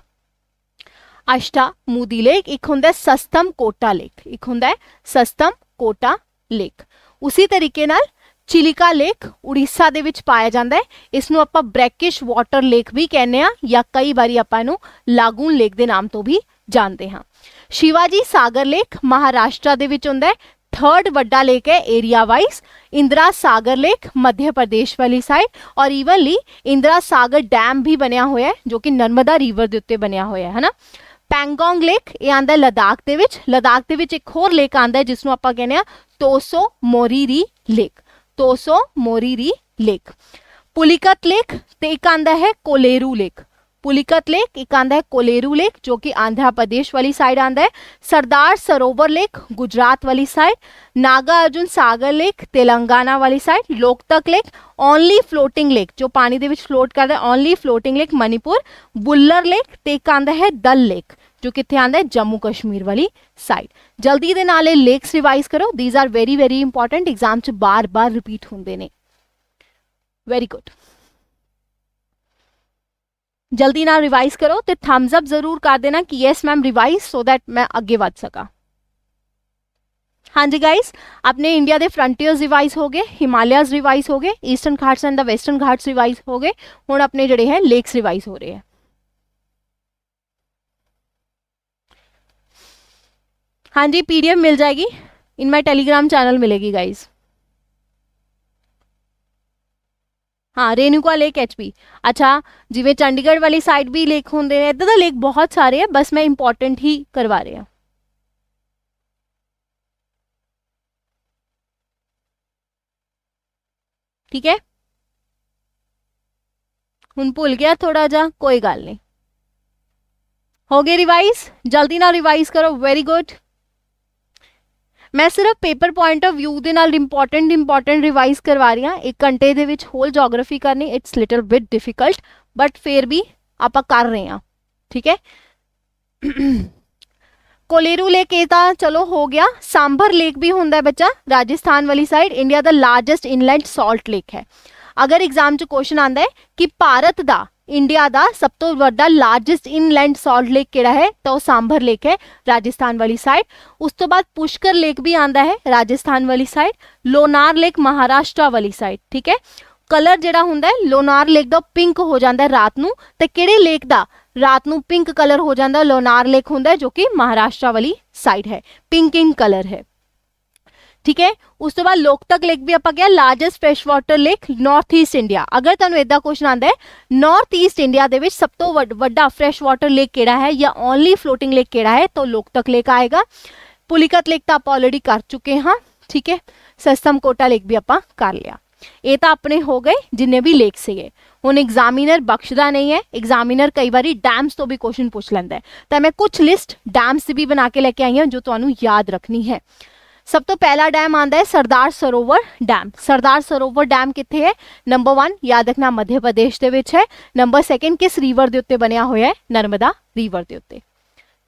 ਅਸ਼ਟਾ ਮੂਦੀ ਲੇਕ ਇੱਕ ਹੁੰਦਾ ਸਸਤਮ ਕੋਟਾ ਲੇਕ ਇੱਕ ਹੁੰਦਾ ਸਸਤਮ ਕੋਟਾ ਲੇਕ ਉਸੇ ਤਰੀਕੇ ਨਾਲ ਚਿਲਿਕਾ ਲੇਕ ਉੜੀਸਾ ਦੇ ਵਿੱਚ ਪਾਇਆ ਜਾਂਦਾ ਹੈ ਇਸ ਨੂੰ ਆਪਾਂ ਬ੍ਰੈਕਿਸ਼ ਵਾਟਰ ਲੇਕ ਵੀ ਕਹਿੰਦੇ ਆ ਜਾਂ ਕਈ ਵਾਰੀ ਆਪਾਂ ਇਹਨੂੰ ਲਾਗੂਨ ਲੇਕ ਦੇ ਨਾਮ ਤੋਂ ਵੀ ਜਾਣਦੇ ਹਾਂ ਸ਼ਿਵਾਜੀ ਸਾਗਰ ਲੇਕ ਮਹਾਰਾਸ਼ਟਰ ਦੇ ਵਿੱਚ ਹੁੰਦਾ ਹੈ थर्ड ਵੱਡਾ ਲੇਕ ਹੈ area wise Indira Sagar lake Madhya Pradesh ਵਾਲੀ ਸਾਈਡ ਔਰ ਈਵਨਲੀ ਇੰਦਰਾ ਸਾਗਰ ਡੈਮ ਵੀ ਬਣਿਆ ਹੋਇਆ ਹੈ ਜੋ ਕਿ ਨਰਮਦਾ ਰਿਵਰ ਦੇ ਉੱਤੇ ਬਣਿਆ ਹੋਇਆ ਹੈ ਹਨਾ ਪੈਂਗੋਂਗ ਲੇਕ ਇਹ ਆਂਦਾ ਲਦਾਖ ਦੇ ਵਿੱਚ ਲਦਾਖ ਦੇ ਵਿੱਚ ਇੱਕ ਹੋਰ ਲੇਕ ਆਂਦਾ ਜਿਸ ਨੂੰ ਆਪਾਂ ਕਹਿੰਦੇ ਆ Tso Moriri lake Tso Moriri lake Pulicat lake ਤੇ ਇੱਕ ਆਂਦਾ ਹੈ ਕੋਲੇਰੂ ਲੇਕ पुलिकत लेक एक आंदा है कोलेरू लेक जो कि आंध्र प्रदेश वाली साइड आंदा है सरदार सरोवर लेक गुजरात वाली side Nagarjuna Sagar lake Telangana वाली side Loktak lake only floating lake जो पानी ਦੇ ਵਿੱਚ ਫਲੋਟ ਕਰਦਾ only floating lake Manipur Wular lake ਤੇ ਇੱਕ ਆਂਦਾ ਹੈ ਦਲ ਲੇਕ ਜੋ ਕਿੱਥੇ ਆਂਦਾ ਹੈ ਜੰਮੂ ਕਸ਼ਮੀਰ ਵਾਲੀ ਸਾਈਡ ਜਲਦੀ ਦੇ ਨਾਲ ਇਹ ਲੇਕਸ ਰਿਵਾਈਜ਼ ਕਰੋ these are very very important exam ਚ ਬਾਰ-ਬਾਰ ਰਿਪੀਟ ਹੁੰਦੇ ਨੇ ਵੈਰੀ ਗੁੱਡ जल्दी ना रिवाइज करो तो थम्स अप ज़रूर कर देना कि yes ma'am revise so that मैं अगे बढ़ सका। हाँ जी गाइस अपने इंडिया के फ्रंटियर्स रिवाइज हो गए हिमालयाज रिवाइज हो गए Eastern Ghats and the Western Ghats revise हो गए हूँ अपने जोड़े है लेक्स रिवाइज हो रहे हैं। हाँ जी पीडीएफ मिल जाएगी, इन माई टेलीग्राम चैनल मिलेगी गाइज़ ਹਾਂ ਰੇਨੂਕਾ ਲੇਕ ਐਚਪੀ ਅੱਛਾ ਜਿਵੇਂ ਚੰਡੀਗੜ੍ਹ ਵਾਲੀ ਸਾਈਡ ਵੀ ਲੇਕ ਹੁੰਦੇ ਨੇ ਇਦਾਂ ਦਾ ਲੇਕ ਬਹੁਤ ਸਾਰੇ ਆ ਬਸ ਮੈਂ ਇੰਪੋਰਟੈਂਟ ਹੀ ਕਰਵਾ ਰਹੀ ਹਾਂ ਠੀਕ ਹੈ ਹੁਣ ਭੁੱਲ ਗਿਆ ਥੋੜਾ ਜਿਹਾ ਕੋਈ ਗੱਲ ਨਹੀਂ ਹੋ ਗਏ ਰਿਵਾਈਜ਼ ਜਲਦੀ ਨਾਲ ਰਿਵਾਈਜ਼ ਕਰੋ ਵੈਰੀ ਗੁੱਡ ਮੈਂ ਸਿਰਫ ਪੇਪਰ ਪੁਆਇੰਟ ਆਫ View ਦੇ ਨਾਲ ਇੰਪੋਰਟੈਂਟ ਇੰਪੋਰਟੈਂਟ ਰਿਵਾਈਜ਼ ਕਰਵਾ ਰਹੀ ਹਾਂ ਇੱਕ ਘੰਟੇ ਦੇ ਵਿੱਚ ਹੋਲ ਜੀਓਗ੍ਰਾਫੀ ਕਰਨੀ it's little bit difficult but ਫੇਰ ਵੀ ਆਪਾਂ ਕਰ ਰਹੇ ਹਾਂ ਠੀਕ ਹੈ *clears throat* ਕੋਲੇਰੂ ਲੇਕ ਇਹ ਤਾਂ ਚਲੋ ਹੋ ਗਿਆ ਸਾਂਭਰ ਲੇਕ ਵੀ ਹੁੰਦਾ ਹੈ ਬੱਚਾ ਰਾਜਸਥਾਨ ਵਾਲੀ ਸਾਈਡ ਇੰਡੀਆ ਦਾ ਲਾਰਜੈਸਟ ਇਨਲੈਂਡ ਸਾਲਟ ਲੇਕ ਹੈ ਅਗਰ ਐਗਜ਼ਾਮ 'ਚ ਕੁਐਸਚਨ ਆਂਦਾ ਹੈ ਕਿ ਭਾਰਤ ਦਾ ਇੰਡੀਆ ਦਾ ਸਭ ਤੋਂ ਵੱਡਾ ਲਾਰਜੈਸਟ ਇਨਲੈਂਡ ਸਾਲਟ ਲੇਕ ਕਿਹੜਾ ਹੈ ਤਾਂ ਉਹ ਸਾਂਭਰ ਲੇਕ ਹੈ ਰਾਜਸਥਾਨ ਵਾਲੀ ਸਾਈਡ ਉਸ ਤੋਂ ਬਾਅਦ ਪੁਸ਼ਕਰ ਲੇਕ ਵੀ ਆਂਦਾ ਹੈ ਰਾਜਸਥਾਨ ਵਾਲੀ ਸਾਈਡ ਲੋਨਾਰ ਲੇਕ ਮਹਾਰਾਸ਼ਟਰ ਵਾਲੀ ਸਾਈਡ ਠੀਕ ਹੈ ਕਲਰ ਜਿਹੜਾ ਹੁੰਦਾ ਹੈ ਲੋਨਾਰ ਲੇਕ ਦਾ ਪਿੰਕ ਹੋ ਜਾਂਦਾ ਰਾਤ ਨੂੰ ਤੇ ਕਿਹੜੇ ਲੇਕ ਦਾ ਰਾਤ ਨੂੰ ਪਿੰਕ ਕਲਰ ਹੋ ਜਾਂਦਾ ਲੋਨਾਰ ਲੇਕ ਹੁੰਦਾ ਜੋ ਕਿ ਮਹਾਰਾਸ਼ਟਰ ਵਾਲੀ ਸਾਈਡ ਹੈ ਪਿੰਕ ਇਨ ਕਲਰ ਹੈ ਠੀਕ ਹੈ ਉਸ ਤੋਂ ਬਾਅਦ ਲੋਕਤਕ ਲੇਕ ਵੀ ਆਪਾਂ ਕਿਹਾ largest fresh water lake north east India ਅਗਰ ਤੁਹਾਨੂੰ ਇਦਾਂ ਕੁਐਸਚਨ ਆਂਦਾ ਹੈ ਨਾਰਥ ਈਸਟ ਇੰਡੀਆ ਦੇ ਵਿੱਚ ਸਭ ਤੋਂ ਵੱਡਾ ਫਰੈਸ਼ ਵਾਟਰ ਲੇਕ ਕਿਹੜਾ ਹੈ ਜਾਂ ਓਨਲੀ ਫਲੋਟਿੰਗ ਲੇਕ ਕਿਹੜਾ ਹੈ ਤਾਂ ਲੋਕਤਕ ਲੇਕ ਆਏਗਾ ਪੁਲਿਕਤ ਲੇਕ ਤਾਂ ਆਪਾਂ ਆਲਰੇਡੀ ਕਰ ਚੁੱਕੇ ਹਾਂ ਠੀਕ ਹੈ ਸਸਤਮ ਕੋਟਾ ਲੇਕ ਵੀ ਆਪਾਂ ਕਰ ਲਿਆ ਇਹ ਤਾਂ ਆਪਣੇ ਹੋ ਗਏ ਜਿੰਨੇ ਵੀ ਲੇਕ ਸੀਗੇ ਹੁਣ ਐਗਜ਼ਾਮੀਨਰ ਬਖਸ਼ਦਾ ਨਹੀਂ ਹੈ ਐਗਜ਼ਾਮੀਨਰ ਕਈ ਵਾਰੀ ਡੈਮਸ ਤੋਂ ਵੀ ਕੁਐਸਚਨ ਪੁੱਛ ਲੈਂਦਾ ਹੈ ਤਾਂ ਮੈਂ ਕੁਝ ਲਿਸਟ ਡੈਮਸ ਦੀ ਵੀ ਬਣਾ ਕੇ ਲੈ ਕੇ ਆਈ ਹਾਂ ਜੋ ਤੁਹਾਨੂੰ ਯਾਦ ਰੱਖਣੀ ਹੈ सब तो पहला डैम आता है सरदार सरोवर डैम। सरदार सरोवर डैम कितने है? नंबर वन याद रखना मध्य प्रदेश के नंबर सैकेंड किस रीवर के उत्ते बनया होया है? नर्मदा रीवर के उत्ते।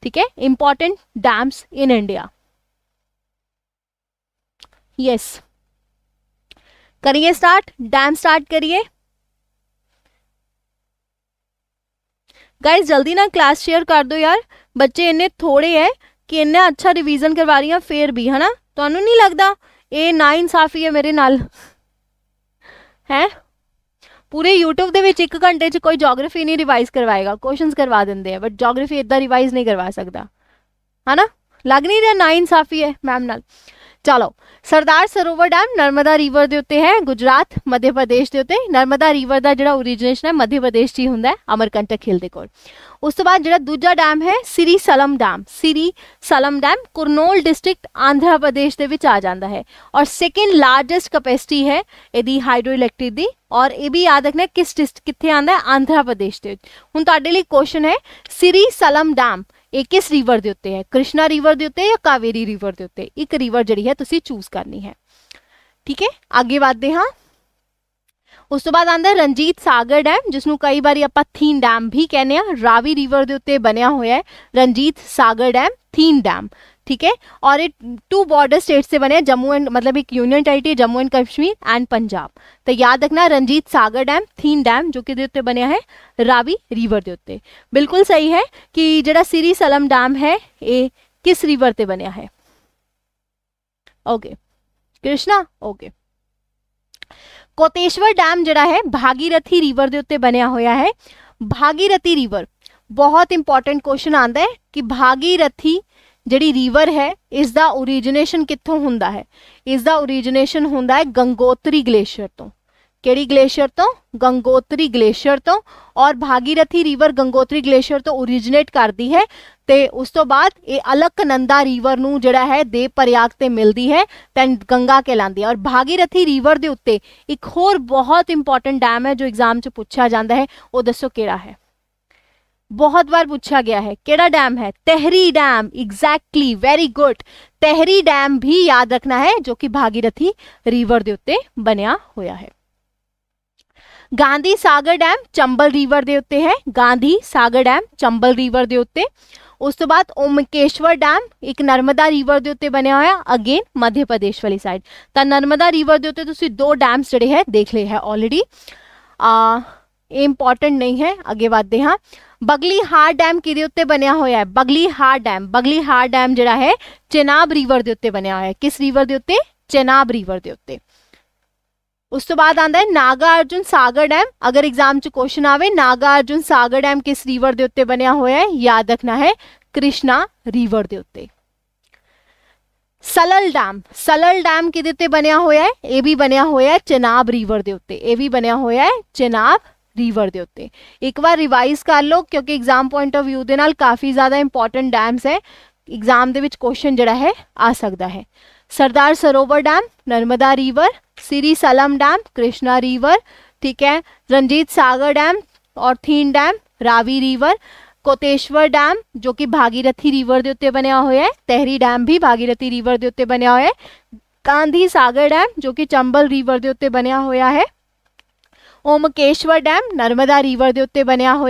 ठीक है? Important dams in India yes करिए स्टार्ट डैम स्टार्ट करिए। गाइस जल्दी ना क्लास शेयर कर दो यार। बच्चे इन्हें थोड़े हैं कि इन्हें अच्छा रिवीजन करवा रही हैं, फिर भी, है ना? ਤੁਹਾਨੂੰ ਨਹੀਂ ਲੱਗਦਾ? ਇਹ ਨਾ ਇਨਸਾਫੀ ਹੈ ਮੇਰੇ ਨਾਲ। ਹੈ? ਪੂਰੇ YouTube ਦੇ ਵਿੱਚ 1 ਘੰਟੇ 'ਚ ਕੋਈ ਜੀਓਗ੍ਰਾਫੀ ਨਹੀਂ ਰਿਵਾਈਜ਼ ਕਰਵਾਏਗਾ ਕੁਐਸਚਨਸ ਕਰਵਾ ਦਿੰਦੇ ਆ ਬਟ ਜੀਓਗ੍ਰਾਫੀ ਇਦਾਂ ਰਿਵਾਈਜ਼ ਨਹੀਂ ਕਰਵਾ ਸਕਦਾ। ਹਨਾ? ਲੱਗ ਨਹੀਂ ਰਿਹਾ? ਨਾ ਇਨਸਾਫੀ ਹੈ ਮੈਮ ਨਾਲ। ਚਲੋ ਸਰਦਾਰ ਸਰੋਵਰ ਡੈਮ ਨਰਮਦਾ ਰਿਵਰ ਦੇ ਉੱਤੇ ਹੈ ਗੁਜਰਾਤ ਮੱਧ ਪ੍ਰਦੇਸ਼ ਦੇ ਉੱਤੇ ਨਰਮਦਾ ਰਿਵਰ ਦਾ ਜਿਹੜਾ ਓਰੀਜੀਨੇਸ਼ਨ ਹੈ ਮੱਧ ਪ੍ਰਦੇਸ਼ 'ਚ ਹੀ ਹੁੰਦਾ ਹੈ ਅਮਰਕੰਟਕ ਹਿਲ ਦੇ ਕੋਲ ਉਸ ਤੋਂ ਬਾਅਦ ਜਿਹੜਾ ਦੂਜਾ ਡੈਮ ਹੈ Srisailam dam Srisailam dam Kurnool district Andhra Pradesh ਦੇ ਵਿੱਚ ਆ ਜਾਂਦਾ ਹੈ ਔਰ ਸੈਕਿੰਡ ਲਾਰਜੈਸਟ ਕੈਪੈਸਿਟੀ ਹੈ ਇਹਦੀ ਹਾਈਡਰੋ ਇਲੈਕਟ੍ਰਿਕ ਦੀ ਔਰ ਇਹ ਵੀ ਯਾਦ ਰੱਖਣਾ ਕਿਸ ਕਿੱਥੇ ਆਂਦਾ ਹੈ ਆਂਧਰਾ ਪ੍ਰਦੇਸ਼ ਦੇ ਵਿੱਚ ਹੁਣ ਤੁਹਾਡੇ ਲਈ ਕੁਐਸਚਨ ਹੈ ਸਿਰੀ ਸਲਮ ਡੈਮ ਇਹ ਕਿਸ ਰਿਵਰ ਦੇ ਉੱਤੇ ਹੈ? ਕ੍ਰਿਸ਼ਨਾ ਰਿਵਰ ਦੇ ਉੱਤੇ ਜਾਂ ਕਾਵੇਰੀ ਰਿਵਰ ਦੇ ਉੱਤੇ? ਇੱਕ ਰਿਵਰ ਜਿਹੜੀ ਹੈ, ਤੁਸੀਂ ਚੂਜ਼ ਕਰਨੀ ਹੈ। ਠੀਕ ਹੈ? ਅੱਗੇ ਵਧਦੇ ਹਾਂ। ਉਸ ਤੋਂ ਬਾਅਦ ਆਂਦਾ ਰਣਜੀਤ ਸਾਗਰ ਡੈਮ ਜਿਸ ਨੂੰ ਕਈ ਵਾਰੀ ਆਪਾਂ ਥੀਨ ਡੈਮ ਵੀ ਕਹਿੰਦੇ ਆ ਰਾਵੀ ਰਿਵਰ ਦੇ ਉੱਤੇ ਬਣਿਆ ਹੋਇਆ ਹੈ, ਰਣਜੀਤ ਸਾਗਰ ਡੈਮ ਥੀਨ ਡੈਮ ठीक है? और ये टू बॉर्डर स्टेट से बने जम्मू एंड मतलब एक union territory Jammu and Kashmir and Punjab. तो याद रखना, रंजीत सागर डैम थीन डैम जो कि उत्ते बनया है, रावी रिवर उत्ते बिल्कुल सही है कि जरा सिरी सलम डैम है, ये किस रिवर ते बनया है? Okay Krishna? Okay Koteshwar dam जरा है, भागीरथी रिवर के उत्ते बनया होया है। भागीरथी रिवर बहुत इंपॉर्टेंट क्वेश्चन आता है कि भागीरथी जी रीवर है इसका ओरिजिनेशन कितों हों इसका ओरिजिनेशन हों गंगोत्री ग्लेशियर तो कि ग्लेशियर तो गंगोत्री ग्लेशियर तो और भागीरथी रिवर गंगोत्री ग्लेशियर तो ओरिजिनेट करती है तो उस तो बाद अलकनंदा रीवर जोड़ा है देव प्रयाग से मिलती है दैन गंगा कहला है और भागीरथी रिवर के उत्ते एक होर बहुत इंपोर्टेंट डैम है जो एग्ज़ाम पूछा जाता है वह दसो कि है बहुत बार पूछा गया है केड़ा डैम है Tehri dam exactly very good Tehri dam भी याद रखना है जो कि भागीरथी रिवर के उत्ते बनया होया है गांधी सागर डैम चंबल रिवर के उत्ते है गांधी सागर डैम चंबल रिवर के उत्ते उस तो बाद ओमकेश्वर डैम एक नर्मदा रिवर के उत्ते बनया होया अगेन मध्य प्रदेश वाली साइड तो नर्मदा रिवर के उत्ते दो डैम्स जड़े है देख ले है ऑलरेडी इंपॉर्टेंट नहीं है अगे बढ़ते हाँ ਬਗਲੀ ਹਾਰ ਡੈਮ ਕਿਹਦੇ ਉੱਤੇ ਬਣਿਆ ਹੋਇਆ ਹੈ ਬਗਲੀ ਹਾਰ ਡੈਮ ਬਗਲੀ ਹਾਰ ਡੈਮ ਜਿਹੜਾ ਹੈ ਚੇਨਾਬ ਰਿਵਰ ਦੇ ਉੱਤੇ ਬਣਿਆ ਹੋਇਆ ਹੈ ਕਿਸ ਰਿਵਰ ਦੇ ਉੱਤੇ ਚੇਨਾਬ ਰਿਵਰ ਦੇ ਉੱਤੇ ਉਸ ਤੋਂ ਬਾਅਦ ਆਂਦਾ ਹੈ ਨਾਗਾ ਅਰਜੁਨ ਸਾਗਰ ਡੈਮ ਅਗਰ ਐਗਜ਼ਾਮ 'ਚ ਕੁਐਸਚਨ ਆਵੇ ਨਾਗਾ ਅਰਜੁਨ ਸਾਗਰ ਡੈਮ ਕਿਸ ਰਿਵਰ ਦੇ ਉੱਤੇ ਬਣਿਆ ਹੋਇਆ ਹੈ ਯਾਦ ਰੱਖਣਾ ਹੈ ਕ੍ਰਿਸ਼ਨਾ ਰਿਵਰ ਦੇ ਉੱਤੇ ਸਲਲ ਡੈਮ ਸਲਲ ਡੈਮ ਕਿਹਦੇ ਤੇ ਬਣਿਆ ਹੋਇਆ ਹੈ ਇਹ ਵੀ ਬਣਿਆ ਹੋਇਆ ਹੈ ਚਨਾਬ ਰਿਵਰ ਦੇ ਉੱਤੇ ਇਹ ਵੀ ਬਣਿਆ ਹੋਇਆ ਹੈ ਚਨਾਬ ਰਿਵਰ ਦੇ ਉੱਤੇ ਇੱਕ ਵਾਰ ਰਿਵਾਈਜ਼ ਕਰ ਲਓ ਕਿਉਂਕਿ ਐਗਜ਼ਾਮ ਪੁਆਇੰਟ ਆਫ View ਦੇ ਨਾਲ ਕਾਫੀ ਜ਼ਿਆਦਾ ਇੰਪੋਰਟੈਂਟ ਡੈਮਸ ਹੈ ਐਗਜ਼ਾਮ ਦੇ ਵਿੱਚ ਕੁਐਸਚਨ ਜਿਹੜਾ ਹੈ ਆ ਸਕਦਾ ਹੈ सरदार सरोवर डैम नर्मदा रिवर सिरी सलम डैम कृष्णा रिवर ठीक है रंजीत सागर डैम और Thein dam Ravi river Koteshwar dam जो कि भागीरथी रिवर के उत्ते बनया हुआ है तहरी डैम भी भागीरथी रिवर के उत्ते बनया हुआ है गांधी सागर डैम जो कि चंबल रिवर के उत्ते बनया हुआ है ओमकेश्वर डैम नर्मदा रिवर के उत्ते बनया हो,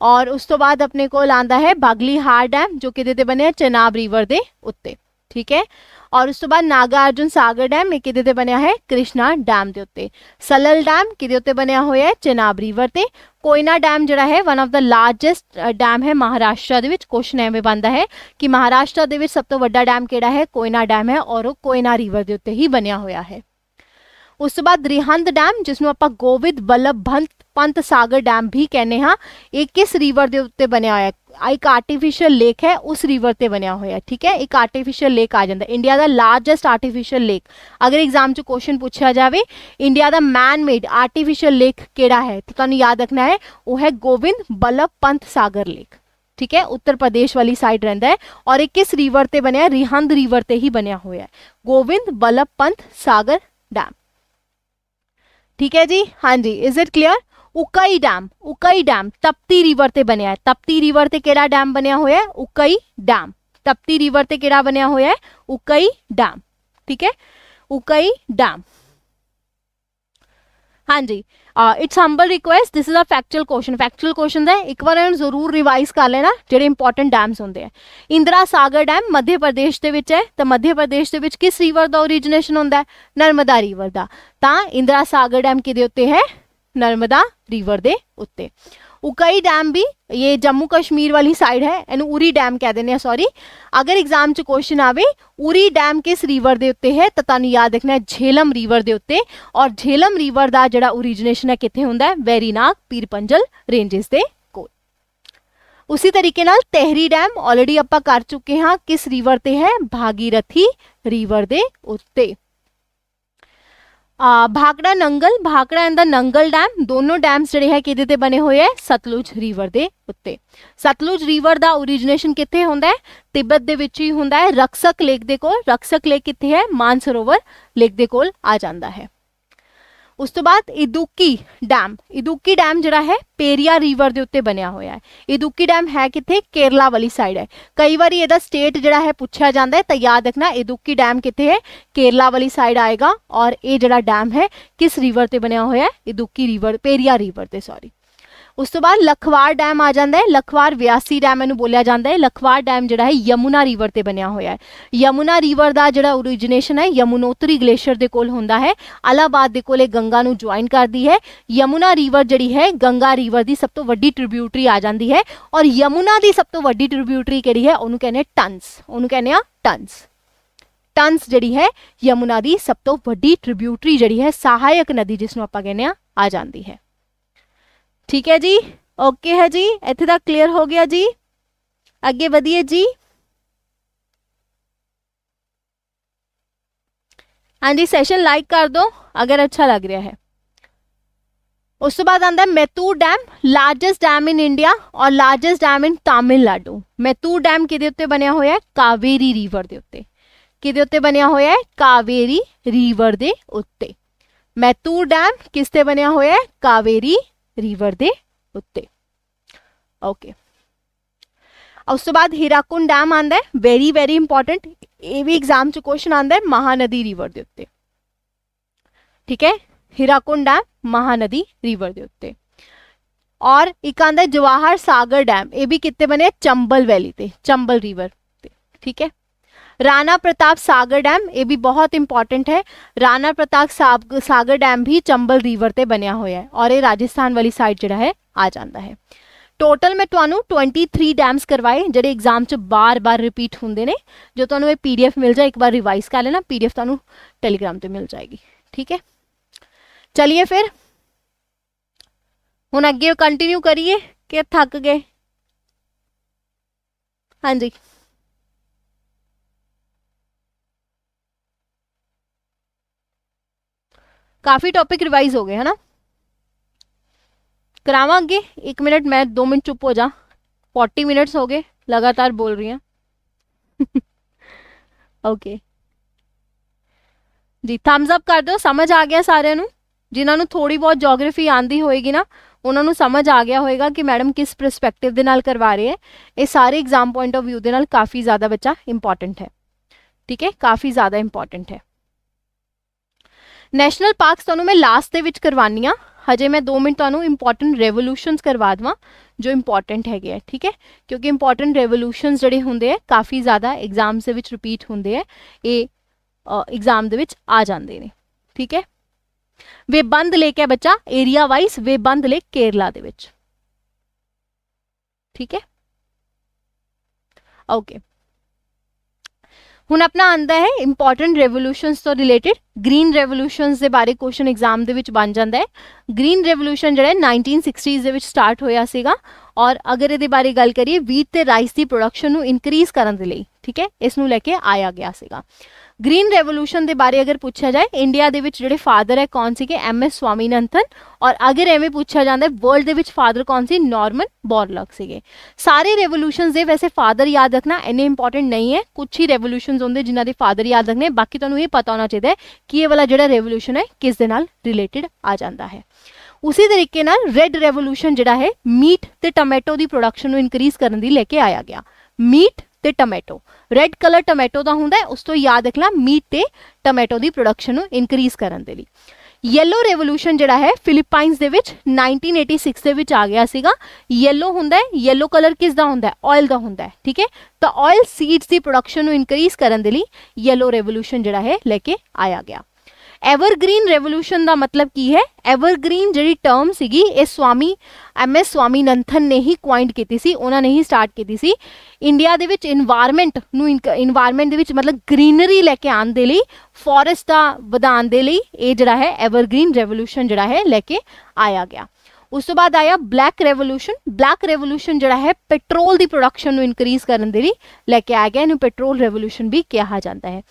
और उस तो बाद अपने को आता है बागली हार डैम, जो कि बने चेनाब रिवर के उत्ते, ठीक है? और उस तो बाद नागार्जुन सागर डैम एक कि बनया है? कृष्णा डैम के उत्ते। सलल डैम कि बनया हुआ है? चेनाब रिवर से कोयना डैम जोड़ा है one of the largest dam है महाराष्ट्र क्वेश्चन एवं बनता है कि महाराष्ट्र के सब तो व्डा डैम कि है? कोयना डैम है, और कोयना रिवर के उत्ते ही बनया हुआ है। ਉਸ ਤੋਂ ਬਾਅਦ ਰਿਹੰਦ ਡੈਮ ਜਿਸ ਨੂੰ ਆਪਾਂ ਗੋਵਿੰਦ ਬੱਲਭ ਭੰਤ ਪੰਤ ਸਾਗਰ ਡੈਮ ਵੀ ਕਹਿੰਦੇ ਹਾਂ ਇਹ ਕਿਸ ਰਿਵਰ ਦੇ ਉੱਤੇ ਬਣਿਆ ਹੋਇਆ ਹੈ ਇੱਕ ਆਰਟੀਫੀਸ਼ੀਅਲ ਲੇਕ ਹੈ ਉਸ ਰਿਵਰ ਤੇ ਬਣਿਆ ਹੋਇਆ ਠੀਕ ਹੈ ਇੱਕ ਆਰਟੀਫੀਸ਼ੀਅਲ ਲੇਕ ਆ ਜਾਂਦਾ ਇੰਡੀਆ ਦਾ ਲਾਰਜੈਸਟ ਆਰਟੀਫੀਸ਼ੀਅਲ ਲੇਕ ਅਗਰ ਐਗਜ਼ਾਮ 'ਚ ਕੁਐਸਚਨ ਪੁੱਛਿਆ ਜਾਵੇ ਇੰਡੀਆ ਦਾ ਮੈਨ ਮੇਡ ਆਰਟੀਫੀਸ਼ੀਅਲ ਲੇਕ ਕਿਹੜਾ ਹੈ ਤੇ ਤੁਹਾਨੂੰ ਯਾਦ ਰੱਖਣਾ ਹੈ ਉਹ ਹੈ ਗੋਵਿੰਦ ਬੱਲਭ ਪੰਤ ਸਾਗਰ ਲੇਕ ਠੀਕ ਹੈ ਉੱਤਰ ਪ੍ਰਦੇਸ਼ ਵਾਲੀ ਸਾਈਡ ਰਹਿੰਦਾ ਹੈ ਔਰ ਇਹ ਕਿਸ ਰਿਵਰ ਤੇ ਬਣਿਆ ਰਿਹੰਦ ਰਿਵਰ ਤੇ ਹੀ ਬਣਿਆ ਹੋਇਆ ਹੈ ਗੋਵਿੰਦ ਬੱਲਭ ਪੰਤ ठीक है जी? हाँ जी is it clear Ukai dam Ukai dam, Tapti river से बनया है। तप्ती रिवर से केड़ा डैम बनया हुआ है? उकई डैम। तप्ती रिवर से केड़ा बनया हुआ है? उकई डैम। ठीक है? उकई डैम। हाँ जी। It's humble request this is a factual question factual question ਦਾ ਇੱਕ ਵਾਰ ਇਹਨੂੰ ਜ਼ਰੂਰ ਰਿਵਾਈਜ਼ ਕਰ ਲੈਣਾ ਜਿਹੜੇ ਇੰਪੋਰਟੈਂਟ ਡੈਮਸ ਹੁੰਦੇ ਆ ਇੰਦਰਾ ਸਾਗਰ ਡੈਮ ਮੱਧ ਪ੍ਰਦੇਸ਼ ਦੇ ਵਿੱਚ ਹੈ ਤਾਂ ਮੱਧ ਪ੍ਰਦੇਸ਼ ਦੇ ਵਿੱਚ ਕਿਸ ਰਿਵਰ ਦਾ origin ਹੁੰਦਾ ਹੈ ਨਰਮਦਾ ਰਿਵਰ ਦਾ ਤਾਂ ਇੰਦਰਾ ਸਾਗਰ ਡੈਮ ਕਿਹਦੇ ਉੱਤੇ ਹੈ ਨਰਮਦਾ ਰਿਵਰ ਦੇ ਉੱਤੇ उकई डैम भी, ये जम्मू कश्मीर वाली साइड है एनू उरी डैम कह देने सॉरी अगर एग्ज़ाम च क्वेश्चन आवे, उरी डैम किस रिवर दे उत्ते है? तो तुम याद रखना है, झेलम रिवर दे उत्ते. और झेलम रिवर का जड़ा ओरीजिनेशन है कितने होंगे वैरीनाग, पीरपंजल रेंजेस दे कोल. उसी तरीके तहरी डैम ऑलरेडी आप कर चुके हाँ किस रिवर ते है? भागीरथी रिवर दे उत्ते. Bhakra Nangal Bhakra and the Nangal dam दोनों डैम्स ਜਿਹੜੇ ਹੈ ਕਿਹਦੇ ਤੇ ਬਣੇ ਹੋਏ ਹੈ ਸਤਲੁਜ ਰਿਵਰ ਦੇ ਉੱਤੇ ਸਤਲੁਜ ਰਿਵਰ ਦਾ ਓਰੀਜਿਨੇਸ਼ਨ ਕਿੱਥੇ ਹੁੰਦਾ ਹੈ ਤਿੱਬਤ ਦੇ ਵਿੱਚ ਹੀ ਹੁੰਦਾ ਹੈ ਰਕਸਕ ਲੇਕ ਦੇ ਕੋਲ ਰਕਸਕ ਲੇਕ ਕਿੱਥੇ ਹੈ ਮਾਨਸਰੋਵਰ ਲੇਕ ਦੇ ਕੋਲ ਆ ਜਾਂਦਾ ਹੈ ਉਸ ਤੋਂ ਬਾਅਦ ਇਦੂਕੀ ਡੈਮ ਇਦੂਕੀ ਡੈਮ ਜਿਹੜਾ ਹੈ ਪੇਰੀਆ ਰਿਵਰ ਦੇ ਉੱਤੇ ਬਣਿਆ ਹੋਇਆ ਹੈ ਇਦੂਕੀ ਡੈਮ ਹੈ ਕਿੱਥੇ ਕੇਰਲਾ ਵਾਲੀ ਸਾਈਡ ਹੈ ਕਈ ਵਾਰੀ ਇਹਦਾ ਸਟੇਟ ਜਿਹੜਾ ਹੈ ਪੁੱਛਿਆ ਜਾਂਦਾ ਹੈ ਤਾਂ ਯਾਦ ਰੱਖਣਾ ਇਦੂਕੀ ਡੈਮ ਕਿੱਥੇ ਹੈ ਕੇਰਲਾ ਵਾਲੀ ਸਾਈਡ ਆਏਗਾ ਔਰ ਇਹ ਜਿਹੜਾ ਡੈਮ ਹੈ ਕਿਸ ਰਿਵਰ ਤੇ ਬਣਿਆ ਹੋਇਆ ਹੈ ਇਦੂਕੀ ਰਿਵਰ ਪੇਰੀਆ ਰਿਵਰ ਤੇ ਸੌਰੀ ਉਸ ਤੋਂ ਬਾਅਦ ਲਖਵਾਰ ਡੈਮ ਆ ਜਾਂਦਾ ਹੈ ਲਖਵਾਰ ਵਿਆਸੀ ਡੈਮ ਇਹਨੂੰ ਬੋਲਿਆ ਜਾਂਦਾ ਹੈ ਲਖਵਾਰ ਡੈਮ ਜਿਹੜਾ ਹੈ ਯਮੁਨਾ ਰਿਵਰ ਤੇ ਬਣਿਆ ਹੋਇਆ ਹੈ ਯਮੁਨਾ ਰਿਵਰ ਦਾ ਜਿਹੜਾ ਓਰੀਜਿਨੇਸ਼ਨ ਹੈ ਯਮੁਨੋਤਰੀ ਗਲੇਸ਼ੀਅਰ ਦੇ ਕੋਲ ਹੁੰਦਾ ਹੈ ਅਲਾਹਾਬਾਦ ਦੇ ਕੋਲ ਇਹ ਗੰਗਾ ਨੂੰ ਜੁਆਇਨ ਕਰਦੀ ਹੈ ਯਮੁਨਾ ਰਿਵਰ ਜਿਹੜੀ ਹੈ ਗੰਗਾ ਰਿਵਰ ਦੀ ਸਭ ਤੋਂ ਵੱਡੀ ਟ੍ਰਿਬਿਊਟਰੀ ਆ ਜਾਂਦੀ ਹੈ ਔਰ ਯਮੁਨਾ ਦੀ ਸਭ ਤੋਂ ਵੱਡੀ ਟ੍ਰਿਬਿਊਟਰੀ ਕਿਹੜੀ ਹੈ ਉਹਨੂੰ ਕਹਿੰਦੇ ਟਨਸ ਉਹਨੂੰ ਕਹਿੰਦੇ ਆ ਟਨਸ ਟਨਸ ਜਿਹੜੀ ਹੈ ਯਮੁਨਾ ਦੀ ਸਭ ਤੋਂ ਵੱਡੀ ਟ੍ਰਿਬਿਊਟਰੀ ਜਿਹੜੀ ਹੈ ਸਹਾਇਕ ਨਦੀ ਜਿਸ ਨੂੰ ਆਪਾਂ ਕਹਿੰਦੇ ਆ ਆ ਜਾਂਦੀ ਹੈ ठीक है जी? ओके है जी? इतने तक क्लियर हो गया जी? आगे बढ़िए जी। हाँ जी सैशन लाइक कर दो, अगर अच्छा लग रहा है। उस तो बाद आता Mettur dam largest dam in India और largest dam in Tamil Nadu Mettur dam कि बनया हुआ है? कावेरी रिवर के उत्ते। कि बनया हुआ है? कावेरी रिवर के उत्ते। मैतूर डैम किसते बनया हुआ है? कावेरी रिवर दे उत्ते ओके उस तो बाद हीराकुंड डैम आंदा है वेरी वेरी इंपॉर्टेंट ये भी एग्ज़ाम च क्वेश्चन आंदा है महानदी रिवर दे उत्ते ठीक है हीराकुंड डैम महानदी रिवर दे उत्ते और एक आंदा है जवाहर सागर डैम ये भी कितने बने चंबल वैली ते चंबल रिवर ठीक है राणा प्रताप सागर डैम, ये भी बहुत इंपॉर्टेंट है। राणा प्रताप सागर डैम भी चंबल रिवर से बनया हुआ है और ये राजस्थान वाली साइड जोड़ा है, आ जाता है। टोटल मैं तुम्हें ट्वेंटी थ्री डैम्स करवाए जे एग्ज़ाम च बार बार रिपीट होंगे ने। जो तुम्हें तो पी डी एफ़ मिल जाए, एक बार रिवाइज कर लेना पी डी एफ़ तुम टैलीग्राम पर मिल जाएगी। ठीक है? चलिए फिर। हम अगे कंटिन्यू करिए थक गए। हाँ जी। काफ़ी टॉपिक रिवाइज हो गए, है ना? करावा एक मिनट मैं दो मिनट चुप हो जा। फोर्टी मिनट्स हो गए, लगातार बोल रही हैं। *laughs* ओके जी थम्स अप कर दो, समझ आ गया सारे जिन्होंने थोड़ी बहुत जोग्राफी आती होएगी ना उन्होंने समझ आ गया होएगा कि मैडम किस परस्पैक्टिव करवा रहे हैं। ये सारे एग्ज़ाम पॉइंट ऑफ़ व्यू के काफ़ी ज़्यादा बच्चा इंपॉर्टेंट है। ठीक है? काफ़ी ज़्यादा इंपॉर्टेंट है। ਨੈਸ਼ਨਲ ਪਾਰਕਸ ਤੁਹਾਨੂੰ ਮੈਂ ਲਾਸਟ ਦੇ ਵਿੱਚ ਕਰਵਾਨੀ ਆ ਹਜੇ ਮੈਂ 2 ਮਿੰਟ ਤੁਹਾਨੂੰ ਇੰਪੋਰਟੈਂਟ ਰੈਵੋਲੂਸ਼ਨਸ ਕਰਵਾ ਦਵਾਂ ਜੋ ਇੰਪੋਰਟੈਂਟ ਹੈਗੇ ਆ ਠੀਕ ਹੈ ਕਿਉਂਕਿ ਇੰਪੋਰਟੈਂਟ ਰੈਵੋਲੂਸ਼ਨਸ ਜਿਹੜੇ ਹੁੰਦੇ ਆ ਕਾਫੀ ਜ਼ਿਆਦਾ ਐਗਜ਼ਾਮਸ ਦੇ ਵਿੱਚ ਰਿਪੀਟ ਹੁੰਦੇ ਆ ਇਹ ਐਗਜ਼ਾਮ ਦੇ ਵਿੱਚ ਆ ਜਾਂਦੇ ਨੇ ਠੀਕ ਹੈ ਵੇ ਬੰਦ ਲੇਕ ਹੈ ਬੱਚਾ ਏਰੀਆ ਵਾਈਜ਼ ਵੇ ਬੰਦ ਲੇਕ ਕੇਰਲਾ ਦੇ ਵਿੱਚ ਠੀਕ ਹੈ ਓਕੇ ਹੁਣ ਆਪਣਾ ਆਂਦਾ ਹੈ ਇੰਪੋਰਟੈਂਟ ਰੈਵੋਲੂਸ਼ਨਸ ਤੋਂ ਰਿਲੇਟਡ ਗ੍ਰੀਨ ਰੈਵੋਲੂਸ਼ਨਸ ਦੇ ਬਾਰੇ ਕੁਐਸਚਨ ਐਗਜ਼ਾਮ ਦੇ ਵਿੱਚ ਬਣ ਜਾਂਦਾ ਹੈ ਗ੍ਰੀਨ ਰੈਵੋਲੂਸ਼ਨ ਜਿਹੜਾ 1960s ਦੇ ਵਿੱਚ ਸਟਾਰਟ ਹੋਇਆ ਸੀਗਾ ਔਰ ਅਗਰ ਇਹਦੇ ਬਾਰੇ ਗੱਲ ਕਰੀਏ ਵੀਟ ਤੇ ਰਾਈਸ ਦੀ ਪ੍ਰੋਡਕਸ਼ਨ ਨੂੰ ਇਨਕਰੀਜ਼ ਕਰਨ ਦੇ ਲਈ ਠੀਕ ਹੈ ਇਸ ਨੂੰ ਲੈ ਕੇ ਆਇਆ ਗਿਆ ਸੀਗਾ ਗ੍ਰੀਨ ਰੈਵੋਲੂਸ਼ਨ ਦੇ ਬਾਰੇ ਅਗਰ ਪੁੱਛਿਆ ਜਾਏ ਇੰਡੀਆ ਦੇ ਵਿੱਚ ਜਿਹੜੇ ਫਾਦਰ ਹੈ, ਕੌਣ ਸੀਗੇ? ਐਮ ਐਸ ਸਵਾਮੀਨਾਥਨ ਔਰ ਅਗਰ ਐਵੇਂ ਪੁੱਛਿਆ ਜਾਂਦਾ ਵਰਲਡ ਦੇ ਵਿੱਚ ਫਾਦਰ ਕੌਣ ਸੀ? ਨਾਰਮਨ ਬੋਰਲੌਗ ਸੀਗੇ। ਸਾਰੇ ਰੈਵੋਲੂਸ਼ਨਸ ਦੇ ਵੈਸੇ ਫਾਦਰ ਯਾਦ ਰੱਖਣਾ ਇੰਨੇ ਇੰਪੋਰਟੈਂਟ ਨਹੀਂ ਹੈ। ਕੁਝ ਹੀ ਰੈਵੋਲੂਸ਼ਨਸ ਹੁੰਦੇ ਜਿਨ੍ਹਾਂ ਦੇ ਫਾਦਰ ਯਾਦ ਰੱਖਣੇ ਬਾਕੀ ਤੁਹਾਨੂੰ ਇਹ ਪਤਾ ਹੋਣਾ ਚਾਹੀਦਾ ਹੈ ਕਿ ਇਹ ਵਾਲਾ ਜਿਹੜਾ ਰੈਵੋਲੂਸ਼ਨ ਹੈ, ਕਿਸ ਦੇ ਨਾਲ ਰਿਲੇਟਡ ਆ ਜਾਂਦਾ ਹੈ। ਉਸੇ ਤਰੀਕੇ ਨਾਲ ਰੈੱਡ ਰੈਵੋਲੂਸ਼ਨ ਜਿਹੜਾ ਹੈ ਮੀਟ ਤੇ ਟੋਮੇਟੋ ਦੀ ਪ੍ਰੋਡਕਸ਼ਨ ਨੂੰ ਇਨਕਰੀਜ਼ ਕਰਨ ਦੀ ਲੈ ਕੇ ਆਇਆ ਗਿਆ। ਮੀਟ ਤੇ ਟੋਮੇਟੋ ਰੈੱਡ ਕਲਰ ਟੋਮੈਟੋ ਦਾ ਹੁੰਦਾ ਹੈ ਉਸ ਤੋਂ ਯਾਦ ਰੱਖਣਾ ਮੀਟ ਤੇ ਟੋਮੈਟੋ ਦੀ ਪ੍ਰੋਡਕਸ਼ਨ ਨੂੰ ਇਨਕਰੀਜ਼ ਕਰਨ ਦੇ ਲਈ ਯੈਲੋ ਰੈਵੋਲੂਸ਼ਨ ਜਿਹੜਾ ਹੈ ਫਿਲੀਪਾਈਨਸ ਦੇ ਵਿੱਚ 1986 ਦੇ ਵਿੱਚ ਆ ਗਿਆ ਸੀਗਾ ਯੈਲੋ ਹੁੰਦਾ ਹੈ ਯੈਲੋ ਕਲਰ ਕਿਸ ਦਾ ਹੁੰਦਾ ਹੈ ਆਇਲ ਦਾ ਹੁੰਦਾ ਹੈ ਠੀਕ ਹੈ ਤਾਂ ਆਇਲ ਸੀਡਸ ਦੀ ਪ੍ਰੋਡਕਸ਼ਨ ਨੂੰ ਇਨਕਰੀਜ਼ ਕਰਨ ਦੇ ਲਈ ਯੈਲੋ ਰੈਵੋਲੂਸ਼ਨ ਜਿਹੜਾ ਹੈ ਲੈ ਕੇ ਆਇਆ ਗਿਆ एवरग्रीन रेवोल्यूशन का मतलब की है एवरग्रीन जी टर्म सी ये स्वामी एम एस स्वामी नंथन ने ही क्वाइंट की उन्होंने ही स्टार्ट की इंडिया के इनवायरमेंट इनवायरमेंट मतलब ग्रीनरी लैके आने लिए फॉरेस्ट का ਵਧਾਉਣ के लिए ये जरा है एवरग्रीन रेवोल्यूशन जरा है लैके आया गया उस तो बाद आया ब्लैक रेवोल्यूशन ब्लैक रेवोल्यूशन जरा है पेट्रोल की प्रोडक्शन इनक्रीज करने के लिए लैके आया गया इन पेट्रोल रेवोल्यूशन भी कहा जाता है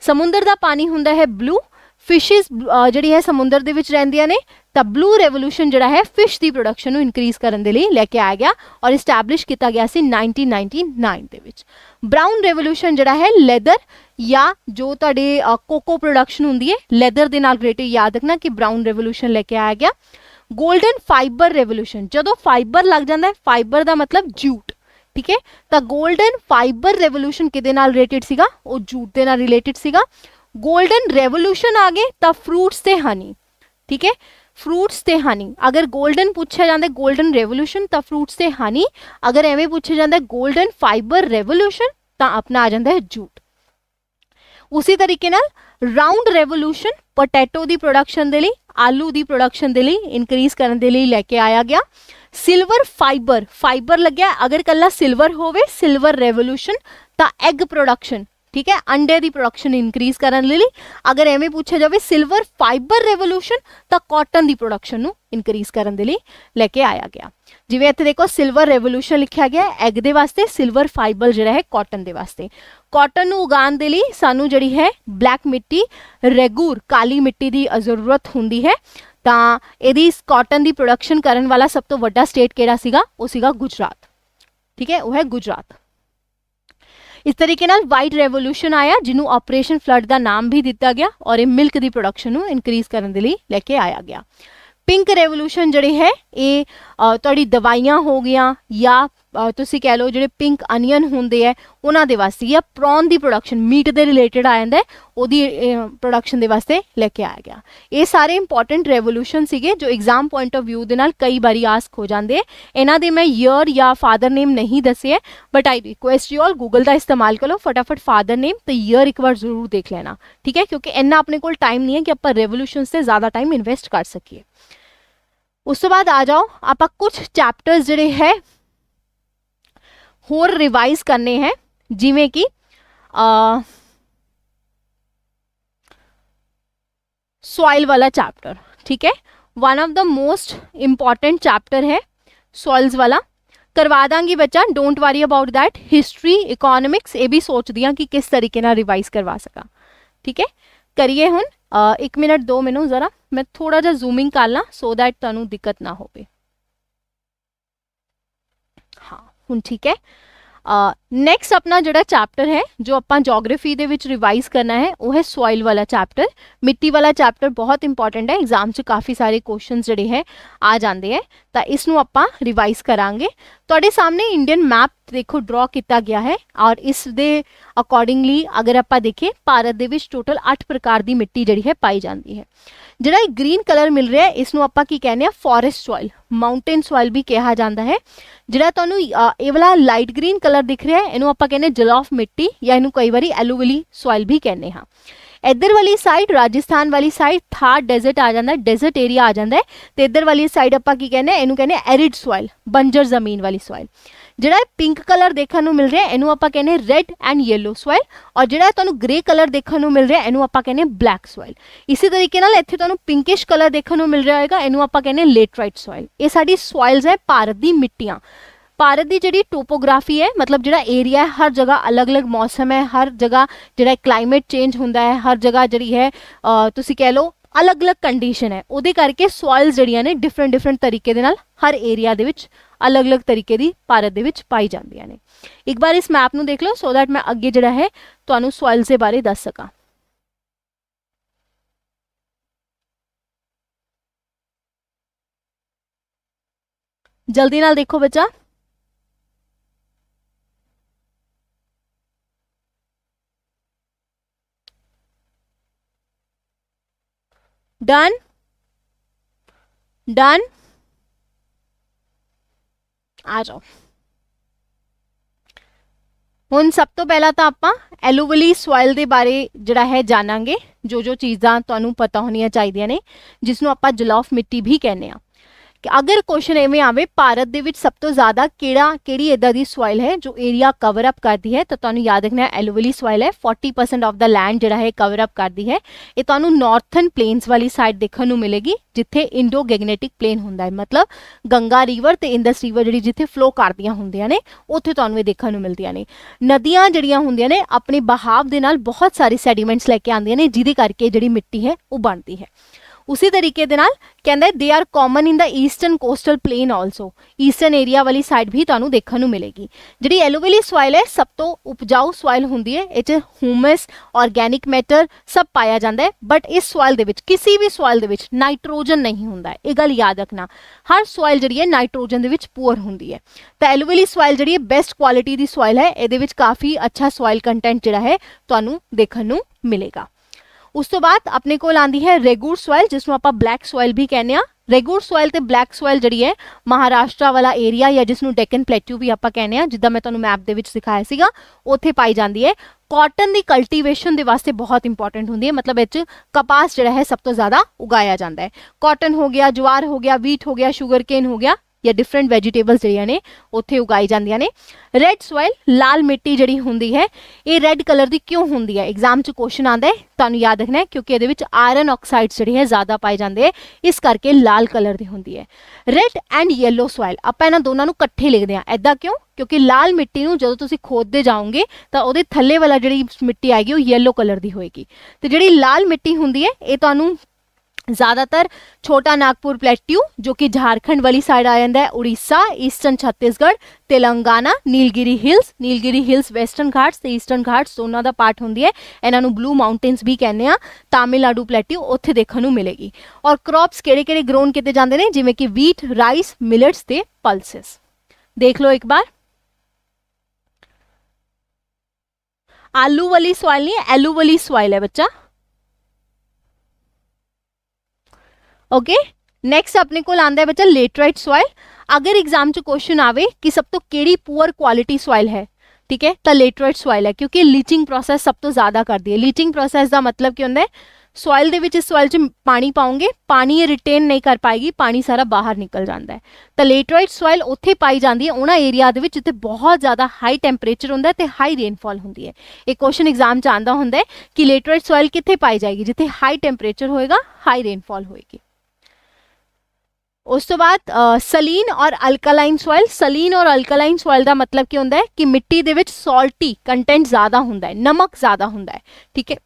समुद्र का पानी होंगे है ब्लू फिशिज़ जी है समुद्र के रेंदियाँ ने तो ब्लू रेवोल्यूशन जोड़ा है फ़िश की प्रोडक्शन इनक्रीज़ करने के लिए लैके आया गया और इस्टैबलिश किया गया से नाइनटीन नाइनटी नाइन के ब्राउन रेवोल्यूशन जोड़ा है लैदर या जो ते कोको प्रोडक्शन होंगी है लैदर के रिलेटिव याद रखना कि ब्राउन रेवोल्यूशन लैके आया गया गोल्डन फाइबर रेवोल्यूशन जो फाइबर लग जाता है फाइबर का मतलब जूट ठीक है तो गोल्डन फाइबर रेवोल्यूशन कि रिलेटिड सो जूट के रिलेटिड सगा गोल्डन रेवोल्यूशन आ गए, तब फ्रूट्स से हनी ठीक है? फ्रूट्स से हनी अगर गोल्डन पूछा जाता गोल्डन रेवोल्यूशन तो फ्रूट्स से हनी अगर एवं पूछा जाता है गोल्डन फाइबर रेवोल्यूशन तो अपना आ जाता है जूट। उसी तरीके राउंड रेवोल्यूशन, पोटैटो की प्रोडक्शन के लिए आलू की प्रोडक्शन के लिए इनक्रीज करने के लिए लैके आया गया। सिल्वर फाइबर तो ठीक है? अंडे की प्रोडक्शन इनक्रीज करने लिए, अगर एवं पूछा जाए सिल्वर फाइबर रेवोल्यूशन तो कॉटन की प्रोडक्शन इनक्रीज करने लिए लैके आया गया। जिमें इतने देखो सिल्वर रेवोल्यूशन लिखा गया एग के वास्ते सिल्वर फाइबर जो है कॉटन के वास्ते। कॉटन उगाने के लिए, सानू जी है ब्लैक मिट्टी रेगूर काली मिट्टी की ज़रूरत होंगी है। तो यदि कॉटन की प्रोडक्शन करने वाला सब तो व्डा स्टेट कि गुजरात। ठीक है वह है गुजरात इस तरीके वाइट रेवोल्यूशन आया जिन्होंने ऑपरेशन फ्लड का नाम भी दिता गया और ये मिल्क की प्रोडक्शन इनक्रीज करने के लिए लैके आया गया पिंक रेवोल्यूशन जड़े है थोड़ी दवाइया हो गई या तुम कह लो जो पिंक अनियन होंगे है उन्होंने वास्ते या प्रॉन की प्रोडक्शन मीट के रिलेटड आ जाए वो भी प्रोडक्शन के वास्ते लेके आया गया ये सारे इंपोर्टेंट रेवोल्यूशन से जो एग्ज़ाम पॉइंट ऑफ़ व्यू कई बार आस्क हो जाते हैं इन्हों मैं ईयर या फादर नेम नहीं दसे है but I request you all Google का इस्तेमाल करो फटाफट फादर नेम तो ईयर एक बार ज़रूर देख लेना ठीक है क्योंकि इन्ना अपने को टाइम नहीं है कि आप रेवोल्यूशन से ज़्यादा टाइम इनवैसट कर सकी ਉਸ ਤੋਂ ਬਾਅਦ ਆ ਜਾਓ ਆਪਾਂ ਕੁਝ ਚੈਪਟਰਸ ਜਿਹੜੇ ਹੈ होर रिवाइज करने हैं जिमें कि सॉइल वाला चैप्टर ठीक है one of the most important chapter है सॉइल्स वाला करवा दांगी बच्चा don't worry about that history economics ये भी सोच दिया कि किस तरीके ना रिवाइज करवा सका ठीक है करिए हूँ एक मिनट, दो मिनट, ज़रा मैं थोड़ा जा जूमिंग कर ला सो दैट तुम दिक्कत ना हो हाँ हूँ ठीक है। ਨੈਕਸਟ ਆਪਣਾ ਜਿਹੜਾ ਚੈਪਟਰ ਹੈ ਜੋ ਆਪਾਂ ਜੀਓਗ੍ਰਾਫੀ ਦੇ ਵਿੱਚ ਰਿਵਾਈਜ਼ ਕਰਨਾ ਹੈ ਉਹ ਹੈ ਸੋਇਲ ਵਾਲਾ ਚੈਪਟਰ ਮਿੱਟੀ ਵਾਲਾ ਚੈਪਟਰ ਬਹੁਤ ਇੰਪੋਰਟੈਂਟ ਹੈ ਐਗਜ਼ਾਮ 'ਚ ਕਾਫੀ ਸਾਰੇ ਕੁਐਸਚਨਸ ਜਿਹੜੇ ਹੈ ਆ ਜਾਂਦੇ ਹੈ ਤਾਂ ਇਸ ਨੂੰ ਆਪਾਂ ਰਿਵਾਈਜ਼ ਕਰਾਂਗੇ ਤੁਹਾਡੇ ਸਾਹਮਣੇ ਇੰਡੀਅਨ ਮੈਪ ਦੇਖੋ ਡਰਾ ਕੀਤਾ ਗਿਆ ਹੈ ਔਰ ਇਸ ਦੇ ਅਕੋਰਡਿੰਗਲੀ ਅਗਰ ਆਪਾਂ ਦੇਖੀਏ ਭਾਰਤ ਦੇ ਵਿੱਚ ਟੋਟਲ 8 ਪ੍ਰਕਾਰ ਦੀ ਮਿੱਟੀ ਜਿਹੜੀ ਹੈ ਪਾਈ ਜਾਂਦੀ ਹੈ ਜਿਹੜਾ ਇਹ ਗ੍ਰੀਨ ਕਲਰ ਮਿਲ ਰਿਹਾ ਹੈ ਇਸ ਨੂੰ ਆਪਾਂ ਕੀ ਕਹਿੰਦੇ ਆ ਫੋਰੈਸਟ ਸੋਇਲ ਮਾਊਂਟੇਨ ਸੋਇਲ ਵੀ ਕਿਹਾ ਜਾਂਦਾ ਹੈ ਜਿਹੜਾ ਤੁਹਾਨੂੰ ਇਹ ਵਾਲਾ ਲਾਈਟ ਗ੍ਰੀਨ ਕਲਰ ਦਿਖ ਰਿਹਾ ਹੈ ਇਹਨੂੰ ਆਪਾਂ ਕਹਿੰਦੇ ਜਲਾਫ ਮਿੱਟੀ ਜਾਂ ਇਹਨੂੰ ਕਈ ਵਾਰੀ ਐਲੂਵਲੀ ਸੋਇਲ ਵੀ ਕਹਿੰਦੇ ਹਾਂ ਇੱਧਰ ਵਾਲੀ ਸਾਈਡ ਰਾਜਸਥਾਨ ਵਾਲੀ ਸਾਈਡ ਥਾਰ ਡੈਜ਼ਰਟ ਆ ਜਾਂਦਾ ਹੈ ਡੈਜ਼ਰਟ ਏਰੀਆ ਆ ਜਾਂਦਾ ਹੈ ਤੇ ਇੱਧਰ ਵਾਲੀ ਸਾਈਡ ਆਪਾਂ ਕੀ ਕਹਿੰਦੇ ਇਹਨੂੰ ਕਹਿੰਦੇ ਐਰਿਡ ਸੋਇਲ ਬੰਜਰ ਜ਼ਮੀਨ ਵਾਲੀ ਸੋਇਲ ਜਿਹੜਾ ਪਿੰਕ ਕਲਰ ਦੇਖਣ ਨੂੰ ਮਿਲ ਰਿਹਾ ਇਹਨੂੰ ਆਪਾਂ ਕਹਿੰਦੇ ਰੈੱਡ ਐਂਡ ਯੈਲੋ ਸੋਇਲ ਔਰ ਜਿਹੜਾ ਤੁਹਾਨੂੰ ਗ੍ਰੇ ਕਲਰ ਦੇਖਣ ਨੂੰ ਮਿਲ ਰਿਹਾ ਇਹਨੂੰ ਆਪਾਂ ਕਹਿੰਦੇ ਬਲੈਕ ਸੋਇਲ ਇਸੇ ਤਰੀਕੇ ਨਾਲ ਇੱਥੇ ਤੁਹਾਨੂੰ ਪਿੰਕਿਸ਼ ਕਲਰ ਦੇਖਣ ਨੂੰ ਮਿਲ ਰਿਹਾ ਹੋਏਗਾ ਇਹਨੂੰ ਆਪਾਂ ਕਹਿੰਦੇ ਲੇਟਰਾਈਟ ਸੋਇਲ ਇਹ ਸਾਡੀ ਸੋਇਲਸ ਹੈ ਭਾਰਤ ਦੀ ਮਿੱਟੀਆਂ ਭਾਰਤ ਦੀ ਜਿਹੜੀ ਟੋਪੋਗ੍ਰਾਫੀ ਹੈ ਮਤਲਬ ਜਿਹੜਾ ਏਰੀਆ ਹੈ ਹਰ ਜਗ੍ਹਾ ਅਲੱਗ-ਅਲੱਗ ਮੌਸਮ ਹੈ ਹਰ ਜਗ੍ਹਾ ਜਿਹੜਾ ਕਲਾਈਮੇਟ ਚੇਂਜ ਹੁੰਦਾ ਹੈ ਹਰ ਜਗ੍ਹਾ ਜਿਹੜੀ ਹੈ ਤੁਸੀਂ ਕਹਿ ਲਓ ਅਲੱਗ-ਅਲੱਗ ਕੰਡੀਸ਼ਨ ਹੈ ਉਹਦੇ ਕਰਕੇ ਸੋਇਲਸ ਜਿਹੜੀਆਂ ਨੇ ਡਿਫਰੈਂਟ ਡਿਫਰੈਂਟ ਤਰੀਕੇ ਦੇ ਨਾਲ ਹਰ ਏਰੀਆ ਦੇ ਵਿੱਚ ਅਲੱਗ-ਅਲੱਗ ਤਰੀਕੇ ਦੀ ਭਾਰਤ ਦੇ ਵਿੱਚ ਪਾਈ ਜਾਂਦੀਆਂ ਨੇ ਇੱਕ ਵਾਰ ਇਸ ਮੈਪ ਨੂੰ ਦੇਖ ਲਓ ਸੋ ਦੈਟ ਮੈਂ ਅੱਗੇ ਜਿਹੜਾ ਹੈ ਤੁਹਾਨੂੰ ਸੋਇਲਸ ਦੇ ਬਾਰੇ ਦੱਸ ਸਕਾਂ ਜਲਦੀ ਨਾਲ ਦੇਖੋ ਬੱਚਾ ਡਨ ਡਨ ਆ ਜਾਓ ਹੁਣ ਸਭ ਤੋਂ ਪਹਿਲਾਂ ਤਾਂ ਆਪਾਂ ਐਲੂਵਲੀ ਸੋਇਲ ਦੇ ਬਾਰੇ ਜਿਹੜਾ ਹੈ ਜਾਣਾਂਗੇ ਜੋ ਜੋ ਚੀਜ਼ਾਂ ਤੁਹਾਨੂੰ ਪਤਾ ਹੋਣੀਆਂ ਚਾਹੀਦੀਆਂ ਨੇ ਜਿਸ ਨੂੰ ਆਪਾਂ ਜਲੌਫ ਮਿੱਟੀ ਵੀ ਕਹਿੰਦੇ ਆ ਕਿ ਅਗਰ ਕੁਐਸਚਨ ਐਵੇਂ ਆਵੇ ਭਾਰਤ ਦੇ ਵਿੱਚ ਸਭ ਤੋਂ ਜ਼ਿਆਦਾ ਕਿਹੜਾ ਕਿਹੜੀ ਇਦਾਂ ਦੀ ਸੋਇਲ ਹੈ ਜੋ ਏਰੀਆ ਕਵਰ ਅਪ ਕਰਦੀ ਹੈ ਤਾਂ ਤੁਹਾਨੂੰ ਯਾਦ ਰੱਖਣਾ ਐਲੂਵਲੀ ਸੋਇਲ ਹੈ 40% ਆਫ ਦਾ ਲੈਂਡ ਜਿਹੜਾ ਹੈ ਕਵਰ ਅਪ ਕਰਦੀ ਹੈ ਇਹ ਤੁਹਾਨੂੰ ਨਾਰਥਰਨ ਪਲੇਨਸ ਵਾਲੀ ਸਾਈਡ ਦੇਖਣ ਨੂੰ ਮਿਲੇਗੀ ਜਿੱਥੇ ਇੰਡੋ ਗੈਗਨੈਟਿਕ ਪਲੇਨ ਹੁੰਦਾ ਹੈ ਮਤਲਬ ਗੰਗਾ ਰਿਵਰ ਤੇ ਇੰਦਸ ਰਿਵਰ ਜਿਹੜੀ ਜਿੱਥੇ ਫਲੋ ਕਰਦੀਆਂ ਹੁੰਦੀਆਂ ਨੇ ਉੱਥੇ ਤੁਹਾਨੂੰ ਇਹ ਦੇਖਣ ਨੂੰ ਮਿਲਦੀਆਂ ਨੇ ਨਦੀਆਂ ਜਿਹੜੀਆਂ ਹੁੰਦੀਆਂ ਨੇ ਆਪਣੇ ਬਹਾਵ ਦੇ ਨਾਲ ਬਹੁਤ ਸਾਰੇ ਸੈਡੀਮੈਂਟਸ ਲੈ ਕੇ ਆਉਂਦੀਆਂ ਨੇ ਜਿਹਦੇ ਕਰਕੇ ਜਿਹੜੀ ਮਿੱਟੀ ਹੈ ਉਹ ਬਣਦੀ ਹੈ ਉਸੇ ਤਰੀਕੇ ਦੇ ਨਾਲ ਕਹਿੰਦਾ they are common in the eastern coastal plain also eastern area ਵਾਲੀ ਸਾਈਡ ਵੀ ਤੁਹਾਨੂੰ ਦੇਖਣ ਨੂੰ ਮਿਲੇਗੀ ਜਿਹੜੀ ਐਲੋਵੇਲੀ ਸੋਇਲ ਹੈ ਸਭ ਤੋਂ ਉਪਜਾਊ ਸੋਇਲ ਹੁੰਦੀ ਹੈ ਇਹ ਚ ਹਿਊਮਸ ਆਰਗੈਨਿਕ ਮੈਟਰ ਸਭ ਪਾਇਆ ਜਾਂਦਾ ਹੈ ਬਟ ਇਸ ਸੋਇਲ ਦੇ ਵਿੱਚ ਕਿਸੇ ਵੀ ਸੋਇਲ ਦੇ ਵਿੱਚ ਨਾਈਟ੍ਰੋਜਨ ਨਹੀਂ ਹੁੰਦਾ ਇਹ ਗੱਲ ਯਾਦ ਰੱਖਣਾ ਹਰ ਸੋਇਲ ਜਿਹੜੀ ਹੈ ਨਾਈਟ੍ਰੋਜਨ ਦੇ ਵਿੱਚ ਪੂਰ ਹੁੰਦੀ ਹੈ ਤਾਂ ਐਲੋਵੇਲੀ ਸੋਇਲ ਜਿਹੜੀ ਹੈ ਬੈਸਟ ਕੁਆਲਿਟੀ ਦੀ ਸੋਇਲ ਹੈ ਇਹਦੇ ਵਿੱਚ ਕਾਫੀ ਅੱਛਾ ਸੋਇਲ ਕੰਟੈਂਟ ਜਿਹੜਾ ਹੈ ਤੁਹਾਨੂੰ ਦੇਖਣ ਨੂੰ ਮਿਲੇਗਾ ਉਸ ਤੋਂ ਬਾਅਦ ਆਪਣੇ ਕੋਲ ਆਂਦੀ ਹੈ ਰੈਗੂਰ ਸੋਇਲ ਜਿਸ ਨੂੰ ਆਪਾਂ ਬਲੈਕ ਸੋਇਲ ਵੀ ਕਹਿੰਦੇ ਆ ਰੈਗੂਰ ਸੋਇਲ ਤੇ ਬਲੈਕ ਸੋਇਲ ਜਿਹੜੀ ਹੈ ਮਹਾਰਾਸ਼ਟਰ ਵਾਲਾ ਏਰੀਆ ਜਾਂ ਜਿਸ ਨੂੰ ਡੈਕਨ ਪਲੇਟੂ ਵੀ ਆਪਾਂ ਕਹਿੰਦੇ ਆ ਜਿੱਦਾਂ ਮੈਂ ਤੁਹਾਨੂੰ ਮੈਪ ਦੇ ਵਿੱਚ ਦਿਖਾਇਆ ਸੀਗਾ ਉੱਥੇ ਪਾਈ ਜਾਂਦੀ ਹੈ ਕਾਟਨ ਦੀ ਕਲਟੀਵੇਸ਼ਨ ਦੇ ਵਾਸਤੇ ਬਹੁਤ ਇੰਪੋਰਟੈਂਟ ਹੁੰਦੀ ਹੈ ਮਤਲਬ ਇਹ ਚ ਕਪਾਸ ਜਿਹੜਾ ਹੈ ਸਭ ਤੋਂ ਜ਼ਿਆਦਾ ਉਗਾਇਆ ਜਾਂਦਾ ਹੈ ਕਾਟਨ ਹੋ ਗਿਆ ਜਵਾਰ ਹੋ ਗਿਆ ਵੀਟ ਹੋ ਗਿਆ ਸ਼ੂਗਰ ਕੇਨ ਹੋ ਗਿਆ ਜਾਂ ਡਿਫਰੈਂਟ ਵੈਜੀਟੇਬਲਸ ਜਿਹੜੀਆਂ ਨੇ ਉੱਥੇ ਉਗਾਈ ਜਾਂਦੀਆਂ ਨੇ ਰੈੱਡ ਸੋਇਲ ਲਾਲ ਮਿੱਟੀ ਜਿਹੜੀ ਹੁੰਦੀ ਹੈ ਇਹ ਰੈੱਡ ਕਲਰ ਦੀ ਕਿਉਂ ਹੁੰਦੀ ਹੈ ਐਗਜ਼ਾਮ 'ਚ ਕੁਐਸਚਨ ਆਂਦਾ ਹੈ ਤੁਹਾਨੂੰ ਯਾਦ ਰੱਖਣਾ ਹੈ ਕਿਉਂਕਿ ਇਹਦੇ ਵਿੱਚ ਆਇਰਨ ਆਕਸਾਈਡਸ ਜਿਹੜੇ ਹੈ ਜ਼ਿਆਦਾ ਪਾਏ ਜਾਂਦੇ ਹੈ ਇਸ ਕਰਕੇ ਲਾਲ ਕਲਰ ਦੀ ਹੁੰਦੀ ਹੈ ਰੈੱਡ ਐਂਡ ਯੈਲੋ ਸੋਇਲ ਆਪਾਂ ਇਹਨਾਂ ਦੋਨਾਂ ਨੂੰ ਇਕੱਠੇ ਲਿਖਦੇ ਆ ਐਦਾਂ ਕਿਉਂ ਕਿਉਂਕਿ ਲਾਲ ਮਿੱਟੀ ਨੂੰ ਜਦੋਂ ਤੁਸੀਂ ਖੋਦਦੇ ਜਾਓਗੇ ਤਾਂ ਉਹਦੇ ਥੱਲੇ ਵਾਲਾ ਜਿਹੜੀ ਮਿੱਟੀ ਆਏਗੀ ਉਹ ਯੈਲੋ ਕਲਰ ਦੀ ਹੋਏਗੀ ਤੇ ਜਿਹੜੀ ਲਾਲ ਮਿੱਟੀ ਹੁੰਦੀ ਹੈ ਇਹ ਤੁਹਾਨੂੰ ज़्यादातर छोटा नागपुर प्लेट्यू जो कि झारखंड वाली साइड आ जाता है Orissa eastern Chhattisgarh Telangana Nilgiri hills Nilgiri hills western Ghats ਤੇ ਈਸਟਰਨ ਘਾਟਸ ਦੋਨਾਂ ਦਾ ਪਾਰਟ ਹੁੰਦੀ ਹੈ ਇਹਨਾਂ ਨੂੰ ਬਲੂ ਮਾਊਂਟੇਨਸ ਵੀ ਕਹਿੰਦੇ ਆ ਤਾਮਿਲਨਾਡੂ ਪਲੇਟਿਊ ਉੱਥੇ ਦੇਖਣ ਨੂੰ ਮਿਲੇਗੀ ਔਰ ਕ੍ਰੌਪਸ ਕਿਹੜੇ ਕਿਹੜੇ ਗਰੋਨ ਕੀਤੇ ਜਾਂਦੇ ਨੇ ਜਿਵੇਂ ਕਿ ਵੀਟ ਰਾਈਸ ਮਿਲਟਸ ਤੇ ਪਲਸਸ ਦੇਖ ਲਓ ਇੱਕ ਵਾਰ ਆਲੂ ਵਾਲੀ ਸੋਇਲ ਨਹੀਂ ਐਲੂ ਵਾਲੀ ਸੋਇਲ ਹੈ ਬੱਚਾ ਓਕੇ ਨੈਕਸਟ ਆਪਣੇ ਕੋਲ ਆਂਦਾ ਹੈ ਬੱਚਾ ਲੇਟਰਾਈਟ ਸੋਇਲ ਅਗਰ ਐਗਜ਼ਾਮ 'ਚ ਕੁਐਸਚਨ ਆਵੇ ਕਿ ਸਭ ਤੋਂ ਕਿਹੜੀ ਪੂਅਰ ਕੁਆਲਿਟੀ ਸੋਇਲ ਹੈ ਠੀਕ ਹੈ ਤਾਂ ਲੇਟਰਾਈਟ ਸੋਇਲ ਹੈ ਕਿਉਂਕਿ ਲੀਚਿੰਗ ਪ੍ਰੋਸੈਸ ਸਭ ਤੋਂ ਜ਼ਿਆਦਾ ਕਰਦੀ ਹੈ ਲੀਚਿੰਗ ਪ੍ਰੋਸੈਸ ਦਾ ਮਤਲਬ ਕੀ ਹੁੰਦਾ ਹੈ ਸੋਇਲ ਦੇ ਵਿੱਚ ਇਸ ਸੋਇਲ 'ਚ ਪਾਣੀ ਪਾਉਂਗੇ ਪਾਣੀ ਇਹ ਰਿਟੇਨ ਨਹੀਂ ਕਰ ਪਾਏਗੀ ਪਾਣੀ ਸਾਰਾ ਬਾਹਰ ਨਿਕਲ ਜਾਂਦਾ ਹੈ ਤਾਂ ਲੇਟਰਾਈਟ ਸੋਇਲ ਉੱਥੇ ਪਾਈ ਜਾਂਦੀ ਹੈ ਉਹਨਾਂ ਏਰੀਆ ਦੇ ਵਿੱਚ ਜਿੱਥੇ ਬਹੁਤ ਜ਼ਿਆਦਾ ਹਾਈ ਟੈਂਪਰੇਚਰ ਹੁੰਦਾ ਤੇ ਹਾਈ ਰੇਨਫਾਲ ਹੁੰਦੀ ਹੈ ਇਹ ਕੁਐਸਚਨ ਐਗਜ਼ਾਮ 'ਚ ਆਂਦਾ ਹੁੰਦਾ ਹੈ ਕਿ ਲੇਟਰਾਈਟ ਸੋਇਲ ਕਿੱਥੇ ਪਾਈ ਜਾਏਗੀ ਜਿੱਥੇ ਹਾਈ ਟੈਂਪਰੇਚਰ ਹੋਏਗਾ ਹਾਈ ਰੇਨਫਾਲ ਹੋਏਗੀ ਉਸ ਤੋਂ ਬਾਅਦ ਸਲੀਨ ਔਰ ਅਲਕਲਾਈਨ ਸੋਇਲ ਸਲੀਨ ਔਰ ਅਲਕਲਾਈਨ ਸੋਇਲ ਦਾ ਮਤਲਬ ਕੀ ਹੁੰਦਾ ਹੈ ਕਿ ਮਿੱਟੀ ਦੇ ਵਿੱਚ ਸਾਲਟੀ ਕੰਟੈਂਟ ਜ਼ਿਆਦਾ ਹੁੰਦਾ ਹੈ ਨਮਕ ਜ਼ਿਆਦਾ ਹੁੰਦਾ ਹੈ ਠੀਕ ਹੈ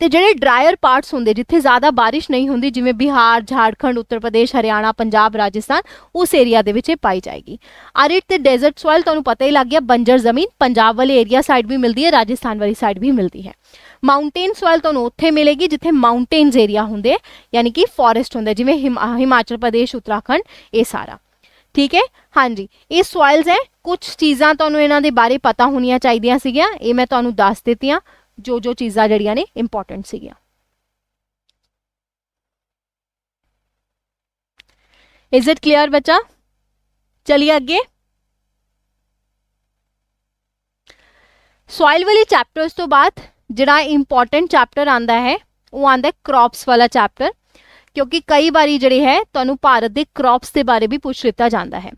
ਤੇ ਜਿਹੜੇ ਡਰਾਇਰ ਪਾਰਟਸ ਹੁੰਦੇ ਜਿੱਥੇ ਜ਼ਿਆਦਾ ਬਾਰਿਸ਼ ਨਹੀਂ ਹੁੰਦੀ ਜਿਵੇਂ ਬਿਹਾਰ ਝਾਰਖੰਡ ਉੱਤਰ ਪ੍ਰਦੇਸ਼ ਹਰਿਆਣਾ ਪੰਜਾਬ ਰਾਜਸਥਾਨ ਉਸ ਏਰੀਆ ਦੇ ਵਿੱਚ ਇਹ ਪਾਈ ਜਾਏਗੀ ਆਰਿਡ ਤੇ ਡੈਜ਼ਰਟ ਸੋਇਲ ਤੁਹਾਨੂੰ ਪਤਾ ਹੀ ਲੱਗ ਗਿਆ ਬੰਜਰ ਜ਼ਮੀਨ ਪੰਜਾਬ ਵਾਲੇ ਏਰੀਆ ਸਾਈਡ ਵੀ ਮਿਲਦੀ ਹੈ ਰਾਜਸਥਾਨ ਵਾਲੀ ਸਾਈਡ ਵੀ ਮਿਲਦੀ ਹੈ ਮਾਊਂਟੇਨ ਸੋਇਲ ਤੁਹਾਨੂੰ ਉੱਥੇ ਮਿਲੇਗੀ ਜਿੱਥੇ ਮਾਊਂਟੇਨਸ ਏਰੀਆ ਹੁੰਦੇ ਯਾਨੀ ਕਿ ਫੋਰੈਸਟ ਹੁੰਦਾ ਜਿਵੇਂ ਹਿਮਾਚਲ ਪ੍ਰਦੇਸ਼ ਉੱਤਰਾਖੰਡ ਇਹ ਸਾਰਾ ਠੀਕ ਹੈ ਹਾਂਜੀ ਇਹ ਸੋਇਲਸ ਹੈ ਕੁਝ ਚੀਜ਼ਾਂ ਤੁਹਾਨੂੰ ਇਹਨਾਂ ਦੇ ਬਾਰੇ ਪਤਾ ਹੋਣੀਆਂ ਚਾਹੀਦੀਆਂ ਸੀਗੀਆਂ ਇਹ ਮੈਂ ਤੁਹਾਨੂੰ ਦੱਸ ਦਿੱਤੀਆਂ ਜੋ ਜੋ ਚੀਜ਼ਾਂ ਜਿਹੜੀਆਂ ਨੇ ਇੰਪੋਰਟੈਂਟ ਸੀਗੀਆਂ इज इट क्लियर बच्चा चलिए आगे ਸੋਇਲ ਵਾਲੀ ਚੈਪਟਰਸ ਤੋਂ ਬਾਅਦ ਜਿਹੜਾ ਇੰਪੋਰਟੈਂਟ ਚੈਪਟਰ ਆਂਦਾ ਹੈ, ਉਹ ਆਂਦਾ ਹੈ ਕ੍ਰੌਪਸ ਵਾਲਾ ਚੈਪਟਰ ਕਿਉਂਕਿ ਕਈ ਵਾਰੀ ਜਿਹੜੇ ਹੈ, ਤੁਹਾਨੂੰ ਭਾਰਤ ਦੇ ਕ੍ਰੌਪਸ ਦੇ ਬਾਰੇ ਵੀ ਪੁੱਛ ਲਿੱਤਾ ਜਾਂਦਾ ਹੈ।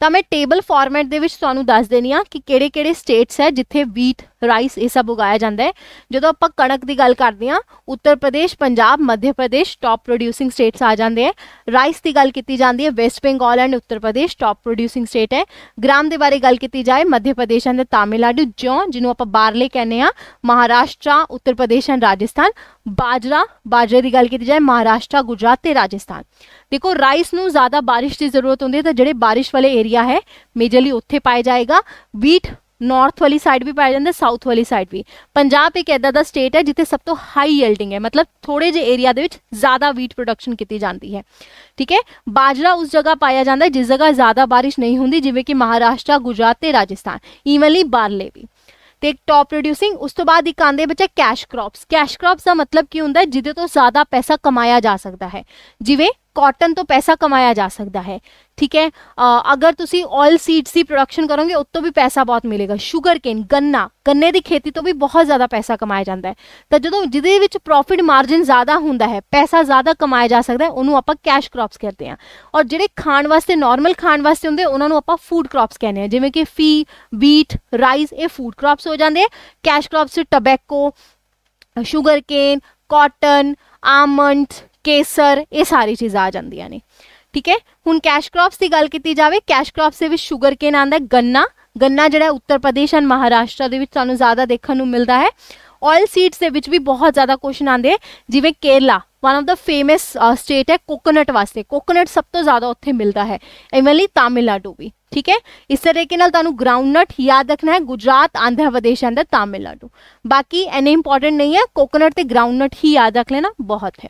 ਤਾਂ ਮੈਂ ਟੇਬਲ ਫਾਰਮੈਟ ਦੇ ਵਿੱਚ ਤੁਹਾਨੂੰ ਦੱਸ ਦੇਣੀ ਆ ਕਿ ਕਿਹੜੇ ਕਿਹੜੇ ਸਟੇਟਸ ਹੈ ਜਿੱਥੇ ਵੀਟ ਰਾਈਸ ਇਹ ਸਭ ਉਗਾਇਆ ਜਾਂਦਾ ਹੈ ਜਦੋਂ ਆਪਾਂ ਕਣਕ ਦੀ ਗੱਲ ਕਰਦੇ ਆ Uttar Pradesh Punjab Madhya Pradesh top producing states ਆ ਜਾਂਦੇ ਆ ਰਾਈਸ ਦੀ ਗੱਲ ਕੀਤੀ ਜਾਂਦੀ ਹੈ West Bengal and Uttar Pradesh top producing state ਹੈ ਗ੍ਰਾਮ ਦੇ ਬਾਰੇ ਗੱਲ ਕੀਤੀ ਜਾਏ ਮੱਧ ਪ੍ਰਦੇਸ਼ ਐਂਡ ਤਾਮਿਲਨਾਡੂ ਜੌਂ ਜਿਹਨੂੰ ਆਪਾਂ ਬਾਰਲੇ ਕਹਿੰਦੇ ਆ ਮਹਾਰਾਸ਼ਟਰ ਉੱਤਰ ਪ੍ਰਦੇਸ਼ ਐਂਡ ਰਾਜਸਥਾਨ ਬਾਜਰਾ ਬਾਜਰੇ ਦੀ ਗੱਲ ਕੀਤੀ ਜਾਏ ਮਹਾਰਾਸ਼ਟਰ ਗੁਜਰਾਤ ਤੇ ਰਾਜਸਥਾਨ ਦੇਖੋ ਰਾਈਸ ਨੂੰ ਜ਼ਿਆਦਾ ਬਾਰਿਸ਼ ਦੀ ਜ਼ਰੂਰਤ ਹੁੰਦੀ ਹੈ ਤਾਂ ਜਿਹੜੇ ਬਾਰਿਸ਼ ਵਾਲੇ ਏਰੀਆ ਹੈ ਮੇਜਰਲੀ ਉੱਥੇ ਪਾਇਆ ਜਾਏਗਾ ਵੀਟ ਨਾਰਥ ਵਾਲੀ ਸਾਈਡ ਵੀ ਪਾਇਆ ਜਾਂਦਾ ਸਾਊਥ ਵਾਲੀ ਸਾਈਡ ਵੀ ਪੰਜਾਬ ਇੱਕ ਐਦਾ ਦਾ ਸਟੇਟ ਹੈ ਜਿੱਥੇ ਸਭ ਤੋਂ ਹਾਈ ਯੀਲਡਿੰਗ ਹੈ ਮਤਲਬ ਥੋੜੇ ਜਿਹੇ ਏਰੀਆ ਦੇ ਵਿੱਚ ਜ਼ਿਆਦਾ ਵੀਟ ਪ੍ਰੋਡਕਸ਼ਨ ਕੀਤੀ ਜਾਂਦੀ ਹੈ ਠੀਕ ਹੈ ਬਾਜਰਾ ਉਸ ਜਗ੍ਹਾ ਪਾਇਆ ਜਾਂਦਾ ਹੈ ਜਿਸ ਜਗ੍ਹਾ ਜ਼ਿਆਦਾ ਬਾਰਿਸ਼ ਨਹੀਂ ਹੁੰਦੀ ਜਿਵੇਂ ਕਿ ਮਹਾਰਾਸ਼ਟਰ ਗੁਜਰਾਤ ਤੇ ਰਾਜਸਥਾਨ ਈਵਨਲੀ ਬਾਰਲੇ ਵੀ ਤੇ ਇੱਕ ਟੌਪ ਪ੍ਰੋਡਿਊਸਿੰਗ ਉਸ ਤੋਂ ਬਾਅਦ ਇੱਕ ਆਂਦੇ ਬੱਚੇ ਕੈਸ਼ ਕ੍ਰੌਪਸ ਕੈਸ਼ ਕ੍ਰੌਪਸ ਦਾ ਮਤਲਬ ਕੀ ਹੁੰਦਾ ਹੈ ਜਿਹਦੇ ਤੋਂ ਜ਼ਿਆਦਾ ਪੈਸਾ ਕਮਾਇਆ ਜਾ ਸਕਦਾ ਹੈ ਜਿਵੇਂ ਕਾਟਨ ਤੋਂ ਪੈਸਾ ਕਮਾਇਆ ਜਾ ਸਕਦਾ ਹੈ ਠੀਕ ਹੈ ਅਗਰ ਤੁਸੀਂ ਆਇਲ ਸੀਡਸ ਦੀ ਪ੍ਰੋਡਕਸ਼ਨ ਕਰੋਗੇ ਉਸ ਤੋਂ ਵੀ ਪੈਸਾ ਬਹੁਤ ਮਿਲੇਗਾ ਸ਼ੂਗਰ ਕੇਨ ਗੰਨਾ ਗੰਨੇ ਦੀ ਖੇਤੀ ਤੋਂ ਵੀ ਬਹੁਤ ਜ਼ਿਆਦਾ ਪੈਸਾ ਕਮਾਇਆ ਜਾਂਦਾ ਹੈ ਤਾਂ ਜਦੋਂ ਜਿਹਦੇ ਵਿੱਚ ਪ੍ਰੋਫਿਟ ਮਾਰਜਨ ਜ਼ਿਆਦਾ ਹੁੰਦਾ ਹੈ ਪੈਸਾ ਜ਼ਿਆਦਾ ਕਮਾਇਆ ਜਾ ਸਕਦਾ ਹੈ ਉਹਨੂੰ ਆਪਾਂ ਕੈਸ਼ ਕ੍ਰੌਪਸ ਕਹਿੰਦੇ ਆ ਔਰ ਜਿਹੜੇ ਖਾਣ ਵਾਸਤੇ ਨਾਰਮਲ ਖਾਣ ਵਾਸਤੇ ਹੁੰਦੇ ਉਹਨਾਂ ਨੂੰ ਆਪਾਂ ਫੂਡ ਕ੍ਰੌਪਸ ਕਹਿੰਦੇ ਆ ਜਿਵੇਂ ਕਿ ਫੀ ਵੀਟ ਰਾਈਸ ਇਹ ਫੂਡ ਕ੍ਰੌਪਸ ਹੋ ਜਾਂਦੇ ਆ cash crops tobacco sugarcane cotton almond ਕੇਸਰ ਇਹ ਸਾਰੀ ਚੀਜ਼ਾਂ ਆ ਜਾਂਦੀਆਂ ਨੇ ਠੀਕ ਹੈ ਹੁਣ ਕੈਸ਼ ਕ੍ਰੌਪਸ ਦੀ ਗੱਲ ਕੀਤੀ ਜਾਵੇ ਕੈਸ਼ ਕ੍ਰੌਪਸ ਦੇ ਵਿੱਚ ਸ਼ੂਗਰ ਕੇਨ ਆਂਦਾ ਗੰਨਾ ਗੰਨਾ ਜਿਹੜਾ ਉੱਤਰ ਪ੍ਰਦੇਸ਼ ਐਂਡ ਮਹਾਰਾਸ਼ਟਰ ਦੇ ਵਿੱਚ ਤੁਹਾਨੂੰ ਜ਼ਿਆਦਾ ਦੇਖਣ ਨੂੰ ਮਿਲਦਾ ਹੈ ਆਇਲ ਸੀਡਸ ਦੇ ਵਿੱਚ ਵੀ ਬਹੁਤ ਜ਼ਿਆਦਾ ਕੁਐਸਚਨ ਆਂਦੇ ਜਿਵੇਂ Kerala one of the famous state ਹੈ ਕੋਕੋਨਟ ਵਾਸਤੇ ਕੋਕੋਨਟ ਸਭ ਤੋਂ ਜ਼ਿਆਦਾ ਉੱਥੇ ਮਿਲਦਾ ਹੈ ਇਵਨਲੀ ਤਾਮਿਲਨਾਡੂ ਵੀ ਠੀਕ ਹੈ ਇਸ ਤਰੀਕੇ ਨਾਲ ਤੁਹਾਨੂੰ ਗਰਾਊਂਡਨਟ ਯਾਦ ਰੱਖਣਾ ਹੈ ਗੁਜਰਾਤ ਆਂਧਰਾ ਪ੍ਰਦੇਸ਼ ਅੰਦਰ ਤਾਮਿਲਨਾਡੂ ਬਾਕੀ ਐਨੇ ਇੰਪੋਰਟੈਂਟ ਨਹੀਂ ਹੈ ਕੋਕੋਨਟ ਤੇ ਗਰਾਊਂਡਨਟ ਹੀ ਯਾਦ ਰੱਖ ਲੈਣਾ ਬਹੁਤ ਹੈ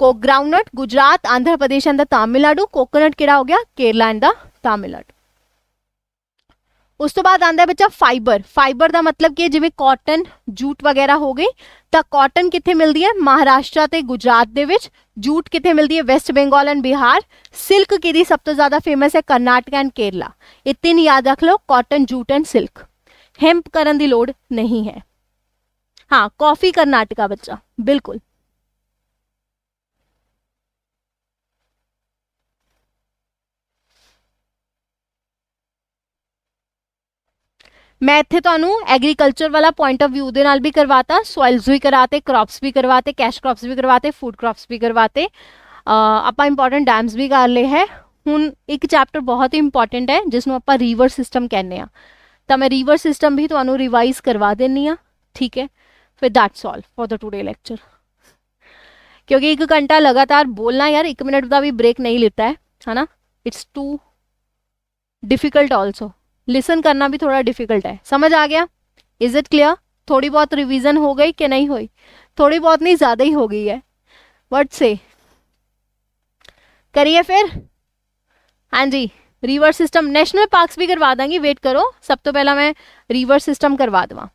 को groundnut Gujarat Andhra Pradesh and the Tamil Nadu coconut ਕਿਹੜਾ ਹੋ ਗਿਆ ਕੇਰਲਾ ਐਂਡ ਦਾ ਤਾਮਿਲਨਾਡੂ ਉਸ ਤੋਂ ਬਾਅਦ ਆਂਦਾ ਬੱਚਾ ਫਾਈਬਰ ਫਾਈਬਰ ਦਾ ਮਤਲਬ ਕੀ ਜਿਵੇਂ ਕਾਟਨ ਜੂਟ ਵਗੈਰਾ ਹੋ ਗਈ ਤਾਂ ਕਾਟਨ ਕਿੱਥੇ ਮਿਲਦੀ ਹੈ ਮਹਾਰਾਸ਼ਟਰ ਤੇ ਗੁਜਰਾਤ ਦੇ ਵਿੱਚ ਜੂਟ ਕਿੱਥੇ ਮਿਲਦੀ ਹੈ West Bengal and Bihar silk ਕਿਹਦੀ ਸਭ ਤੋਂ ਜ਼ਿਆਦਾ ਫੇਮਸ ਹੈ ਕਰਨਾਟਕ ਐਂਡ ਕੇਰਲਾ ਇਹ ਤਿੰਨ ਯਾਦ ਰੱਖ ਲਓ cotton jute and silk hemp ਕਰਨ ਦੀ ਲੋੜ ਨਹੀਂ ਹੈ ਹਾਂ ਕਾਫੀ ਕਰਨਾਟਕਾ ਬੱਚਾ ਬਿਲਕੁਲ मैं इतने तो एग्रीकल्चर वाला पॉइंट ऑफ़ व्यू भी करवाता सॉइल्स भी कराते क्रॉप्स भी करवाते कैश क्रॉप्स भी करवाते फ़ूड क्रॉप्स भी करवाते। आप इंपोर्टेंट डैम्स भी कर ले है। हूँ एक चैप्टर बहुत ही इंपॉर्टेंट है, जिसनों आप रिवर सिस्टम कहने तो मैं रिवर सिस्टम भी तो रिवाइज करवा दी हाँ ठीक है? फिर that solve for the today lecture क्योंकि एक घंटा लगातार बोलना यार, एक मिनट का भी ब्रेक नहीं लेता है है ना? It's too difficult also listen करना भी थोड़ा डिफ़िकल्ट है। समझ आ गया? इज़ इट क्लियर थोड़ी बहुत रिवीजन हो गई कि नहीं हुई? थोड़ी बहुत नहीं, ज़्यादा ही हो गई है। वट से करिए फिर। हाँ जी रिवर सिस्टम नेशनल पार्क्स भी करवा देंगी। वेट करो। सब तो पहला मैं रिवर सिस्टम करवा दवा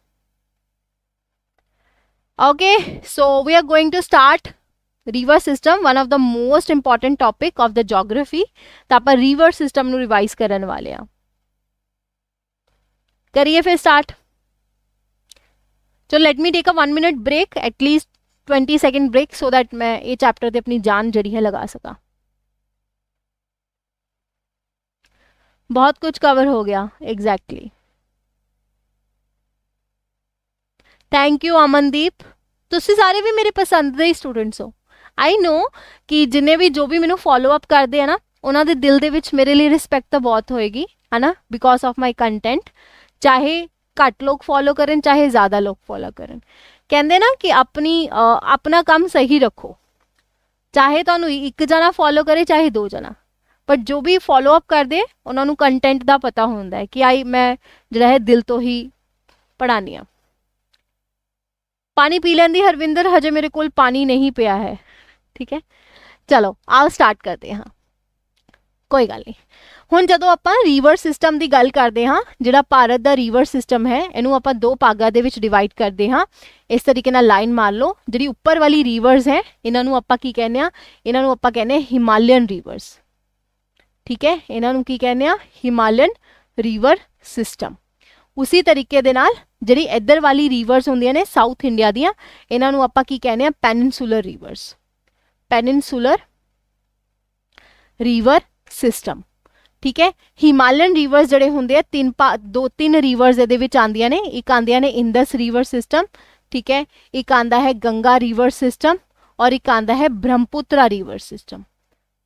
okay so we are going to start river system one of the most important topic of the geography तो आप रिवर सिस्टम रिवाइज करने वाले हैं। करिए फिर स्टार्ट चलो let me take a one minute break at least twenty second break so that मैं ये चैप्टर से अपनी जान जड़ी है लगा सका बहुत कुछ कवर हो गया एग्जैक्टली थैंक यू अमनदीप ਤੁਸੀਂ ਸਾਰੇ ਵੀ ਮੇਰੇ ਪਸੰਦ ਦੇ ਸਟੂਡੈਂਟਸ ਹੋ ਆਈ ਨੋ ਕਿ ਜਿੰਨੇ ਵੀ ਜੋ ਵੀ ਮੈਨੂੰ ਫਾਲੋ ਅਪ ਕਰਦੇ ਆ ਨਾ ਉਹਨਾਂ ਦੇ ਦਿਲ ਦੇ ਵਿੱਚ ਮੇਰੇ ਲਈ ਰਿਸਪੈਕਟ ਤਾਂ ਬਹੁਤ ਹੋਏਗੀ ਹਨਾ ਬਿਕੋਜ਼ ਆਫ ਮਾਈ ਕੰਟੈਂਟ चाहे घट लोग फॉलो करें चाहे ज़्यादा लोग फॉलो करें ਕਹਿੰਦੇ ਨਾ ਕਿ ਆਪਣੀ ਆਪਣਾ ਕੰਮ ਸਹੀ ਰੱਖੋ ਚਾਹੇ ਤੁਹਾਨੂੰ ਇੱਕ ਜਣਾ ਫੋਲੋ ਕਰੇ ਚਾਹੇ ਦੋ ਜਣਾ ਪਰ ਜੋ ਵੀ ਫੋਲੋ ਅਪ ਕਰਦੇ ਉਹਨਾਂ ਨੂੰ ਕੰਟੈਂਟ ਦਾ ਪਤਾ ਹੁੰਦਾ ਹੈ ਕਿ ਆਈ ਮੈਂ ਜਿਹੜਾ ਹੈ ਦਿਲ ਤੋਂ ਹੀ ਪੜਾਣੀ ਆ ਪਾਣੀ ਪੀ ਲੈਂਦੀ ਹਰਵਿੰਦਰ ਹਜੇ ਮੇਰੇ ਕੋਲ ਪਾਣੀ ਨਹੀਂ ਪਿਆ ਹੈ ਠੀਕ ਹੈ ਚਲੋ ਆਓ ਸਟਾਰਟ ਕਰਦੇ ਹਾਂ ਕੋਈ ਗੱਲ ਨਹੀਂ ਹੁਣ ਜਦੋਂ ਆਪਾਂ ਰਿਵਰ ਸਿਸਟਮ ਦੀ ਗੱਲ ਕਰਦੇ ਹਾਂ ਜਿਹੜਾ ਭਾਰਤ ਦਾ ਰਿਵਰ ਸਿਸਟਮ ਹੈ ਇਹਨੂੰ ਆਪਾਂ ਦੋ ਭਾਗਾਂ ਦੇ ਵਿੱਚ ਡਿਵਾਈਡ ਕਰਦੇ ਹਾਂ ਇਸ ਤਰੀਕੇ ਨਾਲ ਲਾਈਨ ਮਾਰ ਲਓ ਜਿਹੜੀ ਉੱਪਰ ਵਾਲੀ ਰਿਵਰਸ ਹੈ ਇਹਨਾਂ ਨੂੰ ਆਪਾਂ ਕੀ ਕਹਿੰਦੇ ਆ ਇਹਨਾਂ ਨੂੰ ਆਪਾਂ ਕਹਿੰਦੇ ਹਿਮਾਲਯਨ ਰਿਵਰਸ ਠੀਕ ਹੈ ਇਹਨਾਂ ਨੂੰ ਕੀ ਕਹਿੰਦੇ ਆ ਹਿਮਾਲਯਨ ਰਿਵਰ ਸਿਸਟਮ ਉਸੇ ਤਰੀਕੇ ਦੇ ਨਾਲ ਜਿਹੜੀ ਇੱਧਰ ਵਾਲੀ ਰਿਵਰਸ ਹੁੰਦੀਆਂ ਨੇ ਸਾਊਥ ਇੰਡੀਆ ਦੀਆਂ ਇਹਨਾਂ ਨੂੰ ਆਪਾਂ ਕੀ ਕਹਿੰਦੇ ਆ ਪੈਨਿਨਸੂਲਰ ਰਿਵਰਸ ਪੈਨਿਨਸੂਲਰ ਰਿਵਰ ਸਿਸਟਮ ਠੀਕ ਹੈ ਹਿਮਾਲਯਨ ਰਿਵਰਸ ਜਿਹੜੇ ਹੁੰਦੇ ਆ ਤਿੰਨ ਦੋ ਤਿੰਨ ਰਿਵਰਸ ਇਹਦੇ ਵਿੱਚ ਆਂਦੀਆਂ ਨੇ ਇੱਕ ਆਂਦੀਆਂ ਨੇ ਇੰਦਸ ਰਿਵਰ ਸਿਸਟਮ ਠੀਕ ਹੈ ਇੱਕ ਆਂਦਾ ਹੈ ਗੰਗਾ ਰਿਵਰ ਸਿਸਟਮ ਔਰ ਇੱਕ ਆਂਦਾ ਹੈ Brahmaputra river system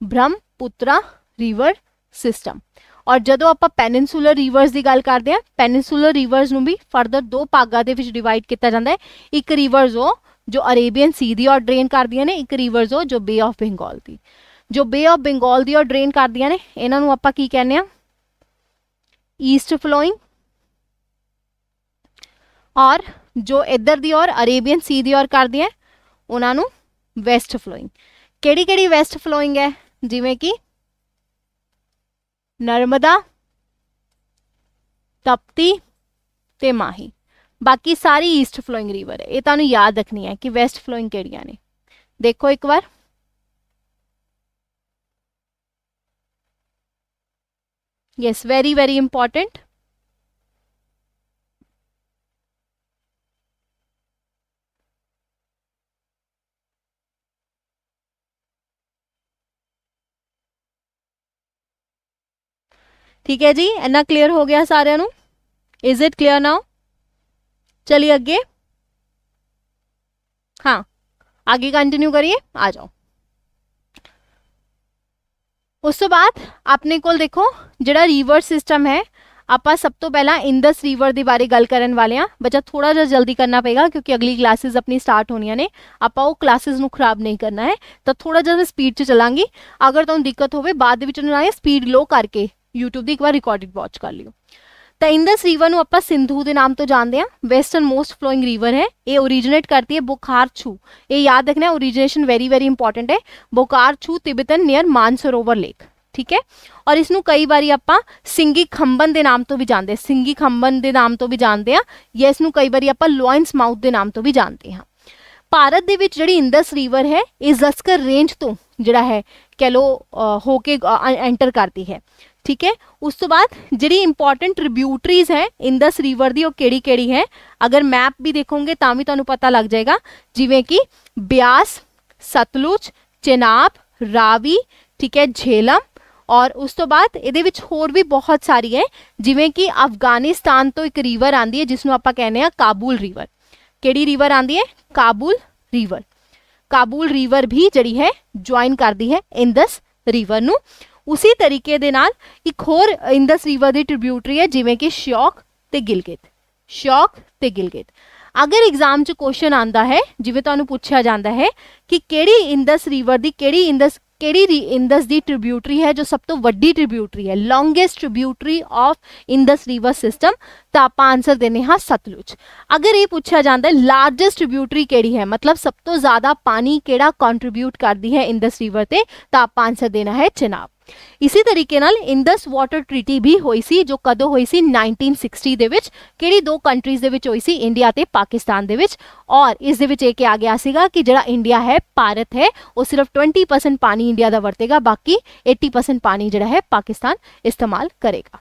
Brahmaputra river system ਔਰ ਜਦੋਂ ਆਪਾਂ ਪੈਨਿਨਸੂਲਰ ਰਿਵਰਸ ਦੀ ਗੱਲ ਕਰਦੇ ਆ ਪੈਨਿਨਸੂਲਰ ਰਿਵਰਸ ਨੂੰ ਵੀ ਫਰਦਰ ਦੋ ਭਾਗਾਂ ਦੇ ਵਿੱਚ ਡਿਵਾਈਡ ਕੀਤਾ ਜਾਂਦਾ ਹੈ ਇੱਕ ਰਿਵਰਸ ਉਹ ਜੋ ਅਰੇਬੀਅਨ ਸੀ ਦੀ ਔਰ ਡਰੇਨ ਕਰਦੀਆਂ ਨੇ ਇੱਕ ਰਿਵਰਸ ਉਹ ਜੋ ਬੇ ਆਫ ਬੰਗਾਲ ਦੀ ਜੋ ਬੇ ਆਫ ਬੰਗਾਲ ਦੀ ਔਰ ਡਰੇਨ ਕਰਦੀਆਂ ਨੇ ਇਹਨਾਂ ਨੂੰ ਆਪਾਂ ਕੀ ਕਹਿੰਦੇ ਆ ਈਸਟ ਫਲੋਇੰਗ ਔਰ ਜੋ ਇੱਧਰ ਦੀ ਔਰ ਅਰੇਬੀਅਨ ਸੀ ਦੀ ਔਰ ਕਰਦੀਆਂ ਉਹਨਾਂ ਨੂੰ ਵੈਸਟ ਫਲੋਇੰਗ ਕਿਹੜੀ ਕਿਹੜੀ ਵੈਸਟ ਫਲੋਇੰਗ ਹੈ ਜਿਵੇਂ ਕਿ ਨਰਮਦਾ ਤਪਤੀ ਤੇ ਮਾਹੀ ਬਾਕੀ ਸਾਰੀ ਈਸਟ ਫਲੋਇੰਗ ਰਿਵਰ ਹੈ ਇਹ ਤੁਹਾਨੂੰ ਯਾਦ ਰੱਖਣੀ ਹੈ ਕਿ ਵੈਸਟ ਫਲੋਇੰਗ ਕਿਹੜੀਆਂ ਨੇ ਦੇਖੋ ਇੱਕ ਵਾਰ Yes, very very important. ठीक है जी इन्ना क्लियर हो गया सारे इज़ इट क्लियर नाउ चलिए अगे हाँ आगे कंटिन्यू करिए, आ जाओ। ਉਸ ਤੋਂ ਬਾਅਦ ਆਪਣੇ ਕੋਲ ਦੇਖੋ ਜਿਹੜਾ ਰਿਵਰ ਸਿਸਟਮ ਹੈ ਆਪਾਂ ਸਭ ਤੋਂ ਪਹਿਲਾਂ ਇੰਦਸ ਰਿਵਰ ਦੇ ਬਾਰੇ ਗੱਲ ਕਰਨ ਵਾਲੇ ਆ ਬੱਚਾ ਥੋੜਾ ਜਿਹਾ ਜਲਦੀ ਕਰਨਾ ਪਏਗਾ ਕਿਉਂਕਿ ਅਗਲੀ ਕਲਾਸਿਸ ਆਪਣੀ ਸਟਾਰਟ ਹੋਣੀਆਂ ਨੇ ਆਪਾਂ ਉਹ ਕਲਾਸਿਸ ਨੂੰ ਖਰਾਬ ਨਹੀਂ ਕਰਨਾ ਹੈ ਤਾਂ ਥੋੜਾ ਜਿਹਾ ਸਪੀਡ 'ਚ ਚਲਾਂਗੀ ਅਗਰ ਤੁਹਾਨੂੰ ਦਿੱਕਤ ਹੋਵੇ ਬਾਅਦ ਦੇ ਵਿੱਚ ਨਾ ਸਪੀਡ ਲੋ ਕਰਕੇ YouTube ਦੀ ਇੱਕ ਵਾਰ ਰਿਕਾਰਡਡ ਵਾਚ ਕਰ ਲਿਓ ਤਾਂ ਇੰਦਸ ਰਿਵਰ ਨੂੰ ਆਪਾਂ ਸਿੰਧੂ ਦੇ ਨਾਮ ਤੋਂ ਜਾਣਦੇ ਆ ਵੈਸਟਰਨ ਮੋਸਟ ਫਲੋਇੰਗ ਰਿਵਰ ਹੈ ਇਹ ओरिजिनेट करती है बुखार छू ये याद रखना है ओरिजिनेशन वेरी वेरी इंपॉर्टेंट है बुखार छू तिब्बतन नियर मानसरोवर लेक ਠੀਕ ਹੈ ਔਰ ਇਸ ਨੂੰ ਕਈ ਵਾਰੀ ਆਪਾਂ ਸਿੰਗੀ ਖੰਬਨ ਦੇ ਨਾਮ ਤੋਂ ਵੀ ਜਾਣਦੇ ਸਿੰਗੀ ਖੰਬਨ ਦੇ ਨਾਮ ਤੋਂ ਵੀ ਜਾਣਦੇ ਆ ਜਾਂ ਇਸ ਨੂੰ ਕਈ ਵਾਰੀ ਆਪਾਂ ਲੋਇਨਸ ਮਾਊਥ ਦੇ ਨਾਮ ਤੋਂ ਵੀ ਜਾਣਦੇ ਹਾਂ ਭਾਰਤ ਦੇ ਵਿੱਚ ਜਿਹੜੀ ਇੰਦਸ ਰਿਵਰ ਹੈ ਇਹ ਜ਼ਸਕਰ ਰੇਂਜ ਤੋਂ ਜਿਹੜਾ ਹੈ ਕਹ ਲੋ ਹੋ ਕੇ ਐਂਟਰ ਕਰਦੀ ਹੈ ਠੀਕ ਹੈ ਉਸ ਤੋਂ ਬਾਅਦ ਜਿਹੜੀ ਇੰਪੋਰਟੈਂਟ ਟ੍ਰਿਬਿਊਟਰੀਜ਼ ਹੈ ਇੰਦਸ ਰਿਵਰ ਦੀ ਉਹ ਕਿਹੜੀ ਕਿਹੜੀ ਹੈ ਅਗਰ ਮੈਪ ਵੀ ਦੇਖੋਗੇ ਤਾਂ ਵੀ ਤੁਹਾਨੂੰ ਪਤਾ ਲੱਗ ਜਾਏਗਾ ਜਿਵੇਂ ਕਿ ਬਿਆਸ ਸਤਲੁਜ ਚੇਨਾਬ ਰਾਵੀ ਠੀਕ ਹੈ ਝੇਲਮ ਔਰ ਉਸ ਤੋਂ ਬਾਅਦ ਇਹਦੇ ਵਿੱਚ ਹੋਰ ਵੀ ਬਹੁਤ ਸਾਰੀ ਹੈ ਜਿਵੇਂ ਕਿ ਅਫਗਾਨਿਸਤਾਨ ਤੋਂ ਇੱਕ ਰਿਵਰ ਆਂਦੀ ਹੈ ਜਿਸ ਨੂੰ ਆਪਾਂ ਕਹਿੰਦੇ ਆ ਕਾਬੁਲ ਰਿਵਰ ਕਿਹੜੀ ਰਿਵਰ ਆਂਦੀ ਹੈ ਕਾਬੁਲ ਰਿਵਰ ਕਾਬੁਲ ਰਿਵਰ ਵੀ ਜਿਹੜੀ ਹੈ ਜੁਆਇਨ ਕਰਦੀ ਹੈ ਇੰਦਸ ਰਿਵਰ ਨੂੰ ਉਸੇ ਤਰੀਕੇ ਦੇ ਨਾਲ ਇੱਕ ਹੋਰ ਇੰਦਸ ਰਿਵਰ ਦੀ ਟ੍ਰਿਬਿਊਟਰੀ ਹੈ ਜਿਵੇਂ ਕਿ ਸ਼ੌਕ ਤੇ ਗਿਲਗਿਤ ਸ਼ੌਕ ਤੇ ਗਿਲਗਿਤ ਅਗਰ ਐਗਜ਼ਾਮ 'ਚ ਕੁਐਸਚਨ ਆਂਦਾ ਹੈ ਜਿਵੇਂ ਤੁਹਾਨੂੰ ਪੁੱਛਿਆ ਜਾਂਦਾ ਹੈ ਕਿ ਕਿਹੜੀ ਇੰਦਸ ਰਿਵਰ ਦੀ ਕਿਹੜੀ ਇੰਦਸ ਕਿਹੜੀ ਇੰਦਸ ਦੀ ਟ੍ਰਿਬਿਊਟਰੀ ਹੈ ਜੋ ਸਭ ਤੋਂ ਵੱਡੀ ਟ੍ਰਿਬਿਊਟਰੀ ਹੈ longest tributary of Indus river system ਤਾਂ ਆਪਾਂ ਆਨਸਰ ਦੇਨੇ ਹਾਂ ਸਤਲੁਜ ਅਗਰ ਇਹ ਪੁੱਛਿਆ ਜਾਂਦਾ ਹੈ ਲਾਰਜੈਸਟ ਟ੍ਰਿਬਿਊਟਰੀ ਕਿਹੜੀ ਹੈ ਮਤਲਬ ਸਭ ਤੋਂ ਜ਼ਿਆਦਾ ਪਾਣੀ ਕਿਹੜਾ ਕੰਟਰੀਬਿਊਟ ਕਰਦੀ ਹੈ ਇੰਦਸ ਰਿਵਰ ਤੇ ਤਾਂ ਆਪਾਂ ਆਨਸਰ ਦੇਣਾ ਹੈ ਚਨਾਬ इसी तरीके इंदस वाटर ट्रीटी भी हुई सी, जो कदों हुई सी 1960 दे विच, केड़ी दो कंट्रीज़ दे विच हुई सी, इंडिया ते पाकिस्तान दे विच। और इस दे विच एक आ गया सीगा कि जड़ा इंडिया है, भारत है वो सिर्फ़ 20 परसेंट पानी इंडिया का वरतेगा, बाकी 80 परसेंट पानी जड़ा है, पाकिस्तान इस्तेमाल करेगा।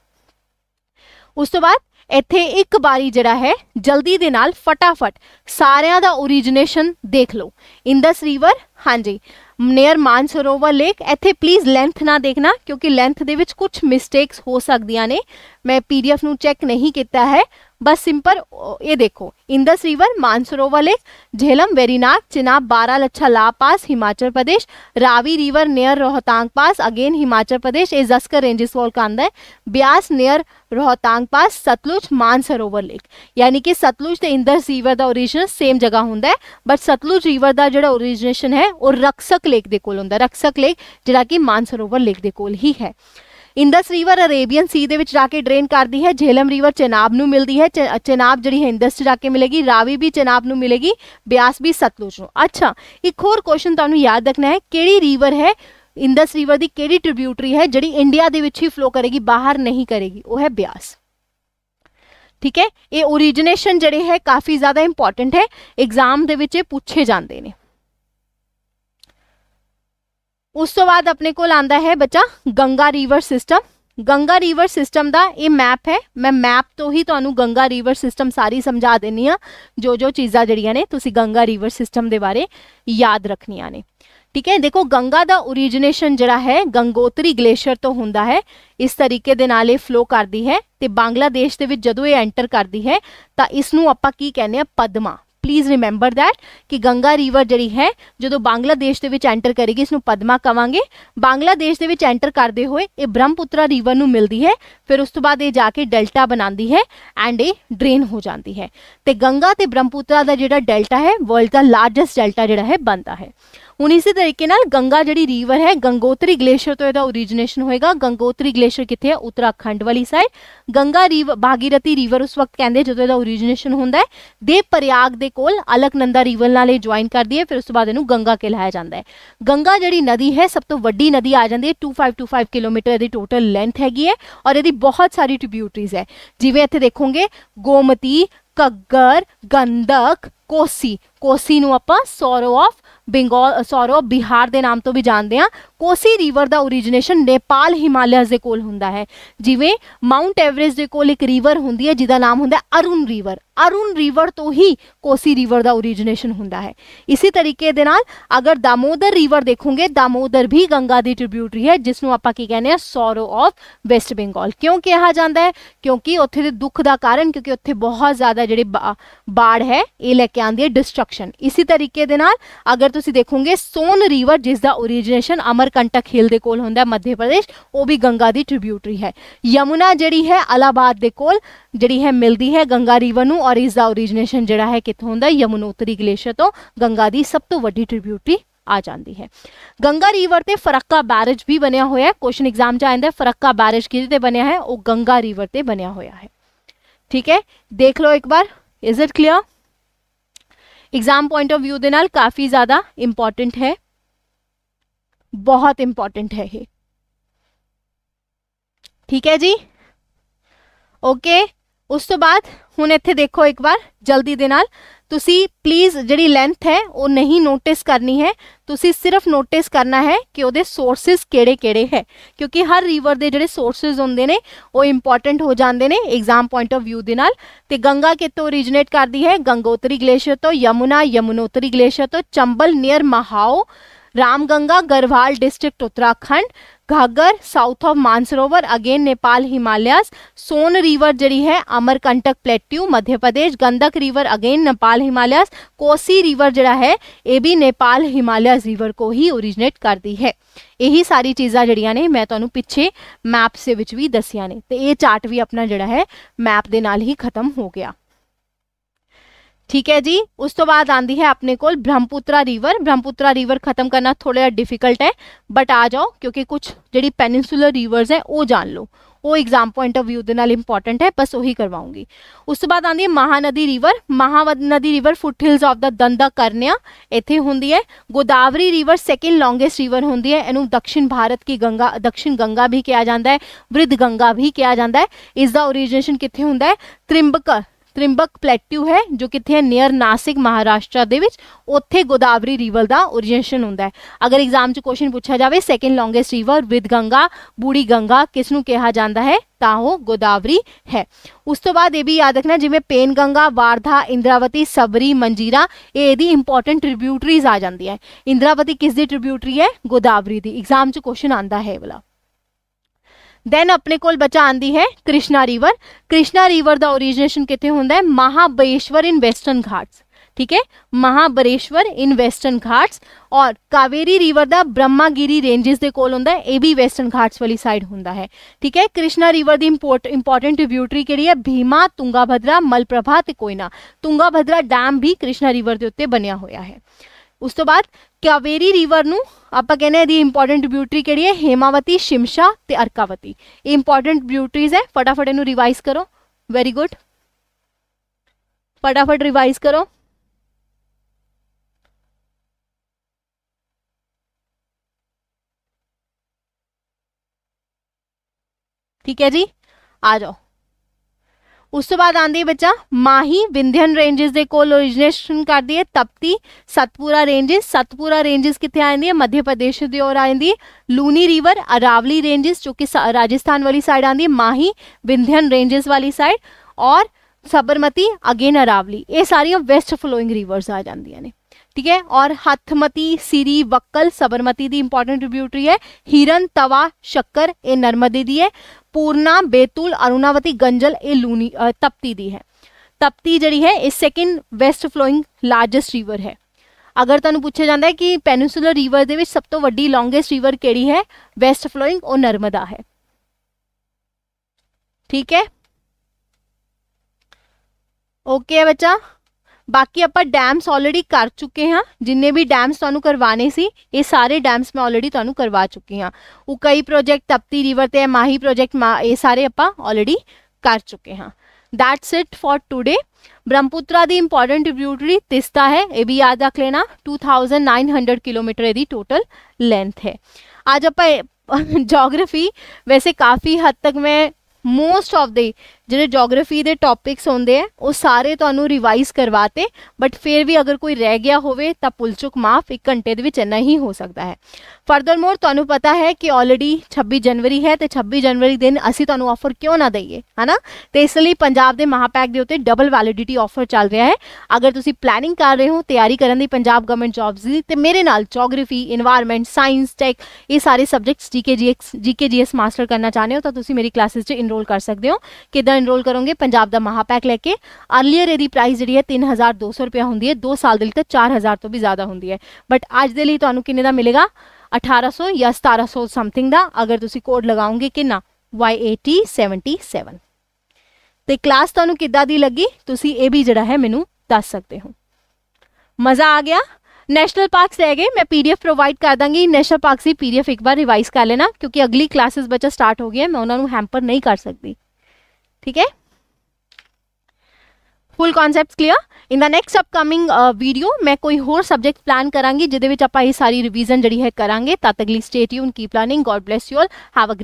उस तो बाद इतने एक बारी जड़ा है, जल्दी के नाल फटाफट सारे का ओरिजिनेशन देख लो। इंदस रिवर हाँ जी। ਨੀਅਰ ਮਾਨਸਰੋਵਰ ਲੇਕ ਇੱਥੇ ਪਲੀਜ਼ ਲੈਂਥ ਨਾ ਦੇਖਣਾ, ਕਿਉਂਕਿ ਲੈਂਥ ਦੇ ਵਿੱਚ ਕੁਝ ਮਿਸਟੇਕਸ ਹੋ ਸਕਦੀਆਂ ਨੇ। ਮੈਂ ਪੀਡੀਐਫ ਨੂੰ ਚੈੱਕ ਨਹੀਂ ਕੀਤਾ ਹੈ। बस सिंपल ये देखो Indus river Mansarovar lake, Jhelum Verinag Chenab Bara Lacha La pass, Himachal Pradesh, Ravi river, near, Rohtang pass, again, Himachal Pradesh, ये जस्कर रेंजेस वॉल का अंदर Beas, near, Rohtang pass, Sutlej, Mansarovar lake. यानी कि सतलुज तो इंदस रिवर का ओरिजिनल सेम जगह होंगे बट सतलुज रिवर का जो ओरिजिनेशन है वो रक्सक लेक के कोल होंगे रक्सक लेक जोड़ा कि मानसरोवर लेक के कोल ही है। ਇੰਦਸ ਰਿਵਰ ਅਰੇਬੀਅਨ ਸੀ ਦੇ ਵਿੱਚ ਜਾ ਕੇ ਡਰੇਨ ਕਰਦੀ ਹੈ ਝੇਲਮ ਰਿਵਰ ਚਨਾਬ ਨੂੰ ਮਿਲਦੀ ਹੈ ਚਨਾਬ ਜਿਹੜੀ ਹੈ ਇੰਦਸ ਚ ਜਾ ਕੇ ਮਿਲੇਗੀ ਰਾਵੀ ਵੀ ਚਨਾਬ ਨੂੰ ਮਿਲੇਗੀ ਬਿਆਸ ਵੀ ਸਤਲੁਜ ਨੂੰ ਅੱਛਾ ਇੱਕ ਹੋਰ ਕੁਐਸਚਨ ਤੁਹਾਨੂੰ ਯਾਦ ਰੱਖਣਾ ਹੈ ਕਿਹੜੀ ਰਿਵਰ ਹੈ ਇੰਦਸ ਰਿਵਰ ਦੀ ਕਿਹੜੀ ਟ੍ਰਿਬਿਊਟਰੀ ਹੈ ਜਿਹੜੀ ਇੰਡੀਆ ਦੇ ਵਿੱਚ ਹੀ ਫਲੋ ਕਰੇਗੀ ਬਾਹਰ ਨਹੀਂ ਕਰੇਗੀ ਉਹ ਹੈ ਬਿਆਸ ਠੀਕ ਹੈ ਇਹ ओरिजिनेशन ਜਿਹੜੇ ਹੈ ਕਾਫੀ ਜ਼ਿਆਦਾ ਇੰਪੋਰਟੈਂਟ ਹੈ ਐਗਜ਼ਾਮ ਦੇ ਵਿੱਚ ਇਹ ਪੁੱਛੇ ਜਾਂਦੇ ਨੇ ਉਸ ਤੋਂ ਬਾਅਦ ਆਪਣੇ ਕੋਲ ਆਂਦਾ ਹੈ ਬੱਚਾ Ganga river system Ganga river system ਦਾ ਇਹ ਮੈਪ ਹੈ ਮੈਂ ਮੈਪ ਤੋਂ ਹੀ ਤੁਹਾਨੂੰ ਗੰਗਾ ਰਿਵਰ ਸਿਸਟਮ ਸਾਰੀ ਸਮਝਾ ਦਿੰਨੀ ਆ ਜੋ ਜੋ ਚੀਜ਼ਾਂ ਜਿਹੜੀਆਂ ਨੇ ਤੁਸੀਂ ਗੰਗਾ ਰਿਵਰ ਸਿਸਟਮ ਦੇ ਬਾਰੇ ਯਾਦ ਰੱਖਣੀਆਂ ਨੇ ਠੀਕ ਹੈ ਦੇਖੋ ਗੰਗਾ ਦਾ origin ਜਿਹੜਾ ਹੈ ਗੰਗੋਤਰੀ ਗਲੇਸ਼ੀਅਰ ਤੋਂ ਹੁੰਦਾ ਹੈ ਇਸ ਤਰੀਕੇ ਦੇ ਨਾਲ ਇਹ ਫਲੋ ਕਰਦੀ ਹੈ ਤੇ ਬੰਗਲਾਦੇਸ਼ ਦੇ ਵਿੱਚ ਜਦੋਂ ਇਹ ਐਂਟਰ ਕਰਦੀ ਹੈ ਤਾਂ ਇਸ ਨੂੰ ਆਪਾਂ ਕੀ ਕਹਿੰਦੇ ਆ ਪਦਮਾ ਪਲੀਜ਼ ਰਿਮੈਂਬਰ ਥੈਟ ਕਿ ਗੰਗਾ ਰਿਵਰ ਜਿਹੜੀ ਹੈ ਜਦੋਂ ਬੰਗਲਾਦੇਸ਼ ਦੇ ਵਿੱਚ ਐਂਟਰ ਕਰੇਗੀ ਇਸ ਨੂੰ ਪਦਮਾ ਕਵਾਂਗੇ ਬੰਗਲਾਦੇਸ਼ ਦੇ ਵਿੱਚ ਐਂਟਰ ਕਰਦੇ ਹੋਏ ਇਹ ਬ੍ਰਹਮਪੁੱਤਰਾ ਰਿਵਰ ਨੂੰ ਮਿਲਦੀ ਹੈ ਫਿਰ ਉਸ ਤੋਂ ਬਾਅਦ ਇਹ ਜਾ ਕੇ ਡੈਲਟਾ ਬਣਾਉਂਦੀ ਹੈ ਐਂਡ ਇਹ ਡਰੇਨ ਹੋ ਜਾਂਦੀ ਹੈ ਤੇ ਗੰਗਾ ਤੇ ਬ੍ਰਹਮਪੁੱਤਰਾ ਦਾ ਜਿਹੜਾ ਡੈਲਟਾ ਹੈ ਵਰਲਡ ਦਾ ਲਾਰਜੈਸਟ ਡੈਲਟਾ ਜਿਹੜਾ ਹੈ ਬਣਦਾ ਹੈ ਹੁਣ ਇਸੇ ਤਰੀਕੇ ਨਾਲ ਗੰਗਾ ਜਿਹੜੀ ਰੀਵਰ ਹੈ ਗੰਗੋਤਰੀ ਗਲੇਸ਼ੀਅਰ ਤੋਂ ਇਹਦਾ ओरिजिनेशन ਹੋਏਗਾ ਗੰਗੋਤਰੀ ਗਲੇਸ਼ੀਅਰ ਕਿੱਥੇ ਹੈ ਉੱਤਰਾਖੰਡ ਵਾਲੀ side Ganga river Bhagirathi river ਉਸ ਵਕਤ ਕਹਿੰਦੇ ਜਦੋਂ ਇਹਦਾ ओरिजिनेशन ਹੁੰਦਾ ਹੈ ਦੇ ਪ੍ਰਯਾਗ ਦੇ ਕੋਲ ਅਲਕਨੰਦਾ ਰੀਵਰ ਨਾਲ ਇਹ ਜੁਆਇਨ ਕਰਦੀ ਹੈ ਫਿਰ ਉਸ ਤੋਂ ਬਾਅਦ ਇਹਨੂੰ ਗੰਗਾ ਕਹਿਲਾਇਆ ਜਾਂਦਾ ਹੈ ਗੰਗਾ ਜਿਹੜੀ ਨਦੀ ਹੈ ਸਭ ਤੋਂ ਵੱਡੀ ਨਦੀ ਆ ਜਾਂਦੀ ਹੈ 2525 ਕਿਲੋਮੀਟਰ ਦੀ ਟੋਟਲ ਲੈਂਥ ਹੈਗੀ ਹੈ ਔਰ ਇਹਦੀ ਬਹੁਤ ਸਾਰੀ ਟ੍ਰਿਬਿਊਟਰੀਜ਼ ਹੈ ਜਿਵੇਂ ਇੱਥੇ ਦੇਖੋਗੇ ਗੋਮਤੀ ਕੱਗਰ ਗੰਦਕ ਕੋਸੀ कोसी सोरो ऑफ़ बेंगोल सोरो ऑफ़ बिहार के नाम तो भी जानते हैं कोसी रिवर का ओरिजिनेशन नेपाल हिमालय के कोल हों। जिमें माउंट एवरेज के कोल एक रिवर होंगी है, जिदा नाम होंगे अरुण रिवर अरुण रिवर तो ही कोसी रिवर का ओरिजिनेशन हों। इसी तरीके दे अगर दामोदर रिवर देखोगे, दामोदर भी गंगा की ट्रिब्यूटरी है, जिसनों आप कहने सोरो ऑफ़ वैसट बेंगोल क्यों कहा जाता है? क्योंकि उत्थे दुख का कारण, क्योंकि उत्थे बहुत ज़्यादा जी बाढ़ है ये लैके आती है डिस्ट्रक्शन ਇਸੇ ਤਰੀਕੇ ਦੇ ਨਾਲ ਅਗਰ ਤੁਸੀਂ ਦੇਖੋਗੇ ਸੋਨ ਰਿਵਰ ਜਿਸ ਦਾ ओरिजिनेशन ਅਮਰਕੰਟਕ ਹਿਲ ਦੇ ਕੋਲ ਹੁੰਦਾ ਮੱਧ ਪ੍ਰਦੇਸ਼ ਉਹ ਵੀ ਗੰਗਾ ਦੀ ਟ੍ਰਿਬਿਊਟਰੀ ਹੈ ਯਮੁਨਾ ਜਿਹੜੀ ਹੈ ਅਲਾਹਾਬਾਦ ਦੇ ਕੋਲ ਜਿਹੜੀ ਹੈ ਮਿਲਦੀ ਹੈ ਗੰਗਾ ਰਿਵਰ ਨੂੰ ਔਰ ਇਸ ਦਾ ओरिजिनेशन ਜਿਹੜਾ ਹੈ ਕਿੱਥੋਂ ਹੁੰਦਾ ਯਮੁਨੋਤਰੀ ਗਲੇਸ਼ੀਅਰ ਤੋਂ ਗੰਗਾ ਦੀ ਸਭ ਤੋਂ ਵੱਡੀ ਟ੍ਰਿਬਿਊਟਰੀ ਆ ਜਾਂਦੀ ਹੈ ਗੰਗਾ ਰਿਵਰ ਤੇ ਫਰੱਕਾ ਬੈਰੇਜ ਵੀ ਬਣਿਆ ਹੋਇਆ ਹੈ ਕੁਐਸਚਨ ਐਗਜ਼ਾਮ ਚ ਆਂਦਾ ਫਰੱਕਾ ਬੈਰੇਜ ਕਿਹਦੇ ਤੇ ਬਣਿਆ ਹੈ ਉਹ ਗੰਗਾ ਰਿਵਰ ਤੇ ਬਣਿਆ ਹੋਇਆ ਹੈ ਠੀਕ ਹੈ ਦੇਖ ਲਓ ਇੱਕ ਵਾਰ is it exam point of view के काफ़ी ज़्यादा इंपॉर्टेंट है। बहुत इंपॉर्टेंट है ये। ठीक है जी? ओके उस तो बाद हूँ इतने देखो एक बार, जल्दी दे ਤੁਸੀਂ ਪਲੀਜ਼ ਜਿਹੜੀ ਲੈਂਥ ਹੈ ਉਹ ਨਹੀਂ ਨੋਟਿਸ ਕਰਨੀ ਹੈ ਤੁਸੀਂ ਸਿਰਫ ਨੋਟਿਸ ਕਰਨਾ ਹੈ ਕਿ ਉਹਦੇ ਸੋਰਸਸ ਕਿਹੜੇ-ਕਿਹੜੇ ਹੈ ਕਿਉਂਕਿ ਹਰ ਰਿਵਰ ਦੇ ਜਿਹੜੇ ਸੋਰਸਸ ਹੁੰਦੇ ਨੇ ਉਹ ਇੰਪੋਰਟੈਂਟ ਹੋ ਜਾਂਦੇ ਨੇ ਐਗਜ਼ਾਮ ਪੁਆਇੰਟ ਆਫ View ਦੇ ਨਾਲ ਤੇ ਗੰਗਾ ਕਿੱਥੋਂ ओरिजिनेट ਕਰਦੀ ਹੈ ਗੰਗੋਤਰੀ ਗਲੇਸ਼ੀਅਰ ਤੋਂ ਯਮੁਨਾ ਯਮੁਨੋਤਰੀ ਗਲੇਸ਼ੀਅਰ ਤੋਂ ਚੰਬਲ near ਮਹਾਓ Ramganga Garhwal district Uttarakhand Ghaghara south of Mansarovar again Nepal, Himalayas, Son river जड़ी है, Amarkantak plateau Madhya Pradesh Gandak river again Nepal, Himalayas, Kosi river जड़ा है, ये भी नेपाल, हिमालयस रिवर को ही ओरिजिनेट करती है। यही सारी चीज़ा जड़िया ने मैं तुम्हें पिछे मैप से भी दसिया ने। तो ये चार्ट भी अपना जड़ा है मैप के नाल ही खत्म हो गया। ठीक है जी? उस तो बाद आती है अपने को ब्रह्मपुत्रा रिवर। ब्रह्मपुत्रा रिवर खत्म करना थोड़ा डिफ़िकल्ट है बट आ जाओ, क्योंकि कुछ जी पेनिनसुलर रिवर्स है, वो जान लो। वो exam point of view important है, बस वही करवाऊँगी। उस तो बाद आती है Mahanadi river. Mahanadi river foot hills of the Dandakaranya इतने होंगी है। Godavari river second longest river होंगी है। इनू दक्षिण भारत की गंगा, दक्षिण गंगा भी कहा जाता है, वृद्ध गंगा भी कहा जाता है। इसका ओरिजिनेशन कितने होंगे है? त्रिंबक प्लेट्यू है, जो कि इतने नियर नासिक महाराष्ट्र के उत्थे गोदावरी रिवर का ओरिजेशन होंगे अगर एग्ज़ाम से क्वेश्चन पूछा जाए second longest river with Ganga, Budhi Ganga, किसन कहा जाता है? तो गोदावरी है। उस तो बाद भी याद रखना जिम्मे पेन गंगा, वारधा, इंद्रावती, सबरी, मंजीरा यदि इंपोर्टेंट ट्रिब्यूटरीज आ जाए इंद्रावती किसकी ट्रिब्यूटरी है? गोदावरी की एग्ज़ाम क्वेश्चन आता है वाला। दैन अपने को बचा आती है कृष्णा रिवर। कृष्णा रिवर का ओरिजिनेशन कितने होंगे महाबलेश्वर इन वैसटर्न घाट्स ठीक है? महाबलेश्वर इन वैसटर्न घाट्स और कावेरी रिवर का ब्रह्मागिरी रेंजिज के कोल हों भी वैसटर्न घाट्स वाली साइड होंगे है। ठीक है? कृष्णा रिवर की इंपोर्ट इंपोर्टेंट ट्रिब्यूटरी कही है? भीमा, तुंगाभद्रा, मलप्रभा तो कोयना। तुंगा भद्रा डैम भी कृष्णा रिवर के उत्ते बनया हुआ है। उस तो बाद ਕਾਵੇਰੀ ਰਿਵਰ ਨੂੰ ਆਪਾਂ ਕਹਿੰਦੇ ਆ ਦੀ ਇੰਪੋਰਟੈਂਟ ਟ੍ਰਿਬਿਊਟਰੀ ਕਿਹੜੀ ਹੈ ਹੇਮਾਵਤੀ ਸ਼ਿਮਸ਼ਾ ਤੇ ਅਰਕਾਵਤੀ ਇਹ ਇੰਪੋਰਟੈਂਟ ਟ੍ਰਿਬਿਊਟਰੀਜ਼ ਹੈ ਫਟਾਫਟ ਇਹਨੂੰ ਰਿਵਾਈਜ਼ ਕਰੋ ਵੈਰੀ ਗੁੱਡ फटाफट रिवाइज करो ठीक है जी आ जाओ उस तो बाद आती है बच्चा माही विंध्यन रेंजेस के कोल ओरिजनेशन करती है तपती, सतपुरा रेंजेस सतपुरा रेंजेस कितने आ जाती है? मध्य प्रदेश की ओर आ जाती लूनी रिवर अरावली रेंजिस जो कि सा, राजस्थान वाली साइड आती है माही विंध्यन रेंजेस वाली साइड और साबरमती, अगेन अरावली। ये सारिया वेस्ट फ्लोइंग रिवर्स आ जाए ने। ठीक है? और हथमती, सिरी, वक्कल, सबरमती दी इंपॉर्टेंट ट्रिब्यूटरी है। हिरन, तवा, शक्कर ये नर्मदे दी है। पूर्णा, बेतुल, अरुणावती, गंजल ये लूनी तप्ती दी है। तप्ती जी है ये second west flowing largest river है। अगर तुम पूछा जाता है कि पेनिसुलर रिवर के सब तो वही लॉन्गेस्ट रिवर केड़ी है? वेस्ट फ्लोइंग और नर्मदा है। ठीक है? ओके है बच्चा? बाकी आप डैम्स ऑलरेडी कर चुके हैं। जिन्हें भी डैम्स तुम करवाने से सारे डैम्स मैं ऑलरेडी तुम करवा चुकी हाँ। वो कई प्रोजेक्ट तपती रिवर ते, माही प्रोजेक्ट मा, ये सारे आप ऑलरेडी कर चुके हैं। That's it for today Brahmaputra की इंपॉर्टेंट ट्रिब्यूटरी तिस्ता है, ये भी याद रख लेना। 2900 किलोमीटर यदि टोटल लेंथ है। आज आप जोग्राफी *laughs* वैसे काफ़ी हद तक मैं ਮੋਸਟ ਆਫ ਦੇ ਜਿਹੜੇ ਜੀਓਗ੍ਰਾਫੀ ਦੇ ਟੌਪਿਕਸ ਹੁੰਦੇ ਆ, ਉਹ ਸਾਰੇ ਤੁਹਾਨੂੰ ਰਿਵਾਈਜ਼ ਕਰਵਾਤੇ ਬਟ ਫਿਰ ਵੀ ਅਗਰ ਕੋਈ ਰਹਿ ਗਿਆ ਹੋਵੇ ਤਾਂ ਪੁਲਚੁਕ ਮਾਫ ਇੱਕ ਘੰਟੇ ਦੇ ਵਿੱਚ ਇੰਨਾ ਹੀ ਹੋ ਸਕਦਾ ਹੈ। ਫਰਦਰ ਮੋਰ ਤੁਹਾਨੂੰ ਪਤਾ ਹੈ ਕਿ ਆਲਰੇਡੀ 26 ਜਨਵਰੀ ਹੈ ਤੇ 26 ਜਨਵਰੀ ਦਿਨ ਅਸੀਂ ਤੁਹਾਨੂੰ ਆਫਰ ਕਿਉਂ ਨਾ ਦਈਏ, ਹਨਾ? ਤੇ ਇਸ ਲਈ ਪੰਜਾਬ ਦੇ ਮਹਾਪੈਕ ਦੇ ਉੱਤੇ ਡਬਲ ਵੈਲਿਡਿਟੀ ਆਫਰ ਚੱਲ ਰਿਹਾ ਹੈ। ਅਗਰ ਤੁਸੀਂ ਪਲੈਨਿੰਗ ਕਰ ਰਹੇ ਹੋ, ਤਿਆਰੀ ਕਰਨ ਦੀ ਪੰਜਾਬ ਗਵਰਨਮੈਂਟ ਜੌਬਸ ਦੀ, ਤੇ ਮੇਰੇ ਨਾਲ ਜੀਓਗ੍ਰਾਫੀ এনवायरमेंट ਸਾਇੰਸ ਟੈਕ ਇਹ ਸਾਰੇ subjects GK GX GK GS master ਕਰਨਾ ਚਾਹੁੰਦੇ ਹੋ, ਤਾਂ ਤੁਸੀਂ ਮੇਰੀ ਕਲਾਸਿਸ 'ਚ ਇਨਰੋਲ ਕਰ ਸਕਦੇ ਹੋ ਕਿਦਾਂ ਇਨਰੋਲ ਕਰੋਗੇ ਪੰਜਾਬ ਦਾ ਮਹਾਪੈਕ ਲੈ ਕੇ ਅਰਲੀਅਰ ਇਹਦੀ ਪ੍ਰਾਈਸ ਜਿਹੜੀ ਹੈ 3200 ਰੁਪਏ ਹੁੰਦੀ ਹੈ 2 ਸਾਲ ਦੇ ਲਈ ਤਾਂ 4000 ਤੋਂ ਵੀ ਜ਼ਿਆਦਾ ਹੁੰਦੀ ਹੈ ਬਟ ਅੱਜ ਦੇ ਲਈ ਤੁਹਾਨੂੰ ਕਿੰਨੇ ਦਾ ਮਿਲੇਗਾ 1800 ਜਾਂ 1700 ਸਮਥਿੰਗ ਦਾ ਅਗਰ ਤੁਸੀਂ ਕੋਡ ਲਗਾਓਗੇ ਕਿੰਨਾ Y8077 ਤੇ ਕਲਾਸ ਤੁਹਾਨੂੰ ਕਿੱਦਾਂ ਦੀ ਲੱਗੀ ਤੁਸੀਂ ਇਹ ਵੀ ਜਿਹੜਾ ਹੈ ਮੈਨੂੰ ਦੱਸ ਸਕਦੇ ਹੋ ਮਜ਼ਾ ਆ ਗਿਆ नेशनल पार्क्स रह गए मैं पीडीएफ प्रोवाइड कर दूंगी नेशनल पार्क की पीडीएफ एक बार रिवाइज कर लेना क्योंकि अगली क्लासेस बच्चा स्टार्ट हो गया मैं उन्होंने हैम्पर नहीं कर सकती ठीक है full concepts clear in the next upcoming video ਮੈਂ ਕੋਈ ਹੋਰ ਸਬਜੈਕਟ ਪਲਾਨ ਕਰਾਂਗੀ ਜਿਹਦੇ ਵਿੱਚ ਆਪਾਂ ਇਹ ਸਾਰੀ ਰਿਵੀਜ਼ਨ ਜਿਹੜੀ ਹੈ ਕਰਾਂਗੇ ਤਦ ਤੱਕ ਲਈ stay tune keep learning god bless you all have a